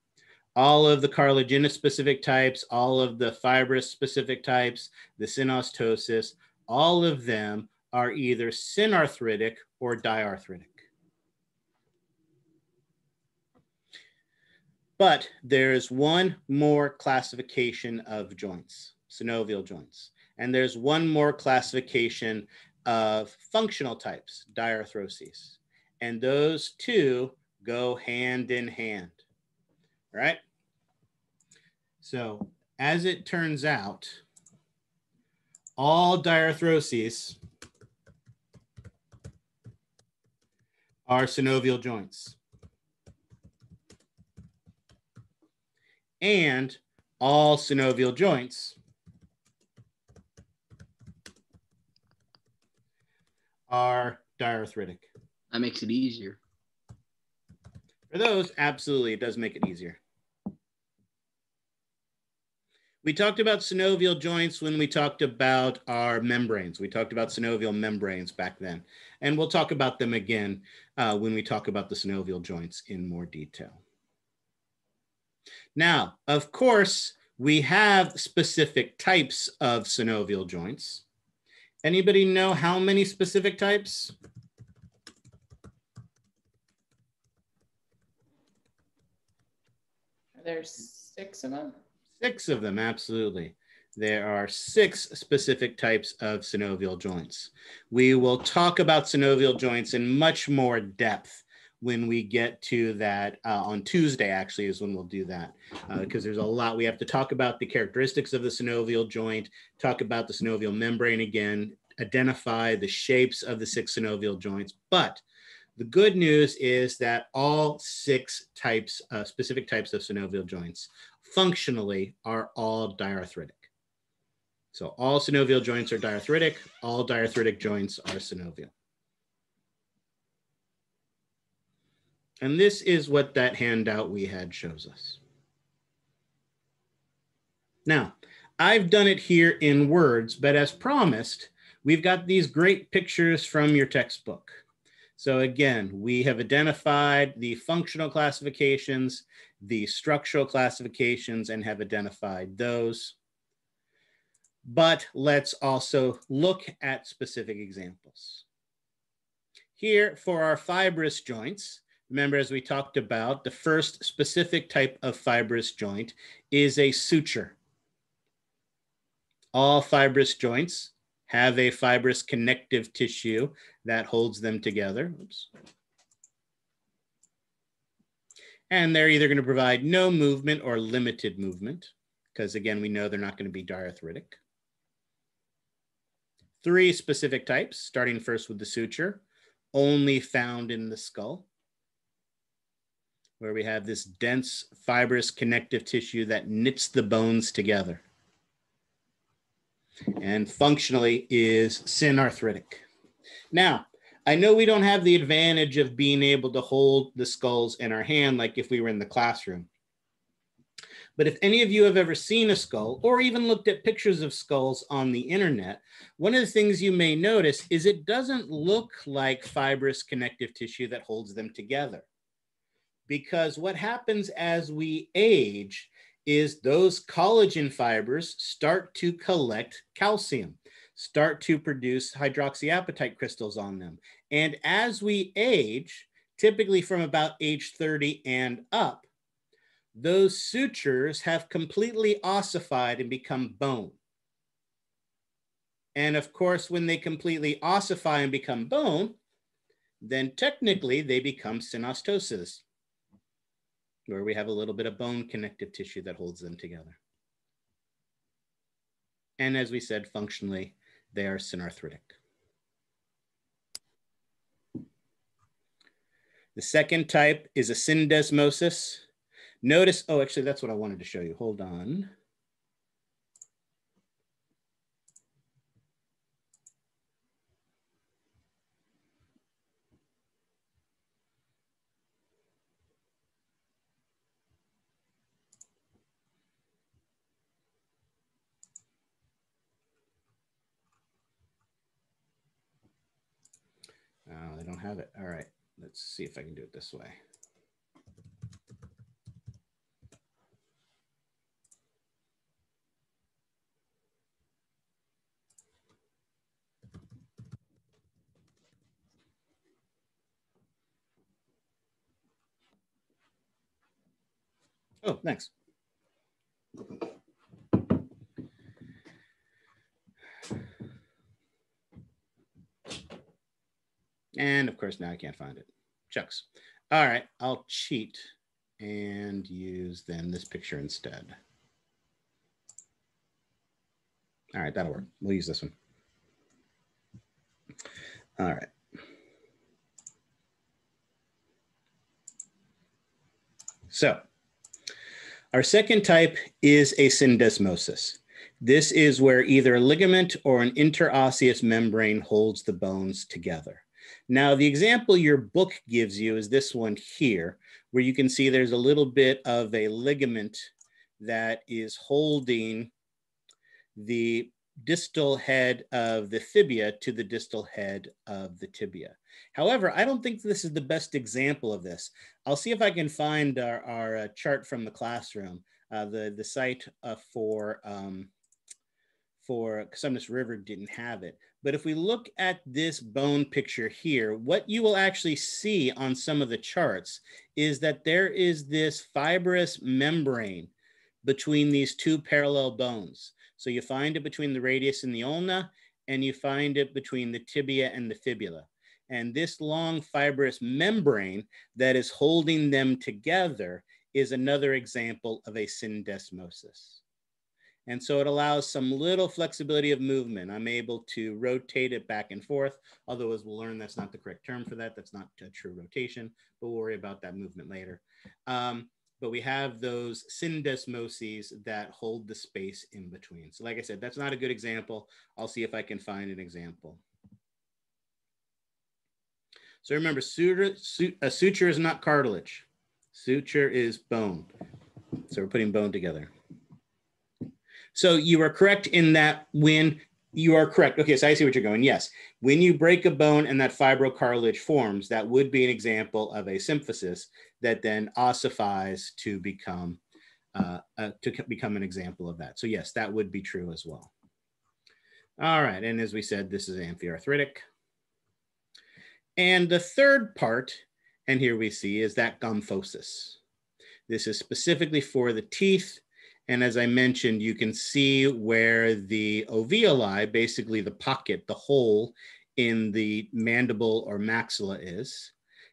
A: all of the cartilaginous specific types, all of the fibrous specific types, the synostosis, all of them are either synarthritic or diarthritic. But there's one more classification of joints synovial joints. And there's one more classification of functional types, diarthroses. And those two go hand in hand, right? So as it turns out, all diarthroses are synovial joints. And all synovial joints are diarthritic.
C: That makes it easier.
A: For those, absolutely, it does make it easier. We talked about synovial joints when we talked about our membranes. We talked about synovial membranes back then. And we'll talk about them again uh, when we talk about the synovial joints in more detail. Now, of course, we have specific types of synovial joints. Anybody know how many specific types?
E: There's six of them?
A: Six of them, absolutely. There are six specific types of synovial joints. We will talk about synovial joints in much more depth when we get to that uh, on Tuesday, actually, is when we'll do that. Because uh, there's a lot we have to talk about the characteristics of the synovial joint, talk about the synovial membrane again, identify the shapes of the six synovial joints. But the good news is that all six types, uh, specific types of synovial joints, functionally are all diarthritic. So all synovial joints are diarthritic, all diarthritic joints are synovial. And this is what that handout we had shows us. Now, I've done it here in words, but as promised, we've got these great pictures from your textbook. So again, we have identified the functional classifications, the structural classifications, and have identified those. But let's also look at specific examples. Here for our fibrous joints, Remember, as we talked about, the first specific type of fibrous joint is a suture. All fibrous joints have a fibrous connective tissue that holds them together. Oops. And they're either going to provide no movement or limited movement, because again, we know they're not going to be diarthritic. Three specific types, starting first with the suture, only found in the skull where we have this dense fibrous connective tissue that knits the bones together and functionally is synarthritic. Now, I know we don't have the advantage of being able to hold the skulls in our hand like if we were in the classroom. But if any of you have ever seen a skull or even looked at pictures of skulls on the internet, one of the things you may notice is it doesn't look like fibrous connective tissue that holds them together. Because what happens as we age is those collagen fibers start to collect calcium, start to produce hydroxyapatite crystals on them. And as we age, typically from about age 30 and up, those sutures have completely ossified and become bone. And of course, when they completely ossify and become bone, then technically they become synostosis, where we have a little bit of bone connective tissue that holds them together. And as we said, functionally, they are synarthritic. The second type is a syndesmosis. Notice, oh, actually, that's what I wanted to show you. Hold on. Oh, they don't have it. All right, let's see if I can do it this way. Oh, thanks. And of course, now I can't find it. Chucks. All right, I'll cheat and use then this picture instead. All right, that'll work. We'll use this one. All right. So our second type is a syndesmosis. This is where either a ligament or an interosseous membrane holds the bones together. Now, the example your book gives you is this one here, where you can see there's a little bit of a ligament that is holding the distal head of the fibia to the distal head of the tibia. However, I don't think this is the best example of this. I'll see if I can find our, our uh, chart from the classroom, uh, the, the site uh, for, um, for Cosumnes River didn't have it. But if we look at this bone picture here, what you will actually see on some of the charts is that there is this fibrous membrane between these two parallel bones. So you find it between the radius and the ulna, and you find it between the tibia and the fibula. And this long fibrous membrane that is holding them together is another example of a syndesmosis. And so it allows some little flexibility of movement. I'm able to rotate it back and forth, although as we'll learn, that's not the correct term for that. That's not a true rotation, but we'll worry about that movement later. Um, but we have those syndesmoses that hold the space in between. So like I said, that's not a good example. I'll see if I can find an example. So remember, suture, a suture is not cartilage. Suture is bone. So we're putting bone together. So you are correct in that when you are correct. Okay, so I see what you're going. Yes, when you break a bone and that fibrocartilage forms, that would be an example of a symphysis that then ossifies to become uh, uh, to become an example of that. So yes, that would be true as well. All right, and as we said, this is amphiarthrotic. And the third part, and here we see, is that gomphosis. This is specifically for the teeth. And as I mentioned, you can see where the alveoli, basically the pocket, the hole in the mandible or maxilla is.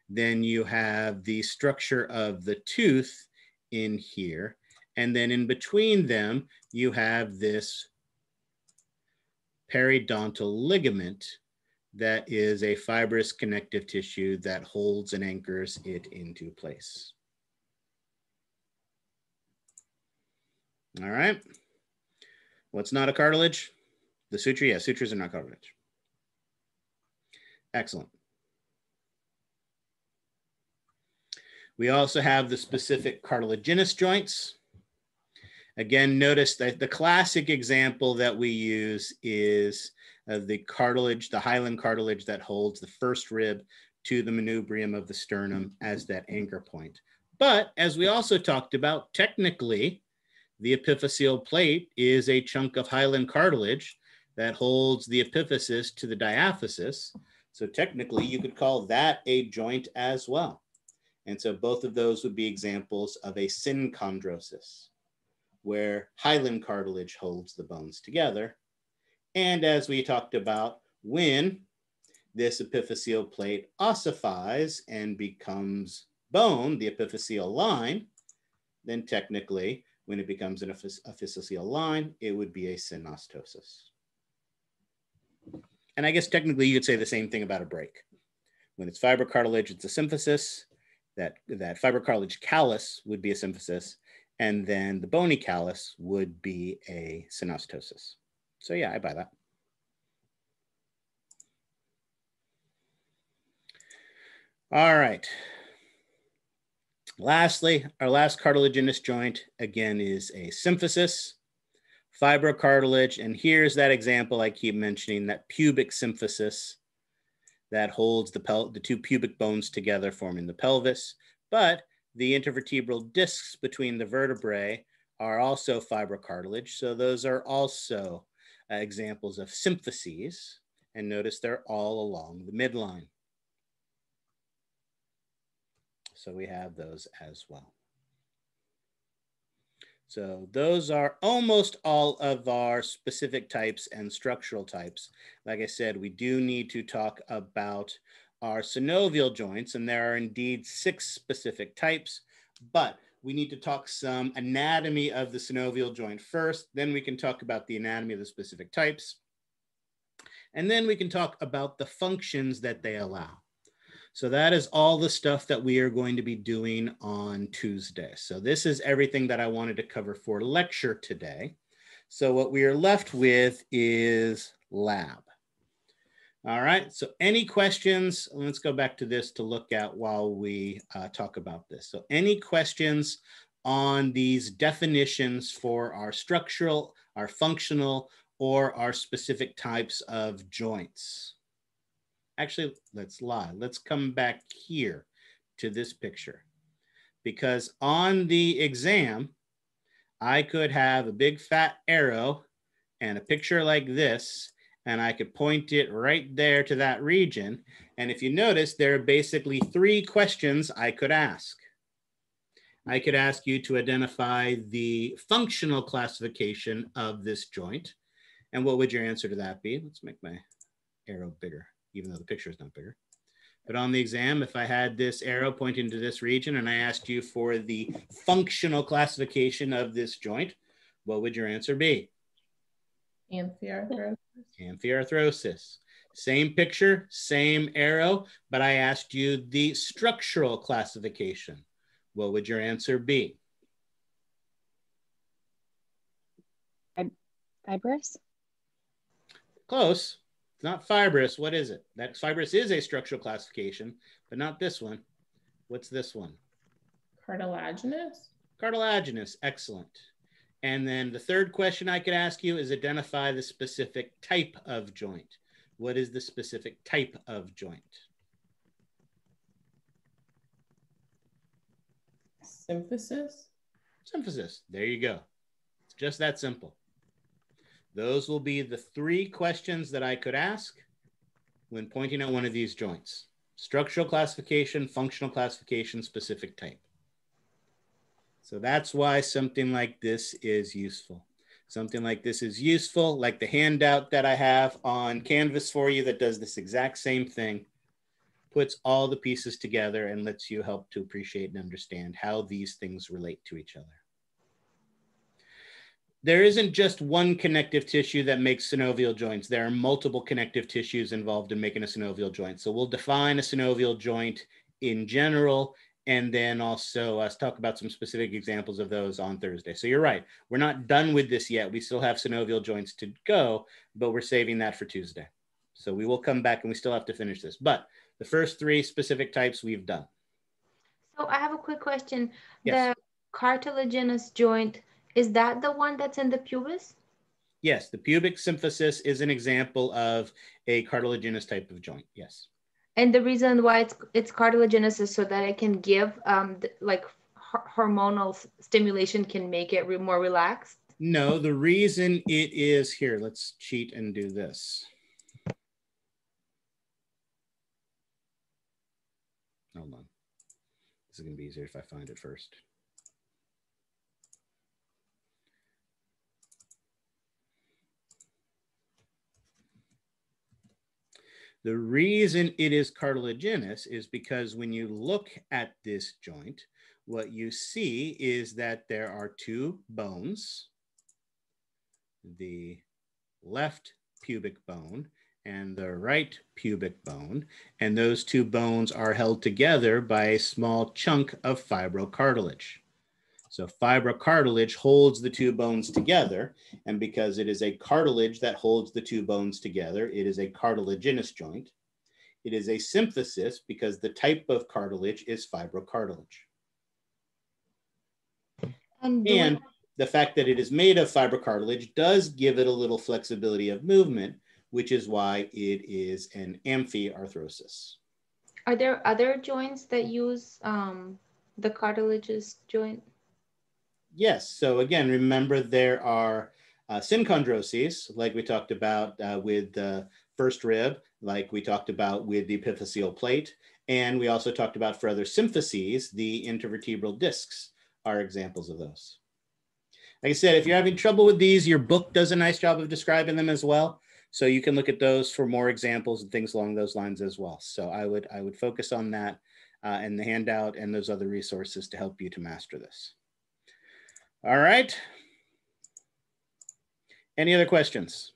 A: Then you have the structure of the tooth in here. And then in between them, you have this periodontal ligament that is a fibrous connective tissue that holds and anchors it into place. All right. What's not a cartilage? The suture? Yeah, sutures are not cartilage. Excellent. We also have the specific cartilaginous joints. Again, notice that the classic example that we use is uh, the cartilage, the hyaline cartilage that holds the first rib to the manubrium of the sternum as that anchor point. But as we also talked about, technically, the epiphyseal plate is a chunk of hyaline cartilage that holds the epiphysis to the diaphysis. So technically, you could call that a joint as well. And so both of those would be examples of a synchondrosis, where hyaline cartilage holds the bones together. And as we talked about, when this epiphyseal plate ossifies and becomes bone, the epiphyseal line, then technically, when it becomes an epiphyseal line, it would be a synostosis. And I guess technically you could say the same thing about a break. When it's fibrocartilage, it's a symphysis that, that fibrocartilage callus would be a symphysis, and then the bony callus would be a synostosis. So yeah, I buy that. All right. Lastly, our last cartilaginous joint, again, is a symphysis, fibrocartilage, and here's that example I keep mentioning, that pubic symphysis that holds the, pel the two pubic bones together forming the pelvis. But the intervertebral discs between the vertebrae are also fibrocartilage. So those are also uh, examples of symphyses. And notice they're all along the midline. So we have those as well. So those are almost all of our specific types and structural types. Like I said, we do need to talk about our synovial joints, and there are indeed six specific types, but we need to talk some anatomy of the synovial joint first, then we can talk about the anatomy of the specific types, and then we can talk about the functions that they allow. So that is all the stuff that we are going to be doing on Tuesday. So this is everything that I wanted to cover for lecture today. So what we are left with is lab. All right, so any questions? Let's go back to this to look at while we uh, talk about this. So any questions on these definitions for our structural, our functional, or our specific types of joints? Actually, let's lie. Let's come back here to this picture. Because on the exam, I could have a big fat arrow and a picture like this, and I could point it right there to that region. And if you notice, there are basically three questions I could ask. I could ask you to identify the functional classification of this joint. And what would your answer to that be? Let's make my arrow bigger even though the picture is not bigger. But on the exam, if I had this arrow pointing to this region and I asked you for the functional classification of this joint, what would your answer be?
E: Amphiarthrosis.
A: Amphiarthrosis. Same picture, same arrow, but I asked you the structural classification. What would your answer be?
H: Fibrous?
A: Close not fibrous. What is it? That fibrous is a structural classification, but not this one. What's this one?
E: Cartilaginous.
A: Cartilaginous. Excellent. And then the third question I could ask you is identify the specific type of joint. What is the specific type of joint?
E: Symphysis.
A: Symphysis. There you go. It's just that simple. Those will be the three questions that I could ask when pointing at one of these joints. Structural classification, functional classification, specific type. So that's why something like this is useful. Something like this is useful, like the handout that I have on Canvas for you that does this exact same thing, puts all the pieces together and lets you help to appreciate and understand how these things relate to each other there isn't just one connective tissue that makes synovial joints. There are multiple connective tissues involved in making a synovial joint. So we'll define a synovial joint in general, and then also uh, talk about some specific examples of those on Thursday. So you're right. We're not done with this yet. We still have synovial joints to go, but we're saving that for Tuesday. So we will come back and we still have to finish this. But the first three specific types we've done.
B: So I have a quick question.
A: Yes.
B: The cartilaginous joint, is that the one that's in the pubis?
A: Yes, the pubic symphysis is an example of a cartilaginous type of joint. Yes.
B: And the reason why it's it's cartilaginous is so that it can give um like hormonal stimulation can make it re- more relaxed.
A: No, the reason it is here, let's cheat and do this. Hold on. This is going to be easier if I find it first. The reason it is cartilaginous is because when you look at this joint, what you see is that there are two bones, the left pubic bone and the right pubic bone, and those two bones are held together by a small chunk of fibrocartilage. So fibrocartilage holds the two bones together, and because it is a cartilage that holds the two bones together, it is a cartilaginous joint. It is a symphysis because the type of cartilage is fibrocartilage.
B: And,
A: And the fact that it is made of fibrocartilage does give it a little flexibility of movement, which is why it is an amphiarthrosis.
B: are there other joints that use um the cartilaginous joint?
A: Yes. So again, remember there are uh, synchondroses, like we talked about uh, with the first rib, like we talked about with the epiphyseal plate. And we also talked about for other symphyses, the intervertebral discs are examples of those. Like I said, if you're having trouble with these, your book does a nice job of describing them as well. So you can look at those for more examples and things along those lines as well. So I would I would focus on that uh, and the handout and those other resources to help you to master this. All right. Any other questions?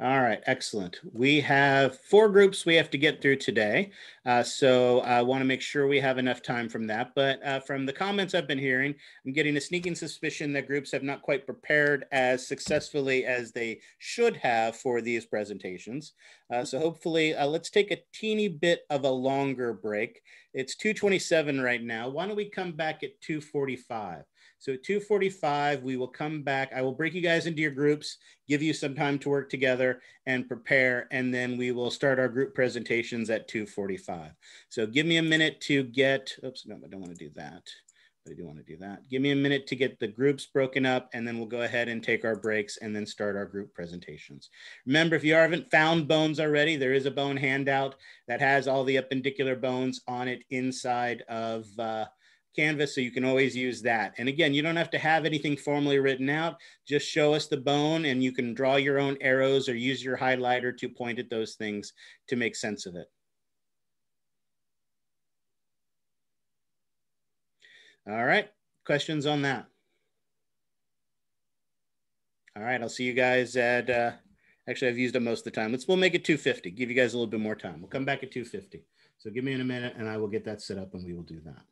A: All right, excellent. We have four groups we have to get through today. Uh, so I want to make sure we have enough time from that. But uh, from the comments I've been hearing, I'm getting a sneaking suspicion that groups have not quite prepared as successfully as they should have for these presentations. Uh, so hopefully, uh, let's take a teeny bit of a longer break. It's 227 right now. Why don't we come back at 245? So at 245, we will come back. I will break you guys into your groups, give you some time to work together and prepare, and then we will start our group presentations at 245. So give me a minute to get, oops, no, I don't want to do that. But I do want to do that. Give me a minute to get the groups broken up, and then we'll go ahead and take our breaks and then start our group presentations. Remember, if you haven't found bones already, there is a bone handout that has all the appendicular bones on it inside of uh, Canvas, so you can always use that. And again, you don't have to have anything formally written out. Just show us the bone and you can draw your own arrows or use your highlighter to point at those things to make sense of it. All right, questions on that? All right, I'll see you guys at, uh, actually I've used them most of the time. Let's, we'll make it 250, give you guys a little bit more time. We'll come back at 250. So give me in a minute and I will get that set up and we will do that.